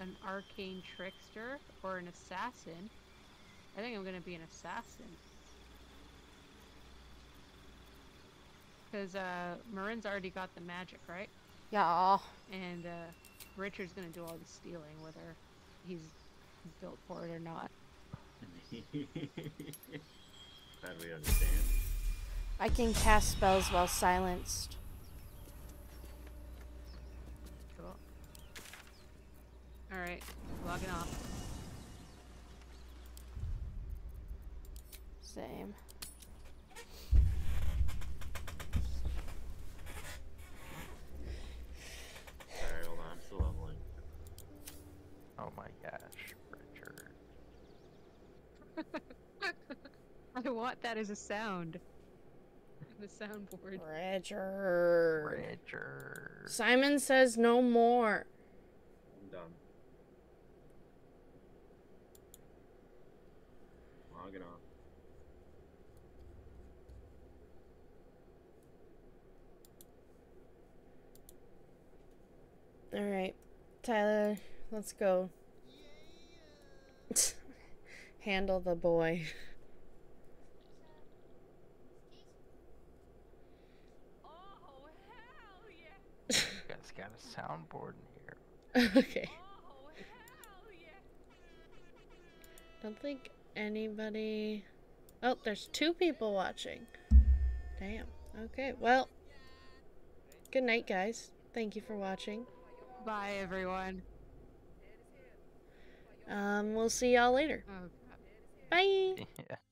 an arcane trickster, or an assassin. I think I'm gonna be an assassin. Because, uh, Morrin's already got the magic, right? Yeah. And, uh, Richard's gonna do all the stealing, whether he's built for it or not. Glad we understand. I can cast spells while silenced. Cool. Alright, logging off. Same. Alright, hold on, I'm still leveling. Oh my gosh, Richard. I want that as a sound. The soundboard. Richard. Richard. Simon says no more. I'm done. Logging off. All right, Tyler, let's go. Handle the boy. You guys got a soundboard in here. okay. Don't think anybody. Oh, there's two people watching. Damn. Okay, well. Good night, guys. Thank you for watching. Bye, everyone. Um, we'll see y'all later. Oh, Bye. Yeah.